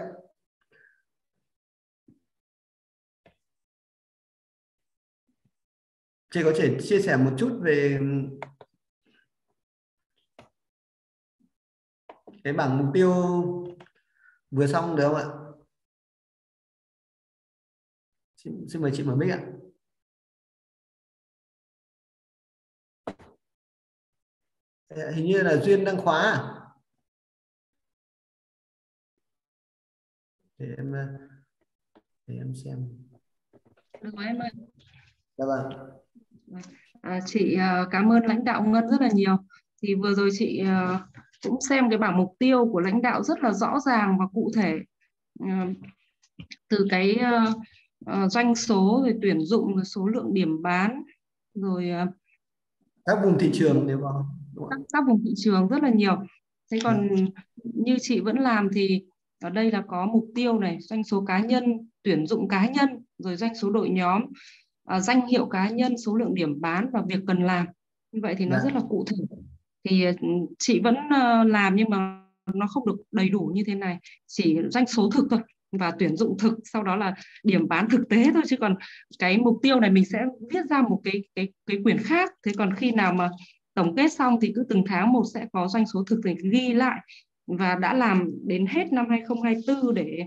Chị có thể chia sẻ một chút về cái bảng mục tiêu vừa xong được không ạ? Xin, xin mời chị mở mic ạ. Dạ, hình như là duyên đang khóa à? Để em để em xem. Được rồi em ơi. Dạ vâng à, chị à, cảm ơn lãnh đạo ngân rất là nhiều. Thì vừa rồi chị à, cũng xem cái bảng mục tiêu của lãnh đạo rất là rõ ràng và cụ thể. Từ cái doanh số rồi tuyển dụng số lượng điểm bán rồi các vùng thị trường đều có các, các vùng thị trường rất là nhiều. Thế còn ừ. như chị vẫn làm thì ở đây là có mục tiêu này doanh số cá nhân tuyển dụng cá nhân rồi doanh số đội nhóm uh, danh hiệu cá nhân số lượng điểm bán và việc cần làm. Như vậy thì nó dạ. rất là cụ thể. Thì ừ, chị vẫn uh, làm nhưng mà nó không được đầy đủ như thế này. Chỉ doanh số thực thôi và tuyển dụng thực sau đó là điểm bán thực tế thôi. Chứ còn cái mục tiêu này mình sẽ viết ra một cái cái cái quyển khác. Thế còn khi nào mà tổng kết xong thì cứ từng tháng một sẽ có doanh số thực thì ghi lại và đã làm đến hết năm 2024 để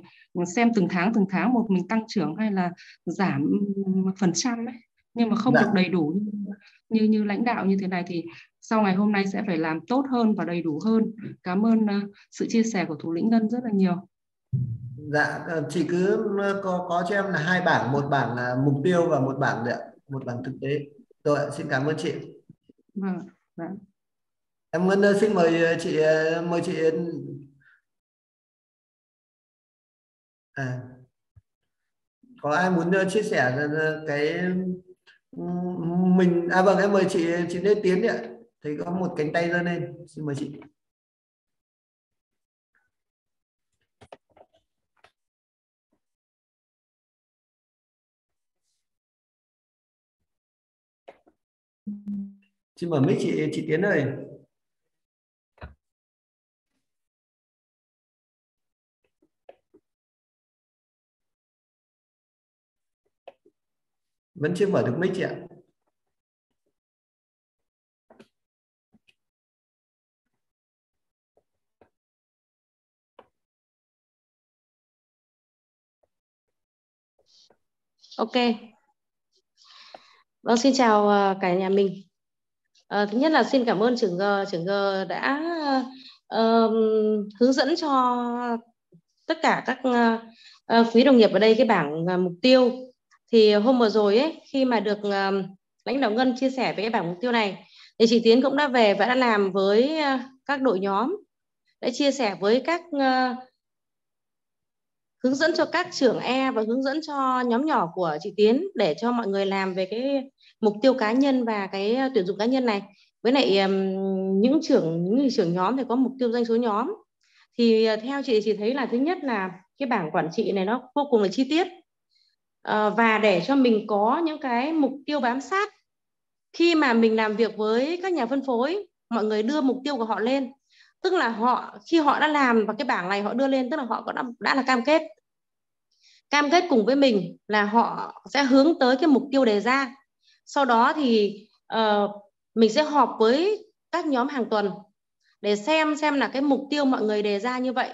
xem từng tháng từng tháng một mình tăng trưởng hay là giảm phần trăm ấy. Nhưng mà không dạ. được đầy đủ như như lãnh đạo như thế này thì sau ngày hôm nay sẽ phải làm tốt hơn và đầy đủ hơn. Cảm ơn uh, sự chia sẻ của thủ lĩnh ngân rất là nhiều. Dạ ờ, chị cứ ờ, có có cho em là hai bảng. Một bảng là mục tiêu và một bảng một bảng thực tế. Rồi xin cảm ơn chị. Vâng vâng em Ngân xin mời ờ, chị ờ, mời chị ờ, à, có ai muốn chia sẻ cái ừ, mình à vâng em mời chị chị Lê Tiến ạ. Thấy có một cánh tay ra lên xin mời chị. Xin mời mic chị chị Tiến ơi. Vẫn chưa mở được mic chị ạ Ok. Vâng, xin chào ờ, cả nhà mình. À, thứ nhất là xin cảm ơn trưởng G, trưởng G đã uh, hướng dẫn cho tất cả các uh, quý đồng nghiệp ở đây cái bảng uh, mục tiêu. Thì hôm vừa rồi ấy, khi mà được um, lãnh đạo Ngân chia sẻ về cái bảng mục tiêu này, thì chị Tiến cũng đã về và đã làm với uh, các đội nhóm, đã chia sẻ với các uh, hướng dẫn cho các trưởng E và hướng dẫn cho nhóm nhỏ của chị Tiến để cho mọi người làm về cái mục tiêu cá nhân và cái tuyển dụng cá nhân này. Với lại những trưởng những trưởng nhóm thì có mục tiêu doanh số nhóm. Thì uh, theo chị chị thấy là thứ nhất là cái bảng quản trị này nó vô cùng là chi tiết à, và để cho mình có những cái mục tiêu bám sát khi mà mình làm việc với các nhà phân phối mọi người đưa mục tiêu của họ lên. Tức là họ khi họ đã làm và cái bảng này họ đưa lên tức là họ có đã, đã là cam kết. Cam kết cùng với mình là họ sẽ hướng tới cái mục tiêu đề ra. Sau đó thì uh, mình sẽ họp với các nhóm hàng tuần để xem xem là cái mục tiêu mọi người đề ra như vậy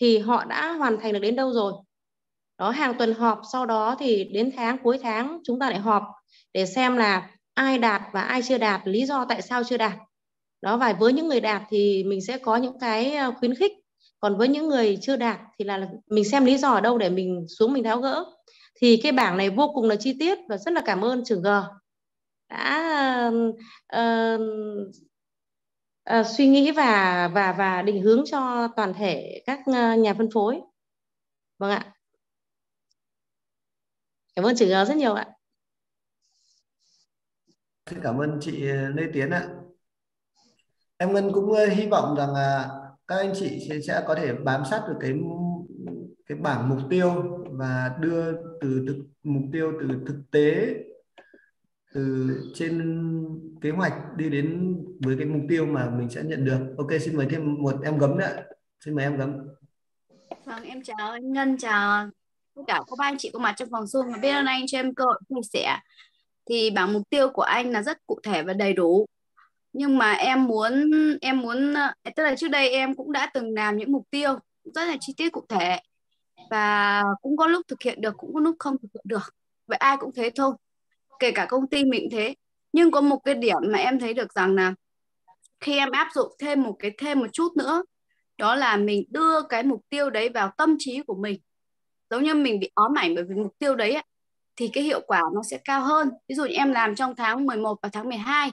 thì họ đã hoàn thành được đến đâu rồi đó hàng tuần họp sau đó thì đến tháng cuối tháng chúng ta lại họp để xem là ai đạt và ai chưa đạt lý do tại sao chưa đạt. Đó và với những người đạt thì mình sẽ có những cái ờ, khuyến khích. Còn với những người chưa đạt thì là mình xem lý do ở đâu để mình xuống mình tháo gỡ. Thì cái bảng này vô cùng là chi tiết và rất là cảm ơn trưởng G. Đã uh, uh, suy nghĩ và và và định hướng cho toàn thể các nhà phân phối. Vâng ạ cảm ơn trưởng G rất nhiều ạ. Xin cảm ơn chị Lê Tiến ạ. Em Ngân cũng ờ, hy vọng rằng là các anh chị sẽ, sẽ có thể bám sát được cái cái bảng mục tiêu và đưa từ thực mục tiêu từ thực tế từ trên kế hoạch đi đến với cái mục tiêu mà mình sẽ nhận được. Ok xin mời thêm một em gấm nữa xin mời em gấm. Vâng em chào anh Ngân chào tất cả các anh chị có mặt trong phòng Zoom và biết ơn anh cho em cơ hội chia sẻ. Thì bảng mục tiêu của anh là rất cụ thể và đầy đủ. Nhưng mà em muốn em muốn ờ, tức là trước đây em cũng đã từng làm những mục tiêu rất là chi tiết cụ thể. Và cũng có lúc thực hiện được, cũng có lúc không thực hiện được. Vậy ai cũng thế thôi, kể cả công ty mình thế. Nhưng có một cái điểm mà em thấy được rằng là khi em áp dụng thêm một cái, thêm một chút nữa, đó là mình đưa cái mục tiêu đấy vào tâm trí của mình giống như mình bị óm ảnh bởi vì mục tiêu đấy thì cái hiệu quả nó sẽ cao hơn. Ví dụ như em làm trong tháng 11 và tháng 12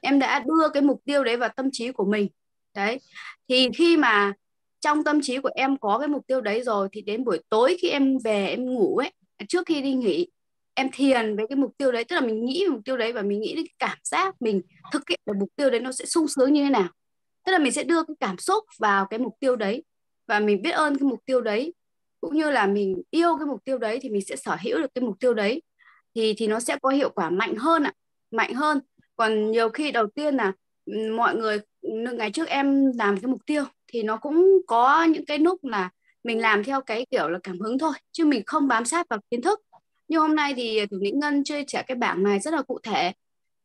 em đã đưa cái mục tiêu đấy vào tâm trí của mình. Đấy, thì khi mà trong tâm trí của em có cái mục tiêu đấy rồi, thì đến buổi tối khi em về, em ngủ ấy, trước khi đi nghỉ, em thiền với cái mục tiêu đấy. Tức là mình nghĩ về mục tiêu đấy và mình nghĩ đến cái cảm giác mình thực hiện được mục tiêu đấy nó sẽ sung sướng như thế nào. Tức là mình sẽ đưa cái cảm xúc vào cái mục tiêu đấy và mình biết ơn cái mục tiêu đấy cũng như là mình yêu cái mục tiêu đấy thì mình sẽ sở hữu được cái mục tiêu đấy, thì thì nó sẽ có hiệu quả mạnh hơn ạ, mạnh hơn. Còn nhiều khi đầu tiên là ừ, mọi người ừ, ngày trước em làm cái mục tiêu thì nó cũng có những cái lúc là mình làm theo cái kiểu là cảm hứng thôi, chứ mình không bám sát vào kiến thức. Nhưng hôm nay thì thủ lĩnh ngân chia sẻ cái bảng này rất là cụ thể,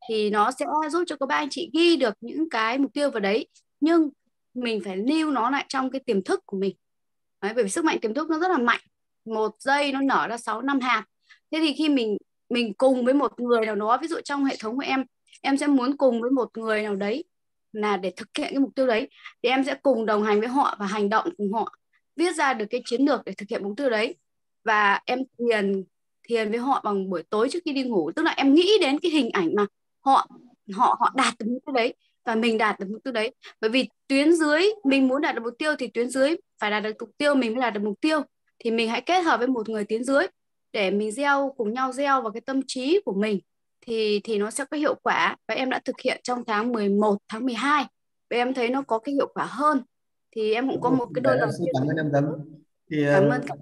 thì nó sẽ giúp cho các bạn anh chị ghi được những cái mục tiêu vào đấy, nhưng mình phải lưu nó lại trong cái tiềm thức của mình đấy, bởi vì sức mạnh tiềm thức nó rất là mạnh. Một giây nó nở ra 6 năm hạt. Thế thì khi mình mình cùng với một người nào đó ví dụ trong hệ thống của em em sẽ muốn cùng với một người nào đấy là để thực hiện cái mục tiêu đấy thì em sẽ cùng đồng hành với họ và hành động cùng họ viết ra được cái chiến lược để thực hiện mục tiêu đấy. Và em thiền thiền với họ bằng buổi tối trước khi đi ngủ. Tức là em nghĩ đến cái hình ảnh mà họ họ họ đạt được mục tiêu đấy và mình đạt được mục tiêu đấy. Bởi vì tuyến dưới mình muốn đạt được mục tiêu thì tuyến dưới phải đạt được mục tiêu mình mới đạt được mục tiêu. Thì mình hãy kết hợp với một người tuyến dưới để mình gieo cùng nhau gieo vào cái tâm trí của mình. Thì thì nó sẽ có hiệu quả. Và em đã thực hiện trong tháng 11 tháng 12 và em thấy nó có cái hiệu quả hơn. Thì em cũng có một cái đôi đầu tiên cảm ơn em Gấm thì cảm ơn cảm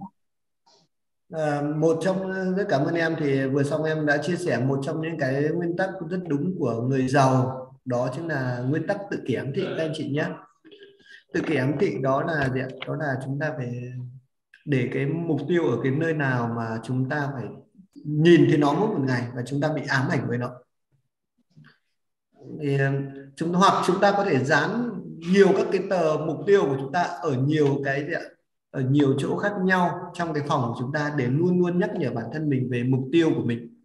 À, một trong rất cảm ơn em. Thì vừa xong em đã chia sẻ một trong những cái nguyên tắc rất đúng của người giàu đó chính là nguyên tắc tự kỷ ám thị, các anh chị nhé. Tự kỷ ám thị đó là gì đó là chúng ta phải để cái mục tiêu ở cái nơi nào mà chúng ta phải nhìn thấy nó mỗi một ngày và chúng ta bị ám ảnh với nó. Thì ờ, chúng, hoặc chúng ta có thể dán nhiều các cái tờ mục tiêu của chúng ta ở nhiều cái gì ạ? Ở nhiều chỗ khác nhau trong cái phòng của chúng ta để luôn luôn nhắc nhở bản thân mình về mục tiêu của mình.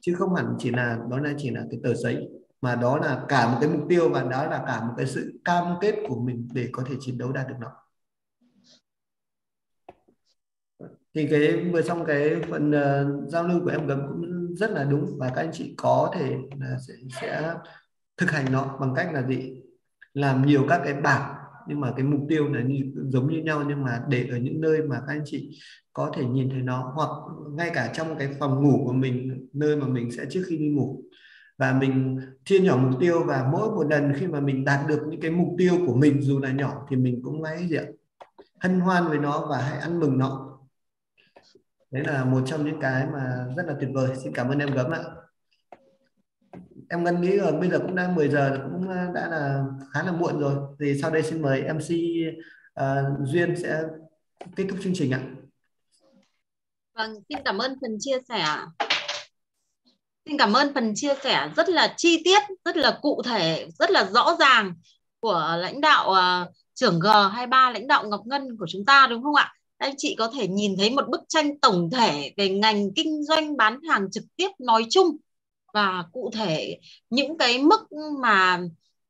Chứ không hẳn chỉ là, đó là chỉ là cái tờ giấy mà đó là cả một cái mục tiêu và đó là cả một cái sự cam kết của mình để có thể chiến đấu đạt được nó. Thì cái vừa xong cái phần uh, giao lưu của em gấm cũng rất là đúng và các anh chị có thể là sẽ, sẽ thực hành nó bằng cách là gì? Làm nhiều các cái bảng nhưng mà cái mục tiêu là như, giống như nhau nhưng mà để ở những nơi mà các anh chị có thể nhìn thấy nó hoặc ngay cả trong cái phòng ngủ của mình nơi mà mình sẽ trước khi đi ngủ và mình chia nhỏ mục tiêu và mỗi một lần khi mà mình đạt được những cái mục tiêu của mình dù là nhỏ thì mình cũng hãy gì ạ? Hân hoan với nó và hãy ăn mừng nó. Đấy là một trong những cái mà rất là tuyệt vời. Xin cảm ơn em gấm ạ. Em ngân nghĩ là bây giờ cũng đang 10 giờ cũng ờ, đã là khá là muộn rồi. Thì sau đây xin mời mc uh, ờ, duyên sẽ kết thúc chương trình ạ. Vâng xin cảm ơn phần chia sẻ xin cảm ơn phần chia sẻ rất là chi tiết rất là cụ thể rất là rõ ràng của lãnh đạo uh, trưởng G23 lãnh đạo Ngọc Ngân của chúng ta đúng không ạ? Anh chị có thể nhìn thấy một bức tranh tổng thể về ngành kinh doanh bán hàng trực tiếp nói chung và cụ thể những cái mức mà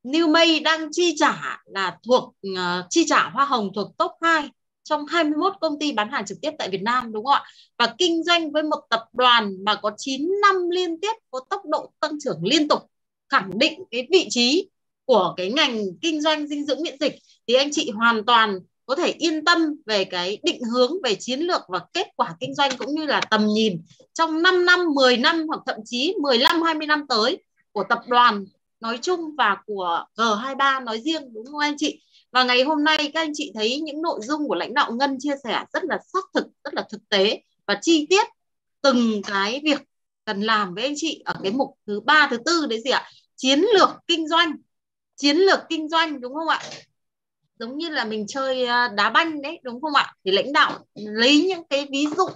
New May đang chi trả là thuộc uh, chi trả hoa hồng thuộc top 2 trong 21 công ty bán hàng trực tiếp tại Việt Nam đúng không ạ? Và kinh doanh với một tập đoàn mà có 9 năm liên tiếp có tốc độ tăng trưởng liên tục khẳng định cái vị trí của cái ngành kinh doanh dinh dưỡng miễn dịch thì anh chị hoàn toàn có thể yên tâm về cái định hướng về chiến lược và kết quả kinh doanh cũng như là tầm nhìn trong 5 năm, 10 năm hoặc thậm chí 15 20 năm tới của tập đoàn nói chung và của G23 nói riêng đúng không anh chị? Và ngày hôm nay các anh chị thấy những nội dung của lãnh đạo Ngân chia sẻ rất là xác thực, rất là thực tế và chi tiết từng cái việc cần làm với anh chị ở cái mục thứ ba thứ tư đấy gì ạ? Chiến lược kinh doanh. Chiến lược kinh doanh đúng không ạ? Giống như là mình chơi à, đá banh đấy đúng không ạ? Thì lãnh đạo lấy những cái ví dụ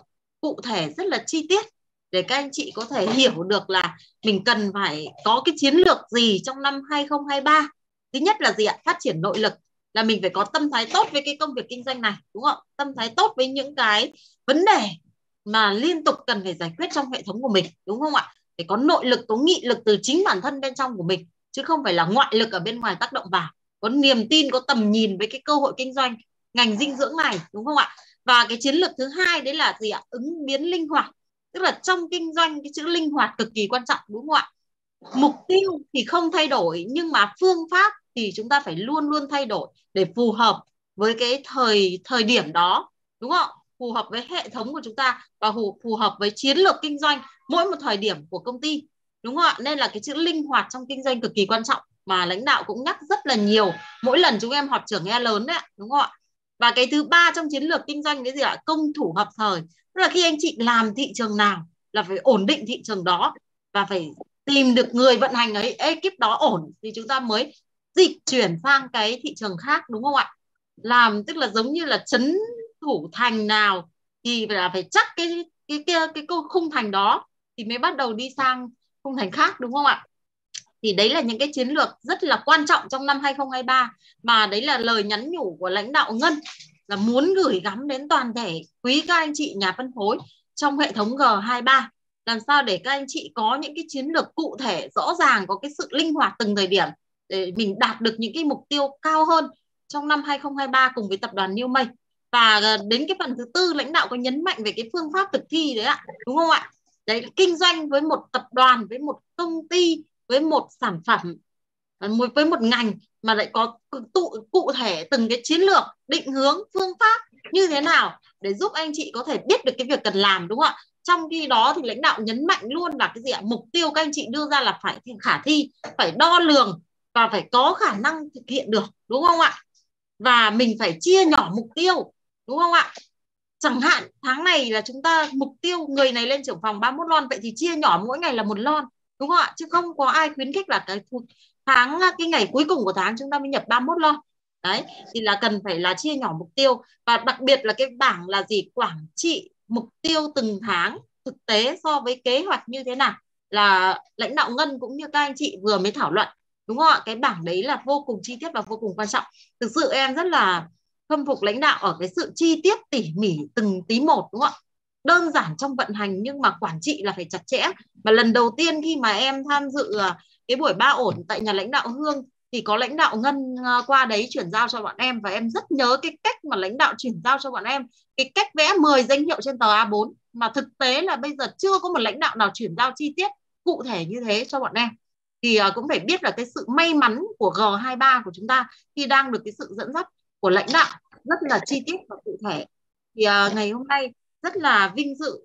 cụ thể rất là chi tiết để các anh chị có thể hiểu được là mình cần phải có cái chiến lược gì trong năm 2023 thứ nhất là gì ạ? Phát triển nội lực là mình phải có tâm thái tốt với cái công việc kinh doanh này, đúng không? Tâm thái tốt với những cái vấn đề mà liên tục cần phải giải quyết trong hệ thống của mình, đúng không ạ? Phải có nội lực, có nghị lực từ chính bản thân bên trong của mình, chứ không phải là ngoại lực ở bên ngoài tác động vào. Có niềm tin, có tầm nhìn với cái cơ hội kinh doanh, ngành dinh dưỡng này, đúng không ạ? Và cái chiến lược thứ hai đấy là gì ạ? Ứng biến linh hoạt. Tức là trong kinh doanh, cái chữ linh hoạt cực kỳ quan trọng, đúng không ạ? Mục tiêu thì không thay đổi nhưng mà phương pháp thì chúng ta phải luôn luôn thay đổi để phù hợp với cái thời thời điểm đó đúng không? Phù hợp với hệ thống của chúng ta và phù, phù hợp với chiến lược kinh doanh mỗi một thời điểm của công ty đúng không ạ? Nên là cái chữ linh hoạt trong kinh doanh cực kỳ quan trọng mà lãnh đạo cũng nhắc rất là nhiều mỗi lần chúng em họp trưởng nghe lớn đấy đúng không ạ? Và cái thứ ba trong chiến lược kinh doanh cái gì ạ? Công thủ hợp thời. Tức là khi anh chị làm thị trường nào là phải ổn định thị trường đó và phải tìm được người vận hành ấy, ekip đó ổn thì chúng ta mới dịch chuyển sang cái thị trường khác, đúng không ạ? Làm tức là giống như là chấn thủ thành nào thì là phải chắc cái cái cái cái khung thành đó thì mới bắt đầu đi sang khung thành khác, đúng không ạ? Thì đấy là những cái chiến lược rất là quan trọng trong năm 2023 mà đấy là lời nhắn nhủ của lãnh đạo Ngân là muốn gửi gắm đến toàn thể quý các anh chị nhà phân phối trong hệ thống G23 làm sao để các anh chị có những cái chiến lược cụ thể, rõ ràng, có cái sự linh hoạt từng thời điểm để mình đạt được những cái mục tiêu cao hơn trong năm 2023 cùng với tập đoàn New May? Và ờ, đến cái phần thứ tư, lãnh đạo có nhấn mạnh về cái phương pháp thực thi đấy ạ, đúng không ạ? Đấy, kinh doanh với một tập đoàn, với một công ty, với một sản phẩm à, với một ngành mà lại có tụ cụ thể từng cái chiến lược, định hướng, phương pháp như thế nào để giúp anh chị có thể biết được cái việc cần làm, đúng không ạ? Trong khi đó thì lãnh đạo nhấn mạnh luôn là cái gì ạ? Mục tiêu các anh chị đưa ra là phải khả thi, phải đo lường và phải có khả năng thực hiện được, đúng không ạ? Và mình phải chia nhỏ mục tiêu, đúng không ạ? Chẳng hạn tháng này là chúng ta, mục tiêu người này lên trưởng phòng 31 lon, vậy thì chia nhỏ mỗi ngày là một lon, đúng không ạ? Chứ không có ai khuyến khích là cái tháng, cái ngày cuối cùng của tháng chúng ta mới nhập 31 lon. Đấy, thì là cần phải là chia nhỏ mục tiêu. Và đặc biệt là cái bảng là gì? Quản trị mục tiêu từng tháng thực tế so với kế hoạch như thế nào là lãnh đạo ngân cũng như các anh chị vừa mới thảo luận, đúng không ạ? Cái bảng đấy là vô cùng chi tiết và vô cùng quan trọng. Thực sự em rất là khâm phục lãnh đạo ở cái sự chi tiết tỉ mỉ từng tí một, đúng không ạ? Đơn giản trong vận hành nhưng mà quản trị là phải chặt chẽ. Và lần đầu tiên khi mà em tham dự à, cái buổi ba ổn tại nhà lãnh đạo Hương thì có lãnh đạo Ngân ờ, qua đấy chuyển giao cho bọn em và em rất nhớ cái cách mà lãnh đạo chuyển giao cho bọn em. Cái cách vẽ 10 danh hiệu trên tờ A4 mà thực tế là bây giờ chưa có một lãnh đạo nào chuyển giao chi tiết cụ thể như thế cho bọn em. Thì ờ, cũng phải biết là cái sự may mắn của G23 của chúng ta khi đang được cái sự dẫn dắt của lãnh đạo rất là chi tiết và cụ thể. Thì ờ, ngày hôm nay rất là vinh dự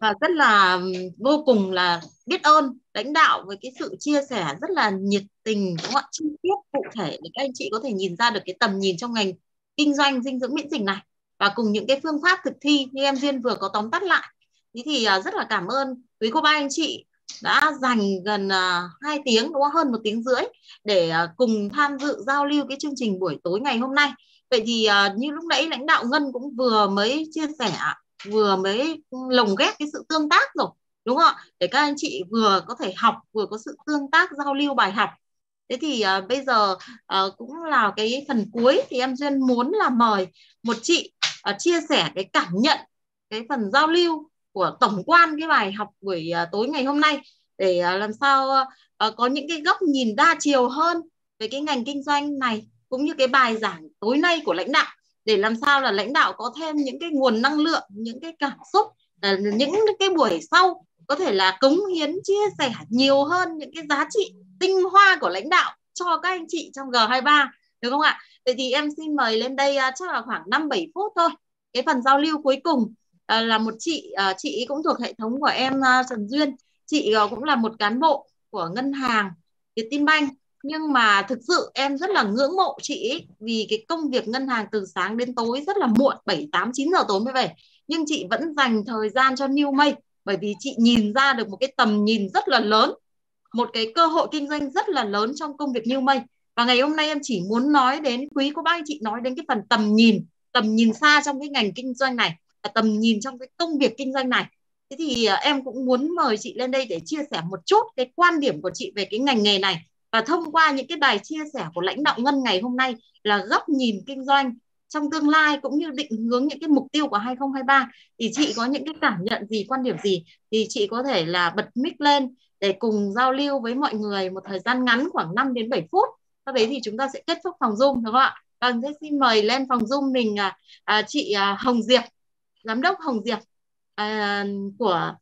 và rất là vô cùng là biết ơn lãnh đạo với cái sự chia sẻ rất là nhiệt tình, đúng không ạ? Chi tiết cụ thể để các anh chị có thể nhìn ra được cái tầm nhìn trong ngành kinh doanh dinh dưỡng miễn dịch này. Và cùng những cái phương pháp thực thi như em duyên vừa có tóm tắt lại. Thế thì à, rất là cảm ơn quý cô ba anh chị đã dành gần à, 2 tiếng, đúng không? Hơn một tiếng rưỡi để à, cùng tham dự giao lưu cái chương trình buổi tối ngày hôm nay. Vậy thì như lúc nãy lãnh đạo ngân cũng vừa mới chia sẻ, vừa mới lồng ghép cái sự tương tác rồi đúng không ạ? Để các anh chị vừa có thể học vừa có sự tương tác giao lưu bài học. Thế thì uh, bây giờ uh, cũng là cái phần cuối thì em duyên muốn là mời một chị uh, chia sẻ cái cảm nhận cái phần giao lưu của tổng quan cái bài học buổi uh, tối ngày hôm nay để uh, làm sao uh, có những cái góc nhìn đa chiều hơn về cái ngành kinh doanh này cũng như cái bài giảng tối nay của lãnh đạo để làm sao là lãnh đạo có thêm những cái nguồn năng lượng những cái cảm xúc những cái buổi sau có thể là cống hiến chia sẻ nhiều hơn những cái giá trị tinh hoa của lãnh đạo cho các anh chị trong G23 được không ạ? Vậy thì em xin mời lên đây uh, chắc là khoảng 5 7 phút thôi. Cái phần giao lưu cuối cùng uh, là một chị uh, chị cũng thuộc hệ thống của em uh, Trần Duyên. Chị uh, cũng là một cán bộ của ngân hàng Vietinbank nhưng mà thực sự em rất là ngưỡng mộ chị ấy, vì cái công việc ngân hàng từ sáng đến tối rất là muộn 7 8 9 giờ tối mới về nhưng chị vẫn dành thời gian cho New May bởi vì chị nhìn ra được một cái tầm nhìn rất là lớn, một cái cơ hội kinh doanh rất là lớn trong công việc như mây. Và ngày hôm nay em chỉ muốn nói đến, quý cô bác anh chị nói đến cái phần tầm nhìn tầm nhìn xa trong cái ngành kinh doanh này, và tầm nhìn trong cái công việc kinh doanh này. Thế thì à, em cũng muốn mời chị lên đây để chia sẻ một chút cái quan điểm của chị về cái ngành nghề này. Và thông qua những cái bài chia sẻ của lãnh đạo ngân ngày hôm nay là góc nhìn kinh doanh trong tương lai cũng như định hướng những cái mục tiêu của 2023 thì chị có những cái cảm nhận gì quan điểm gì thì chị có thể là bật mic lên để cùng giao lưu với mọi người một thời gian ngắn khoảng 5 đến 7 phút sau đấy thì chúng ta sẽ kết thúc phòng Zoom đúng không ạ Vâng, thế xin mời lên phòng Zoom mình à, à, chị à, Hồng Diệp, giám đốc Hồng Diệp à, của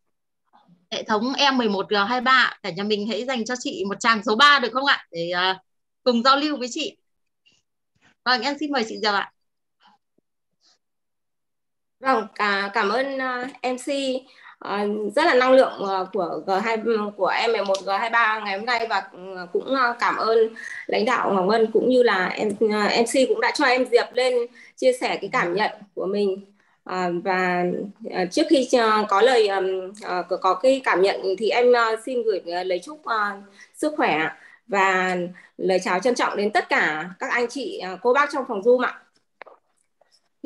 hệ thống E11G23. Cả nhà mình hãy dành cho chị một tràng số 3 được không ạ? Để à, cùng giao lưu với chị. Vâng, em xin mời chị Diệp ạ. Vâng, cả, cảm ơn uh, MC uh, rất là năng lượng uh, của G2 của em 1 G23 ngày hôm nay và ừ, cũng uh, cảm ơn lãnh đạo ngọc ngân cũng như là em ờ, uh, MC cũng đã cho em Diệp lên chia sẻ cái cảm nhận của mình. Uh, và uh, trước khi uh, có lời um, uh, có cái cảm nhận thì em uh, xin gửi uh, lời chúc uh, sức khỏe và lời chào trân trọng đến tất cả các anh chị uh, cô bác trong phòng Zoom ạ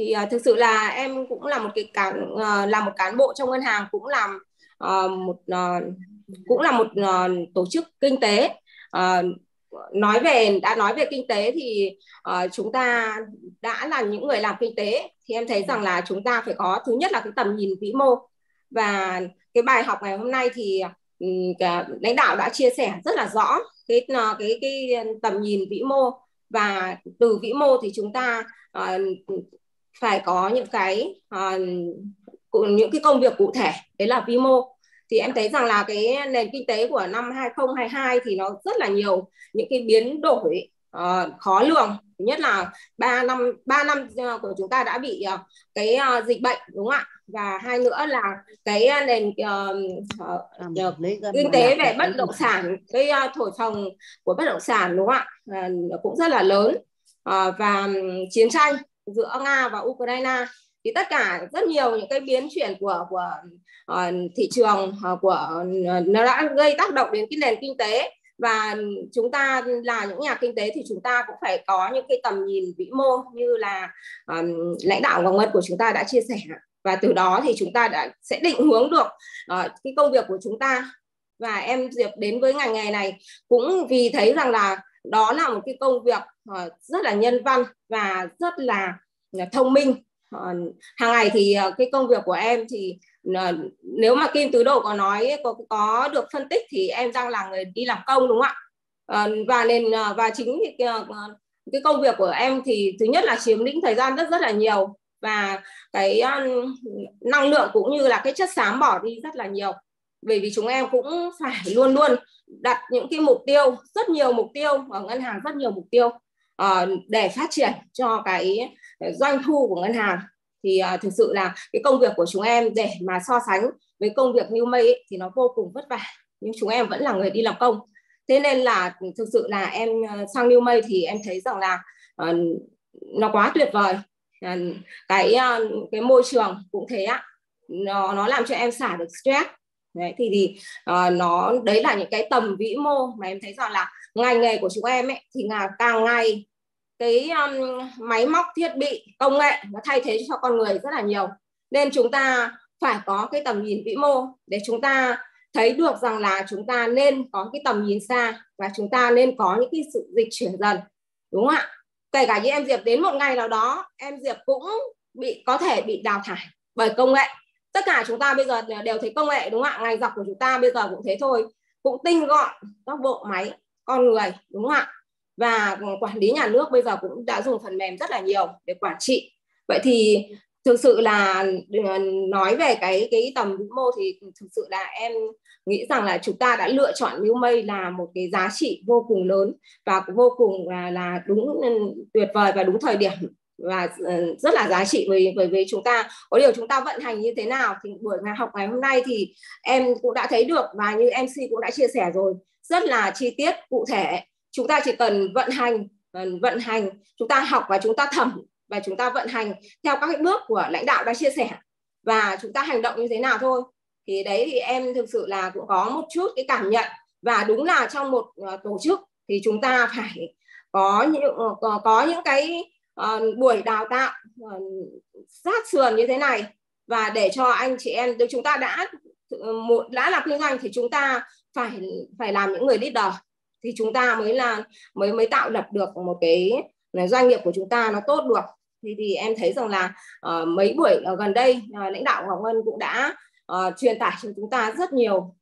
thì uh, thực sự là em cũng là một cái cán uh, là một cán bộ trong ngân hàng cũng làm uh, một uh, cũng là một uh, tổ chức kinh tế. Uh, nói về đã nói về kinh tế thì uh, chúng ta đã là những người làm kinh tế. Thì em thấy rằng là chúng ta phải có thứ nhất là cái tầm nhìn vĩ mô. Và cái bài học ngày hôm nay thì ừ, cả lãnh đạo đã chia sẻ rất là rõ cái cái cái tầm nhìn vĩ mô. Và từ vĩ mô thì chúng ta uh, phải có những cái uh, những cái công việc cụ thể đấy là vi mô thì em thấy rằng là cái nền kinh tế của năm 2022 thì nó rất là nhiều những cái biến đổi uh, khó lường. Thứ nhất là ba năm ba năm ờ, của chúng ta đã bị uh, cái uh, dịch bệnh đúng không ạ? Và hai nữa là cái nền uh, uh, kinh tế về bất động sản cái uh, thổi phồng của bất động sản đúng không ạ? Uh, cũng rất là lớn uh, và chiến tranh giữa Nga và Ukraine. Thì tất cả rất nhiều những cái biến chuyển của của uh, thị trường uh, của uh, nó đã gây tác động đến cái nền kinh tế. Và chúng ta là những nhà kinh tế thì chúng ta cũng phải có những cái tầm nhìn vĩ mô như là um, lãnh đạo Ngọc Ngân của chúng ta đã chia sẻ. Và từ đó thì chúng ta đã sẽ định hướng được uh, cái công việc của chúng ta. Và em Diệp đến với ngành nghề này cũng vì thấy rằng là đó là một cái công việc ờ, rất là nhân văn và rất là ờ, thông minh. Ờ, hàng ngày thì cái công việc của em thì nếu mà Kim Tứ đồ có nói có có được phân tích thì em đang là người đi làm công, đúng không ạ? Và nên và chính thì cái công việc của em thì thứ nhất là chiếm lĩnh thời gian rất rất là nhiều và cái năng lượng cũng như là cái chất xám bỏ đi rất là nhiều bởi vì chúng em cũng phải luôn luôn đặt những cái mục tiêu rất nhiều mục tiêu ở ngân hàng rất nhiều mục tiêu uh, để phát triển cho cái doanh thu của ngân hàng. Thì uh, thực sự là cái công việc của chúng em để mà so sánh với công việc như mây ấy, thì nó vô cùng vất vả nhưng chúng em vẫn là người đi làm công. Thế nên là thực sự là em ờ, sang New May thì em thấy rằng là uh, nó quá tuyệt vời. Uh, cái uh, cái môi trường cũng thế ạ. Nó nó làm cho em xả được stress đấy thì thì uh, nó đấy là những cái tầm vĩ mô mà em thấy rằng là ngành nghề của chúng em ấy thì là càng ngày cái um, máy móc thiết bị công nghệ nó thay thế cho con người rất là nhiều. Nên chúng ta phải có cái tầm nhìn vĩ mô để chúng ta thấy được rằng là chúng ta nên có cái tầm nhìn xa và chúng ta nên có những cái sự dịch chuyển dần đúng không ạ? Kể cả như em diệp đến một ngày nào đó em diệp cũng bị có thể bị đào thải bởi công nghệ tất cả chúng ta bây giờ đều thấy công nghệ, đúng không ạ? Ngành dọc của chúng ta bây giờ cũng thế thôi. Cũng tinh gọn các bộ máy con người, đúng không ạ? Và quản lý nhà nước bây giờ cũng đã dùng phần mềm rất là nhiều để quản trị. Vậy thì thực sự là ờ, nói về cái cái tầm vĩ mô thì thực sự là em nghĩ rằng là chúng ta đã lựa chọn New May là một cái giá trị vô cùng lớn và vô cùng là là đúng ừ, tuyệt vời và đúng thời điểm và ờ, rất là giá trị với với với chúng ta có điều chúng ta vận hành như thế nào thì buổi ngày học ngày hôm nay thì em cũng đã thấy được và như MC cũng đã chia sẻ rồi rất là chi tiết cụ thể. Chúng ta chỉ cần vận hành ờ, vận hành chúng ta học và chúng ta thẩm và chúng ta vận hành theo các cái bước của lãnh đạo đã chia sẻ và chúng ta hành động như thế nào thôi. Thì đấy thì em thực sự là cũng có một chút cái cảm nhận và đúng là trong một ờ, tổ chức thì chúng ta phải có những có, có những cái uh, buổi đào tạo uh, sát sườn như thế này. Và để cho anh chị em chúng ta đã ờ, một đã là kinh doanh thì chúng ta phải phải làm những người leader. Thì chúng ta mới là mới mới tạo lập được một cái doanh nghiệp của chúng ta nó tốt được. Thì thì em thấy rằng là uh, mấy buổi uh, gần đây uh, lãnh đạo Ngọc Ngân cũng đã uh, truyền tải cho chúng ta rất nhiều.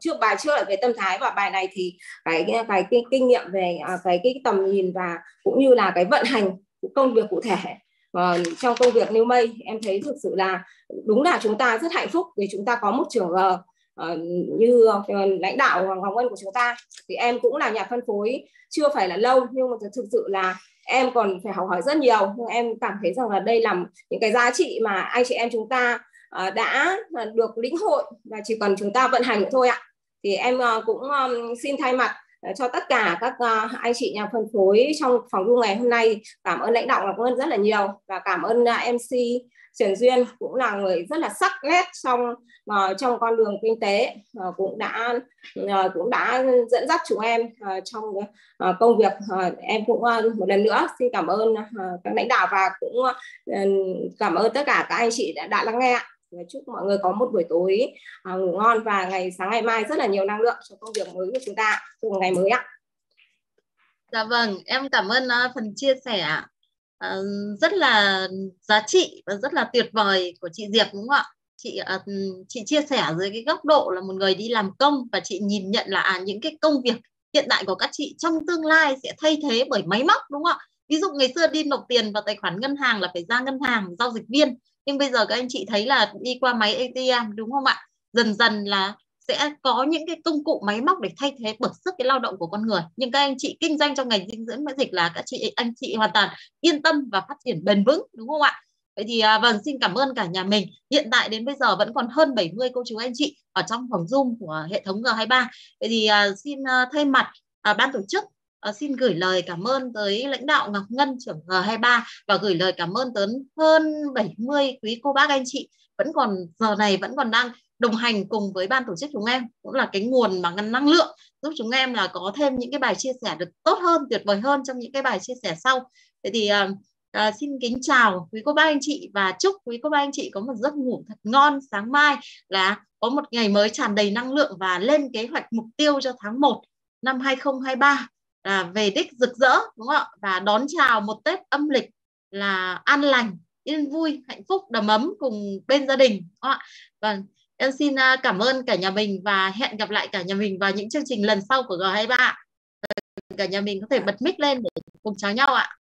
Trước bài trước là về tâm thái và bài này thì cái cái cái, cái kinh nghiệm về uh, cái cái tầm nhìn và cũng như là cái vận hành công việc cụ thể. Uh, trong công việc New May em thấy thực sự là đúng là chúng ta rất hạnh phúc vì chúng ta có một trưởng uh, uh, như uh, lãnh đạo Hoàng hồng Ngân của chúng ta. Thì em cũng là nhà phân phối chưa phải là lâu nhưng mà thực sự là em còn phải học hỏi rất nhiều. Nhưng em cảm thấy rằng là đây là những cái giá trị mà anh chị em chúng ta uh, đã được lĩnh hội và chỉ cần chúng ta vận hành thôi ạ. Thì em uh, cũng um, xin thay mặt cho tất cả các ờ, anh chị nhà phân phối trong phòng du ngày hôm nay. Cảm ơn lãnh đạo Ngọc Ngân rất là nhiều và cảm ơn ờ, MC Trần Duyên cũng là người rất là sắc nét trong ờ, trong con đường kinh tế cũng đã cũng đã dẫn dắt chúng em trong công việc em cũng một lần nữa xin cảm ơn các lãnh đạo và cũng cảm ơn tất cả các anh chị đã, đã lắng nghe chúc mọi người có một buổi tối à, ngủ ngon và ngày sáng ngày mai rất là nhiều năng lượng cho công việc mới của chúng ta trong ngày mới ạ. Dạ vâng, em cảm ơn uh, phần chia sẻ uh, rất là giá trị và rất là tuyệt vời của chị Diệp đúng không ạ? Chị uh, chị chia sẻ dưới cái góc độ là một người đi làm công và chị nhìn nhận là à, những cái công việc hiện tại của các chị trong tương lai sẽ thay thế bởi máy móc đúng không ạ? Ví dụ ngày xưa đi nộp tiền vào tài khoản ngân hàng là phải ra ngân hàng giao dịch viên nhưng bây giờ các anh chị thấy là đi qua máy ATM đúng không ạ? Dần dần là sẽ có những cái công cụ máy móc để thay thế bởi sức cái lao động của con người. Nhưng các anh chị kinh doanh trong ngành dinh dưỡng miễn dịch là các chị anh chị hoàn toàn yên tâm và phát triển bền vững đúng không ạ? Vậy thì à, vâng xin cảm ơn cả nhà mình. Hiện tại đến bây giờ vẫn còn hơn 70 cô chú anh chị ở trong phòng zoom của hệ thống G23 vậy thì à, xin à, thay mặt à, ban tổ chức uh, xin gửi lời cảm ơn tới lãnh đạo Ngọc Ngân trưởng G23 và gửi lời cảm ơn tới hơn 70 quý cô bác anh chị. Vẫn còn giờ này vẫn còn đang đồng hành cùng với ban tổ chức chúng em cũng là cái nguồn mà năng lượng giúp chúng em là có thêm những cái bài chia sẻ được tốt hơn tuyệt vời hơn trong những cái bài chia sẻ sau. Vậy thì uh, uh, xin kính chào quý cô bác anh chị và chúc quý cô bác anh chị có một giấc ngủ thật ngon sáng mai là có một ngày mới tràn đầy năng lượng và lên kế hoạch mục tiêu cho tháng 1 năm 2023 là về đích rực rỡ, đúng không ạ và đón chào một Tết âm lịch là an lành, yên vui, hạnh phúc, đầm ấm cùng bên gia đình, đúng không ạ vâng Em xin à, cảm ơn cả nhà mình và hẹn gặp lại cả nhà mình vào những chương trình lần sau của G23. Ờ, cả nhà mình có thể bật mic lên để cùng chào nhau ạ.